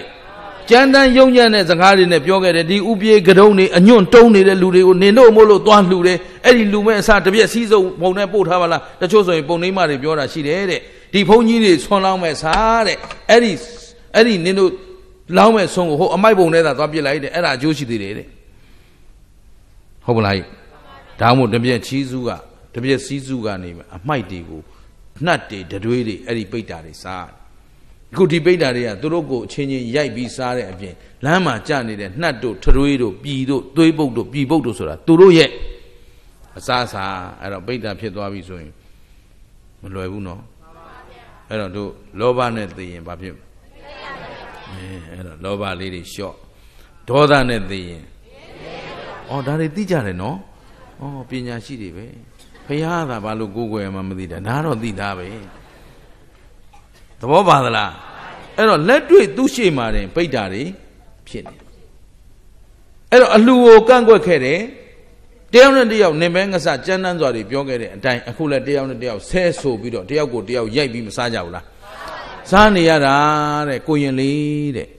ကြမ်းတမ်းယုံညံ့တဲ့စကားတွေနဲ့ပြောခဲ့တယ်ဒီဥပြေကတုံးတွေအညွန့်တုံးနေတဲ့လူတွေကိုနင်တို့မို့လို့သွားလှူတယ်အဲ့ဒီလူမဲ့အစားတပြက်စည်းစုံပုံနဲ့ပို့ထားပါလားတချို့ဆိုရင်ပုံနှိမ့်မတွေပြောတာရှိတယ်တဲ့ဒီဘုန်းကြီးတွေဆွန်လောင်းမဲ့စားတဲ့အဲ့ဒီအဲ့ဒီနင်တို့လောင်းမဲ့ဆွန်ကိုဟိုအမိုက်ပုံနဲ့သာသွားပြစ်လိုက်တဲ့အဲ့ဒါအကျိုးရှိသေးတယ်တဲ့ဟုတ်ပလားဒါမှမဟုတ်တပြက်ချီးစုကတပြက်စည်းစုကနေအမိုက်တွေကိုနှတ်တွေတတွေးတွေအဲ့ဒီပိတ်တာတွေစား အခုဒီပိဋ္ဌာတွေကသူတို့ကိုအချင်းချင်းရိုက်ပြီးစားတဲ့အပြင်လမ်းမှာကြနေတဲ့နှတ်တို့ထရွေးတို့ပြည်တို့သွေးပုတ်တို့ပြည်ပုတ်တို့ဆိုတာသူတို့ရဲ့အစားအစာအဲ့တော့ပိဋ္ဌာဖြစ်သွားပြီဆိုရင်မလွယ်ဘူးနော်အဲ့တော့တို့လောဘနဲ့သိရင်ဘာဖြစ်အဲအဲ့တော့လောဘလေးတွေလျှော့ဒေါသနဲ့သိရင်ဩဒါတွေသိကြတယ်နော်ဩပညာရှိတွေပဲဖရာသာဘာလို့ကိုယ်ွယ်မှမသိတာဒါတော့သိတာပဲ သဘောပါသလားအဲ့တော့လက်တွေ့သူ့ရှိမှတင်ပိတ်တာတွေဖြစ်နေအဲ့တော့အလှကိုကန့်ကွက်ခဲ့တယ်တယောက်နဲ့တယောက်နေမဲငဆကြမ်းတမ်းစွာတွေပြောခဲ့တဲ့အတိုင်းအခုလည်းတယောက်နဲ့တယောက်ဆဲဆိုပြီးတော့တယောက်ကိုတယောက်ရိုက်ပြီးမစားကြဘူးလားစားနေရတာတဲ့ကိုရင်လေးတဲ့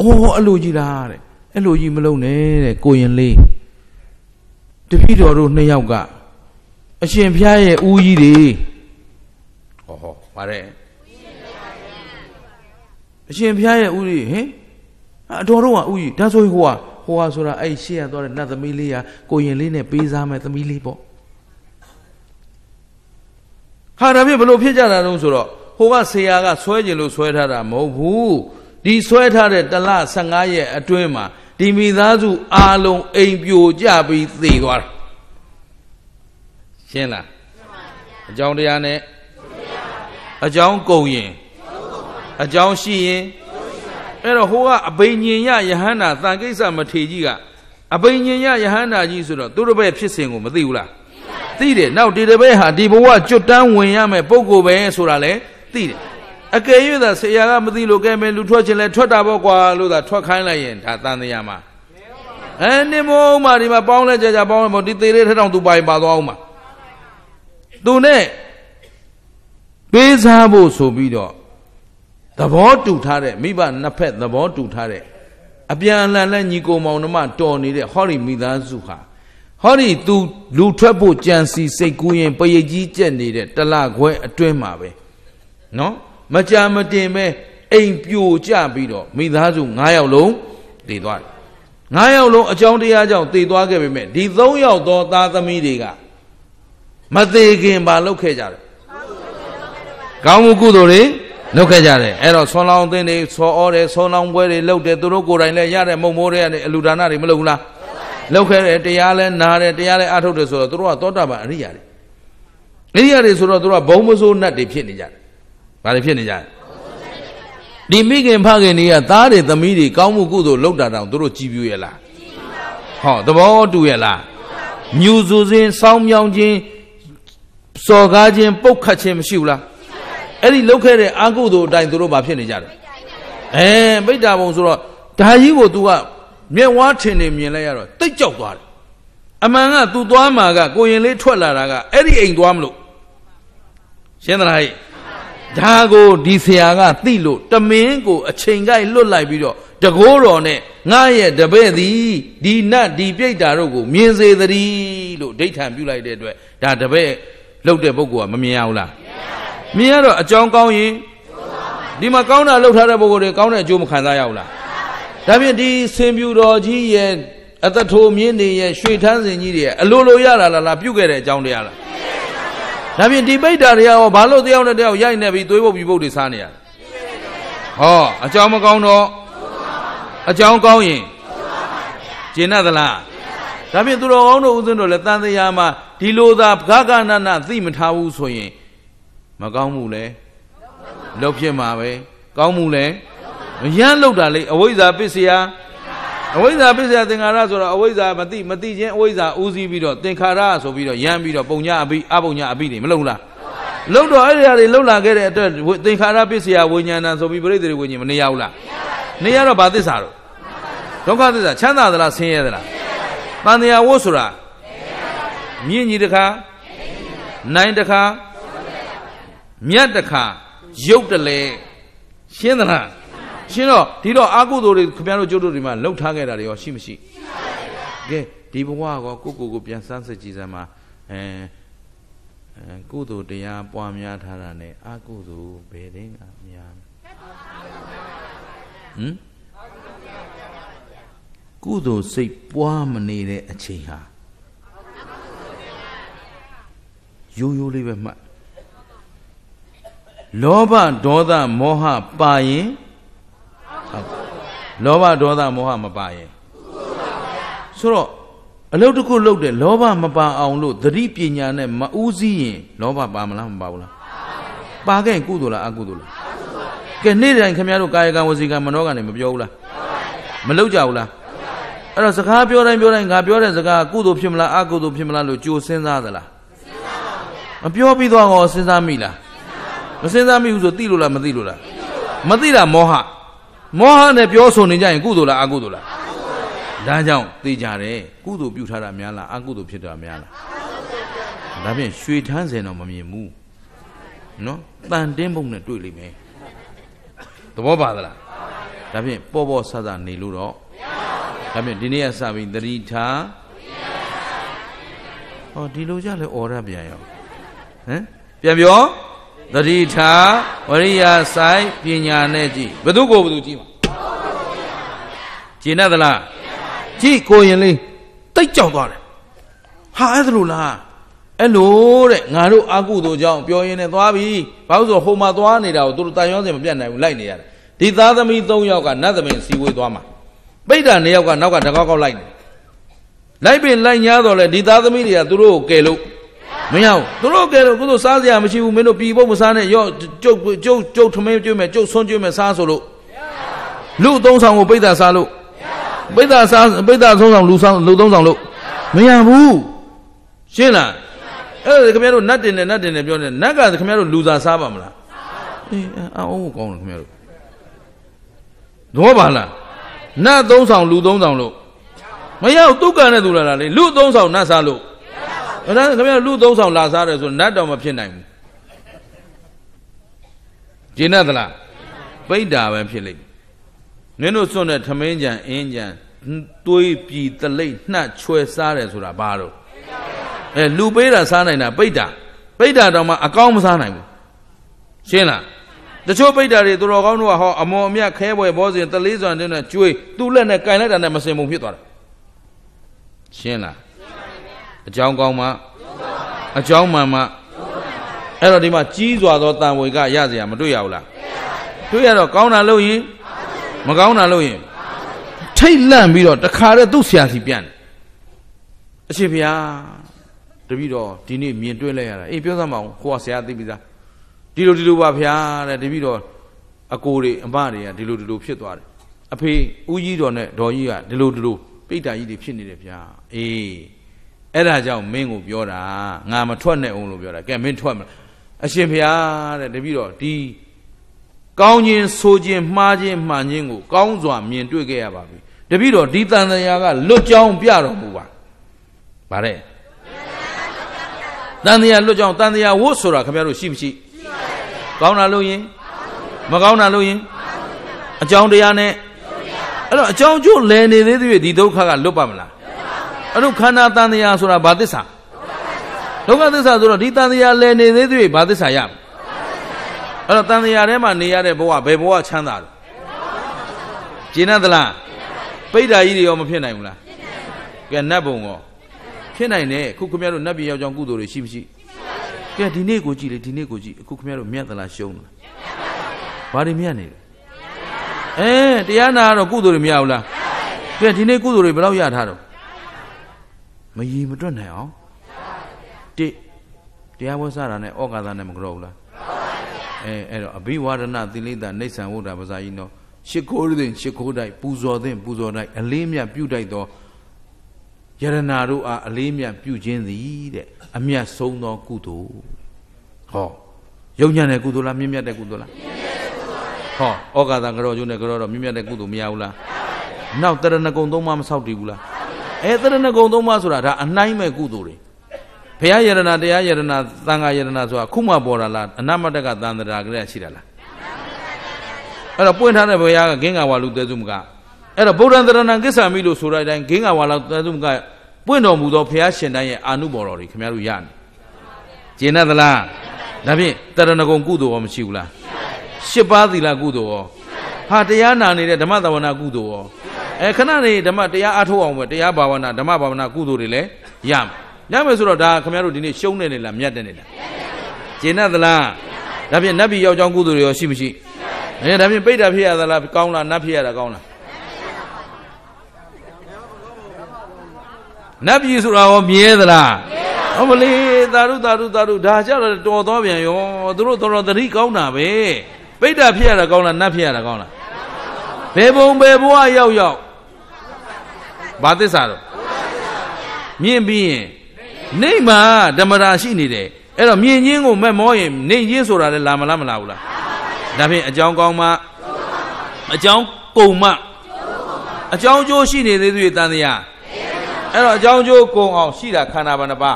အိုးအလိုကြီးလားတဲ့အဲ့လိုကြီးမလုံးနဲ့တဲ့ကိုရင်လေးတပည့်တော်တို့နှစ်ယောက်ကအရှင်ဖျားရဲ့ဦးကြီးတွေဟောဟောပါတယ် အရှင်ဖျားရဲ့ဦးကြီးဟင်အတော်တော့ကဦးကြီးဒါဆိုဟိုကဟိုကဆိုတာအဲ့ရှေ့ရသွားတဲ့နတ်သမီးလေးကကိုရင်လေးနဲ့ပေးစားမဲ့သမီးလေးပေါ့ဟာဒါဖြင့်ဘလို့ဖြစ်ကြတာတုံးဆိုတော့ဟိုကဆရာကဆွဲကျင်လို့ဆွဲထားတာမဟုတ်ဘူးဒီဆွဲထားတဲ့တလ15ရက်အတွင်းမှာဒီမိသားစုအာလုံးအိမ်ပြိုကြပြီးသေသွားတာရှင်းလားအကြောင်းတရားနဲ့အကြောင်းကုန်ရင် အကြောင်းရှိရင်အဲ့တော့ဟိုကအဘိညာဉ်ယယဟန္တာတန်ကိစ္စမထေကြီးကအဘိညာဉ်ယယဟန္တာကြီးဆိုတော့သူတို့ဘက်ဖြစ်စဉ်ကိုမသိဘူးလားသိတယ်နောက်ဒီတစ်ဘက်ဟာဒီဘဝကျွတ်တန်းဝင်ရမယ်ပုံကိုပဲဆိုတာလည်းသိတယ်အကယ်၍သာဆရာကမသိလို့ကဲမယ်လူထွက်ခြင်းလဲထွက်တာပေါ့ကွာလို့သာထွက်ခိုင်းလိုက်ရင်ဒါတန်တရားမှာအဲနေမို့မှဒီမှာပေါင်းလဲကြကြပေါင်းလဲမို့ဒီသေးလေးထထောင်သူပိုင်ပါသွားအောင်မှာသူနဲ့ပေးစားဖို့ဆိုပြီးတော့ သဘောတူထားတဲ့မိဘနှစ်ဖက်သဘောတူထားတဲ့အပြန်အလှန်နဲ့ညီကိုမောင်နှမတော်နေတဲ့ဟောဒီမိသားစုဟာဟောဒီသူလူထွက်ဖို့ကြံစီစိတ်ကူးရင်ပရိတ်ကြီးကျက်နေတဲ့တလခွဲအတွင်းမှာပဲနော်မကြမတင်ပဲအိမ်ပြိုကျပြီးတော့မိသားစု9ယောက်လုံးတည်သွားတယ်9ယောက်လုံးအကြောင်းတရားကြောင့်တည်သွားခဲ့ပေမဲ့ဒီ3ယောက်သောသားသမီးတွေကမသေးခင်ပါလောက်ခဲ့ကြတယ်ကောင်းမှုကုသိုလ်တွေ လုပ်ခဲ့ကြတယ်အဲ့တော့ဆွန်လောင်းသင်းတွေဆော်ဩတယ်ဆွန်လောင်းပွဲတွေလုပ်တယ်သူတို့ကိုယ်တိုင်လည်းရတဲ့မုံမိုးတွေကနေအလူဒါနတွေမလုပ်ဘူးလားလုပ်ခဲ့တယ်တရားလဲနားတယ်တရားလဲအထုတ်တယ်ဆိုတော့သူတို့ကသောတာပန်အရိယာတွေအရိယာတွေဆိုတော့သူတို့ကဘုံမစိုးနတ်တွေဖြစ်နေကြတယ်ဘာတွေဖြစ်နေကြလဲဒီမိခင်ဖခင်တွေကသားတွေသမီးတွေကောင်းမှုကုသိုလ်လုပ်တာတောင်သူတို့ကြည်ပြူရဲ့လားဟောသဘောတူရဲ့လားမြူစုစင်းစောင်းမြောင်းခြင်းစော်ကားခြင်းပုတ်ခတ်ခြင်းမရှိဘူးလား အဲ့ဒီလုတ်ခဲ့တဲ့အာကုသိုလ်အတိုင်းသူတို့ဘာဖြစ်နေကြတယ်အဲပိဋ္ဌာဘုံဆိုတော့ဒါကြီးကို तू ကမျက်ဝါးထင်နေမြင်လိုက်ရတော့တိတ်ကြောက်သွားတယ်အမှန်က तू သွားမှာကကိုရင်လေးထွက်လာတာကအဲ့ဒီအိမ်သွားမလို့ရှင်းသလားဟဲ့ဒါကိုဒီဆရာကသိလို့တမင်းကိုအချိန်ကိုက်လွတ်လိုက်ပြီးတော့တကိုးတော်နဲ့ငါရဲ့တပည့်သည်ဒီနတ်ဒီပြိတ္တာတို့ကိုမြင်စေသတည်းလို့ဒိဋ္ဌံပြုလိုက်တဲ့အတွက်ဒါတပည့်လှုပ်တဲ့ပုဂ္ဂိုလ်ကမမြင်ရဘူးလား မြင်ရတော့အကြောင်းကောင်းရင်ဒီမှာကောင်းတာလှုပ်ထားတဲ့ပုဂ္ဂိုလ်တွေကောင်းတဲ့အကျိုးမခံစားရဘူးလားဒါဖြင့်ဒီဆင်ပြူတော်ကြီးရဲ့အသက်ထိုးမြင်းတွေရဲ့ရွှေထန်းစင်ကြီးတွေရဲ့အလိုလိုရတာလားလားပြုတ်ခဲ့တဲ့အကြောင်းတရားလားဒါဖြင့်ဒီပိဋ္ဌာတွေရောဘာလို့တယောက်နဲ့တယောက်ရိုက်နေပြီးသွေးပုတ်ပြီးပုတ်တွေစားနေရလဲဟောအကြောင်းမကောင်းတော့အကြောင်းကောင်းရင်ကျင်납သလားဒါဖြင့်သူတော်ကောင်းတို့ဦးဇင်းတို့လည်းတန်တရားမှာဒီလိုသာဂဂနနသိမထားဘူးဆိုရင် မကောင်းမှုလဲလှုပ်ဖြစ်မှာပဲကောင်းမှုလဲမရမ်းလှုပ်တာလေအဝိဇ္ဇာပစ္စယအဝိဇ္ဇာပစ္စယသင်္ခါရဆိုတော့အဝိဇ္ဇာမသိမသိချင်းအဝိဇ္ဇာဦးစီးပြီးတော့သင်္ခါရဆိုပြီးတော့ရမ်းပြီးတော့ပုံညာအဘိအပုံညာအဘိတွေမလုပ်လားလှုပ်တော့အဲ့ဒီဟာတွေလှုပ်လာခဲ့တဲ့အတွက်သင်္ခါရပစ္စယဝိညာဏဆိုပြီးပြိတ္တိဝိညာဉ်မနေရဘူးလားနေရတော့ဘာသစ္စာတော့ဒုက္ခသစ္စာချမ်းသာသလားဆင်းရဲသလားတန်တရားဝတ်ဆိုတာမြင့်ကြီးတခါနိုင်တခါ မြတ်တခါရုပ်တလဲရှင်းသလားရှင်းတော့ဒီတော့အာကုသိုလ်တွေခင်ဗျားတို့ကျိုးတို့တွေမှာလှုပ်ထားခဲ့တာတွေရောရှိမရှိကဲဒီဘဝကောကိုကိုကိုပြန်စမ်းစစ်ကြည့်စမ်းပါအဲအဲကုသိုလ်တရားပွားများထားတာ ਨੇ အာကုသိုလ်ဘယ်တင်းကများဟမ်ကုသိုလ်စိတ်ပွားမနေတဲ့အချိန်ဟာရိုးရိုးလေးပဲမှတ် လောဘဒေါသမောဟပါရင်ဟုတ်လောဘဒေါသမောဟမပါရင်ဆိုတော့အလုတ်တစ်ခုလုတ်တယ်လောဘမပါအောင်လို့သတိပညာနဲ့မဦးစည်းရင်လောဘပါမလားမပါဘူးလားပါခဲ့ရင်ကုသိုလ်လားအကုသိုလ်လားကဲနေ့တိုင်းခင်ဗျားတို့ကာယကံဝစီကံမနောကံနေမပြောဘူးလားမလုတ်ကြဘူးလားအဲ့တော့စကားပြောတိုင်းပြောတိုင်းငါပြောတဲ့စကားကုသိုလ်ဖြစ်မလားအကုသိုလ်ဖြစ်မလားလို့ကြိုစဉ်းစားသလားမပြောပြီးတော့ဟောစဉ်းစားမိလား မစဉ်းစားမိဘူးဆိုသိလို့လားမသိလို့လားမသိတာမောဟမောဟနဲ့ပြောဆိုနေကြရင်ကုသိုလ်လားအကုသိုလ်လားဒါကြောင့်သိကြတယ်ကုသိုလ်ပြုထားတာများလားအကုသိုလ်ဖြစ်တာများလားဒါဖြင့်ရွှေထန်းစင်တော့မမြင်ဘူးနော်တန်တင်းပုံနဲ့တွေ့လိမ့်မယ်သဘောပါသလားဒါဖြင့်ပေါ်ပေါ်ဆဆနေလို့တော့ဒါဖြင့်ဒီနေ့ကစပြီးသတိထားဟောဒီလိုကြလဲအော်ရပြန်ရောဟမ်ပြန်ပြော သတိထားဝရိယဆိုင်ပညာနဲ့ကြည့်ဘသူကိုဘသူကြည့်မှာကျင်တတ်သလားကြည့်ကိုရင်လေးတိတ်ကြောက်သွားတယ်ဟာအဲ့ဒါလို့လားအဲ့လိုတဲ့ငါတို့အာကုသို့ကြောင့်ပြောရင်းနဲ့သွားပြီဘာလို့ဆိုဟိုမှာသွားနေတာကိုသူတို့တန်ရောစင်မပြတ်နိုင်ဘူးလိုက်နေရတယ်ဒီသားသမီး၃ယောက်ကနတ်သမင်စီဝေးသွားမှာပိဋ္ဌာ၂ယောက်ကနောက်ကတကောက်ကောက်လိုက်နေလိုက်ပင်လိုက်ညာတော့လေဒီသားသမီးတွေကသူတို့ကိုကယ်လို့ မရဘူးသူတို့ကယ်လို့သူတို့စားစရာမရှိဘူးမင်းတို့ပြည်ဖို့မစားနဲ့ရော့ကျုပ်ကျုပ်ကျုပ်ထမင်းကျွေးမယ်ကျုပ်ဆွန်းကျွေးမယ်စားဆိုလို့လူသုံးဆောင်ကိုပိဋ္ဌာစားလို့ပိဋ္ဌာစားပိဋ္ဌာသုံးဆောင်လူဆောင်လူသုံးဆောင်လို့မရဘူးရှင်းလားအဲ့ဒါခင်ဗျားတို့နတ်တင်နဲ့နတ်တင်နဲ့ပြောနေနတ်ကခင်ဗျားတို့လူစားစားပါမလားအေးအော်ကောင်းတယ်ခင်ဗျားတို့တော့ပါလားနတ်သုံးဆောင်လူသုံးဆောင်လို့မရဘူးတုတ်ကန်တဲ့သူလာတာလေလူသုံးဆောင်နတ်စားလို့ အဲ့ဒါခင်ဗျားလူသုံးဆောင်လာစားတယ်ဆိုနတ်တော်မဖြစ်နိုင်ဘူးကျင်းတ်သလားပိဋ္ဌာပဲဖြစ်လိမ့်မင်းတို့စွန့်တဲ့ထမင်းကြံအင်းကြံတွေးပြည်တလိတ်နှက်ချွဲစားတယ်ဆိုတာဘာတော့အဲလူပေးတာစားနိုင်တာပိဋ္ဌာပိဋ္ဌာတော့မှအကောင်းမစားနိုင်ဘူးရှင်းလားတချို့ပိဋ္ဌာတွေသူတော်ကောင်းတို့ကဟောအမော်အမြတ်ခဲပွဲဘောစဉ်တလေးစွမ်းတဲ့နဲ့ကျွေးသူ့လက်နဲ့ကင်လိုက်တာနဲ့မစင်မှုဖြစ်သွားတာရှင်းလား အကြောင်းကောင်းမှအကြောင်းမှန်မှအဲ့တော့ဒီမှာကြီးစွာသောတန်ဝေကရเสียမတွေ့ရဘူးလားတွေ့ရတော့ကောင်းတာလို့ရင်မကောင်းတာလို့ရင်ထိတ်လန့်ပြီးတော့တခါတည်းသူ့ဆရာစီပြန်တယ်အရှင်ဘုရားတပည့်တော်ဒီနေ့မြင်တွေ့လိုက်ရတာအေးပြောစမ်းမအောင်ကိုကဆရာသိပြီသားဒီလိုဒီလိုပါဗျာတဲ့တပည့်တော်အကိုတွေအမတွေကဒီလိုဒီလိုဖြစ်သွားတယ်အဖေဦးကြီးတော်နဲ့ဒေါ်ကြီးကဒီလိုဒီလိုပိဋ္ဌာကြီးတွေဖြစ်နေတယ်ဗျာအေး အဲ့ဒါကြောင့်မင်းကိုပြောတာငါမထွက်နဲ့အောင်လို့ပြောတာကဲမင်းထွက်မလားအရှင်ဘုရားတဲ့တပည့်တော်ဒီကောင်းခြင်းဆိုခြင်းမှားခြင်းမှန်ခြင်းကိုကောင်းစွာမြင်တွေ့ခဲ့ရပါပြီတပည့်တော်ဒီတန်တရားကလွတ်ကြောင်းပြတော်မူပါဗါတဲ့တန်တရားလွတ်ကြောင်းတန်တရားဝတ်ဆိုတာခင်ဗျားတို့ရှိမရှိရှိပါပါကောင်းတာလို့ရင်မကောင်းတာလို့ရင်အကြောင်းတရားနဲ့အဲ့တော့အကြောင်းကျိုးလဲနေသေးသေးဒီဒုက္ခကလွတ်ပါမလား အဲ့တော့ခန္ဓာတန်တရားဆိုတာဘာသစ္စာဒုက္ခသစ္စာဆိုတော့ဒီတန်တရားလဲနေသေးသေးဘာသစ္စာရမလဲအဲ့တော့တန်တရားထဲမှာနေရတဲ့ဘဝဘယ်ဘဝချမ်းသာလဲကျင်သလားပိဋ္ဌာကြီးတွေရောမဖြစ်နိုင်ဘူးလားကဲနတ်ဘုံရောဖြစ်နိုင်တယ်အခုခင်ဗျားတို့နတ်ပြည်ရောက်ကြောင်းကုသိုလ်တွေရှိမရှိကဲဒီနေ့ကိုကြည့်လေဒီနေ့ကိုကြည့်အခုခင်ဗျားတို့မြတ်သလားရှုံးလားဘာတွေမြတ်နေလဲအဲတရားနာတော့ကုသိုလ်တွေမရဘူးလားကဲဒီနေ့ကုသိုလ်တွေဘယ်လောက်ရထားတော့ မရည်မတွက်နိုင်အောင်တိတရားဝတ်စားတာနဲ့ဩကာသနဲ့မကြောက်ဘူးလားအဲအဲ့တော့အဘိဝါဒနာသီလိတာနေဆံဝုဒ္ဓဘာသာကြီးနော်ရှ िख ိုးတဲ့ရှ िख ိုးတိုက်ပူဇော်တဲ့ပူဇော်တိုက်အလေးမြတ်ပြုတိုက်သောယရနာတို့အားအလေးမြတ်ပြုခြင်းသည်တဲ့အမြတ်ဆုံးသောကုသိုလ်ဟောယုံညံ့တဲ့ကုသိုလ်လားမြင့်မြတ်တဲ့ကုသိုလ်လားဟောဩကာသကရောကျုံးတဲ့ကရောတော့မြင့်မြတ်တဲ့ကုသိုလ်မရဘူးလားနောက်တရဏဂုံသုံးပါးမဆောက်တည်ဘူးလား အဲတရဏဂုံသုံးပါးဆိုတာဒါအနှိုင်းမဲ့ကုသိုလ်တွေဘုရားယရနာတရားယရနာသံဃာယရနာဆိုတာခုမှပေါ်တာလားအနမတကသံတရာကလေးရှိတာလားအဲ့တော့ပွင့်ထားတဲ့ဘုရားကဂင်းကဝါလူသေးစုမကအဲ့တော့ဗုဒ္ဓံတရဏံကိစ္ဆာမိလို့ဆိုတဲ့အတိုင်းဂင်းကဝါလူသေးစုမကပွင့်တော်မူသောဘုရားရှင်တိုင်းရဲ့အာနုဘော်တော်တွေခင်ဗျားတို့ရနေကျင်တတ်သလားဒါဖြင့်တရဏဂုံကုသိုလ်ရောမရှိဘူးလားရှစ်ပါးသီလကုသိုလ်ရောဟာတရားနာနေတဲ့ဓမ္မသဝနာကုသိုလ်ရော အဲခဏနေဓမ္မတရားအားထုတ်အောင်ပဲတရားဘာဝနာဓမ္မဘာဝနာကုသိုလ်တွေလည်းရမယ်ရမယ်ဆိုတော့ဒါခင်ဗျားတို့ဒီနေ့ရှုံးနေနေလားမြတ်တယ်နေလားကျင်တတ်သလားဒါဒါဖြင့်နတ်ပြည်ရောက်ကြောင်းကုသိုလ်တွေရောရှိမရှိအဲဒါဖြင့်ပိဋကဖြစ်ရသလားကောင်းလားနတ်ဖြစ်ရတာကောင်းလားနတ်ပြည်ဆိုတာရောမြဲသလားဟုတ်မလေးသာဓုသာဓုသာဓုဒါကြတော့တော်တော်ပြန်ရောသူတို့တော်တော်သတိကောင်းတာပဲပိဋကဖြစ်ရတာကောင်းလားနတ်ဖြစ်ရတာကောင်းလား ဘယ်ဘုံဘယ်ဘဝရောက်ရောက်ဘာသစ္စာတော့မြင်ပြီးရင်နေမှာဓမ္မရာရှိနေတယ်အဲ့တော့မြင်ချင်းကိုမက်မောရင်နေချင်းဆိုတာလည်းလာမလားမလာဘူးလားဒါဖြင့်အကြောင်းကောင်းမှအကြောင်းကုန်မှအကြောင်းကျိုးရှိနေသေးသူရဲ့တန်တရားအဲ့တော့အကြောင်းကျိုးကုန်အောင်ရှိတာခန္ဓာဘာနှပါ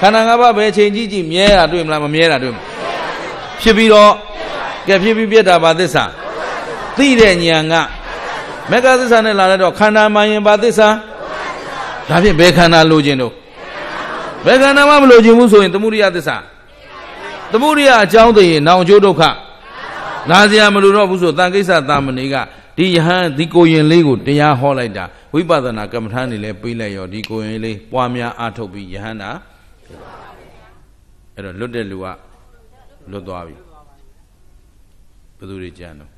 ခန္ဓာ၅ပါးပဲချိန်ကြည့်ကြည့်မြဲတာတွေ့မလားမမြဲတာတွေ့မလားဖြစ်ပြီးတော့ကဲဖြစ်ပြီးပြက်တာဘာသစ္စာ သိတဲ့ဉာဏ်ကမက္ကသစ္စာနဲ့လာတဲ့တော့ခန္ဓာမှရင်ဘာသစ္စာဒါဖြင့်ဘယ်ခန္ဓာလိုခြင်းတို့ဘယ်ခန္ဓာမှမလိုခြင်းဘူးဆိုရင်သမုဒိယသစ္စာသမုဒိယအကြောင်းသိရင်နောင်ကျိုးဒုက္ခလာစရာမလိုတော့ဘူးဆိုတန်ကိစ္စတာမဏေကဒီယဟန်ဒီကိုရင်လေးကိုတရားဟောလိုက်တာဝိပဿနာကမ္မထာနေလဲပြေးလိုက်ရောဒီကိုရင်လေးပွားများအားထုတ်ပြီးယဟန်နာအဲ့တော့လွတ်တဲ့လူကလွတ်သွားပြီဘယ်သူတွေကြံတော့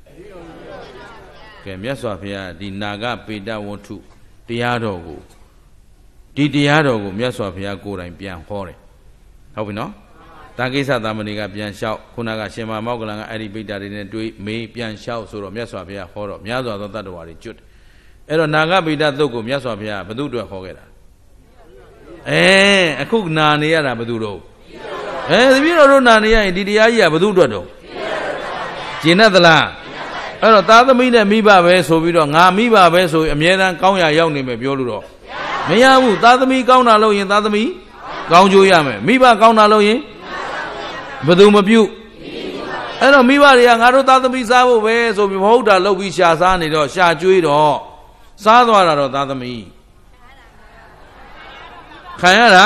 ကဲမြတ်စွာဘုရားဒီနာဂပေတဝတ္ထုတရားတော်ကိုဒီတရားတော်ကိုမြတ်စွာဘုရားကိုယ်တိုင်ပြန်ဟောတယ်ဟုတ်ပြီနော်တာကိစ္စသမဏေကပြန်လျှောက်ခုနကရှင်မမောကလန်ကအဲ့ဒီပိတ္တာတွေနဲ့တွေးမေးပြန်လျှောက်ဆိုတော့မြတ်စွာဘုရားဟောတော့မြတ်စွာသောတတ္တဝါတွေကျွတ်တယ်အဲ့တော့နာဂပိတ္တသုတ်ကိုမြတ်စွာဘုရားဘယ်သူအတွက်ဟောခဲ့တာအဲအခုနာနေရတာဘယ်သူတို့အဲတပည့်တော်တို့နာနေရရင်ဒီတရားကြီးကဘယ်သူအတွက်တော့ကျင်တတ်သလား အဲ့တော့သားသမီးနဲ့မိဘပဲဆိုပြီးတော့ငါမိဘပဲဆိုအမြဲတမ်းကောင်းရာရောက်နေမယ်ပြောလို့တော့မရဘူးသားသမီးကောင်းတာလို့ရင်သားသမီးကောင်းကျိုးရမယ်မိဘကောင်းတာလို့ရင်ဘယ်သူမပြုအဲ့တော့မိဘတွေကငါတို့သားသမီးစားဖို့ပဲဆိုပြီးမဟုတ်တာလုပ်ပြီးရှာစားနေတော့ရှာကျွေးတော့စားသွားတာတော့သားသမီးခံရတာ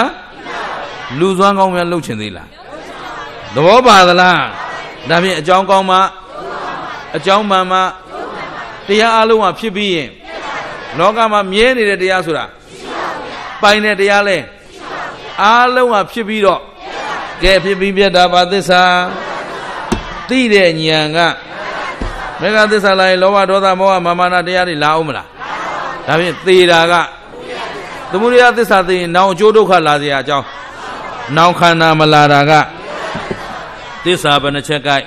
လူစွမ်းကောင်းများလှုပ်ချင်သေးလားသဘောပါသလားဒါဖြင့်အကြောင်းကောင်းမှ အကြောင်းမှန်မှတရားအလုံးကဖြစ်ပြီးရင်လောကမှာမြဲနေတဲ့တရားဆိုတာပိုင်တဲ့တရားလဲအားလုံးကဖြစ်ပြီးတော့ကဲဖြစ်ပြီးပြတ်တာပါသစ္စာသိတဲ့ဉာဏ်ကမေဃသစ္စာလာရင်လောဘဒေါသမောဟမာမာနတရားတွေလာအောင်မလားဒါဖြင့်သေတာကသမုဒယသစ္စာသိရင်နောင်အကျိုးဒုက္ခလာเสียအကြောင်းနောင်ခန္ဓာမလာတာကသစ္စာဘယ်နှချက်ကြိုက်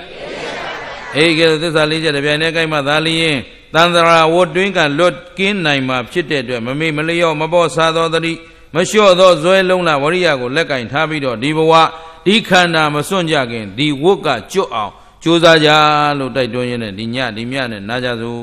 အေးကဲသစ္စာလေးချက်တပြိုင်တည်းကြိုက်မှသာလျင်တန်ត្រာဝတ်တွင်းကလွတ်ကင်းနိုင်မှာဖြစ်တဲ့အတွက်မမေ့မလျော့မပေါ့စားသောတတိမလျှော့သောဇွဲလုံးလာဝရိယကိုလက်ကင်ထားပြီးတော့ဒီဘဝဒီခန္ဓာမစွန့်ကြခင်ဒီဝတ်ကကျွတ်အောင်ကြိုးစားကြလို့တိုက်တွန်းရင်းနဲ့ဒီညဒီမြနဲ့နာကြစို့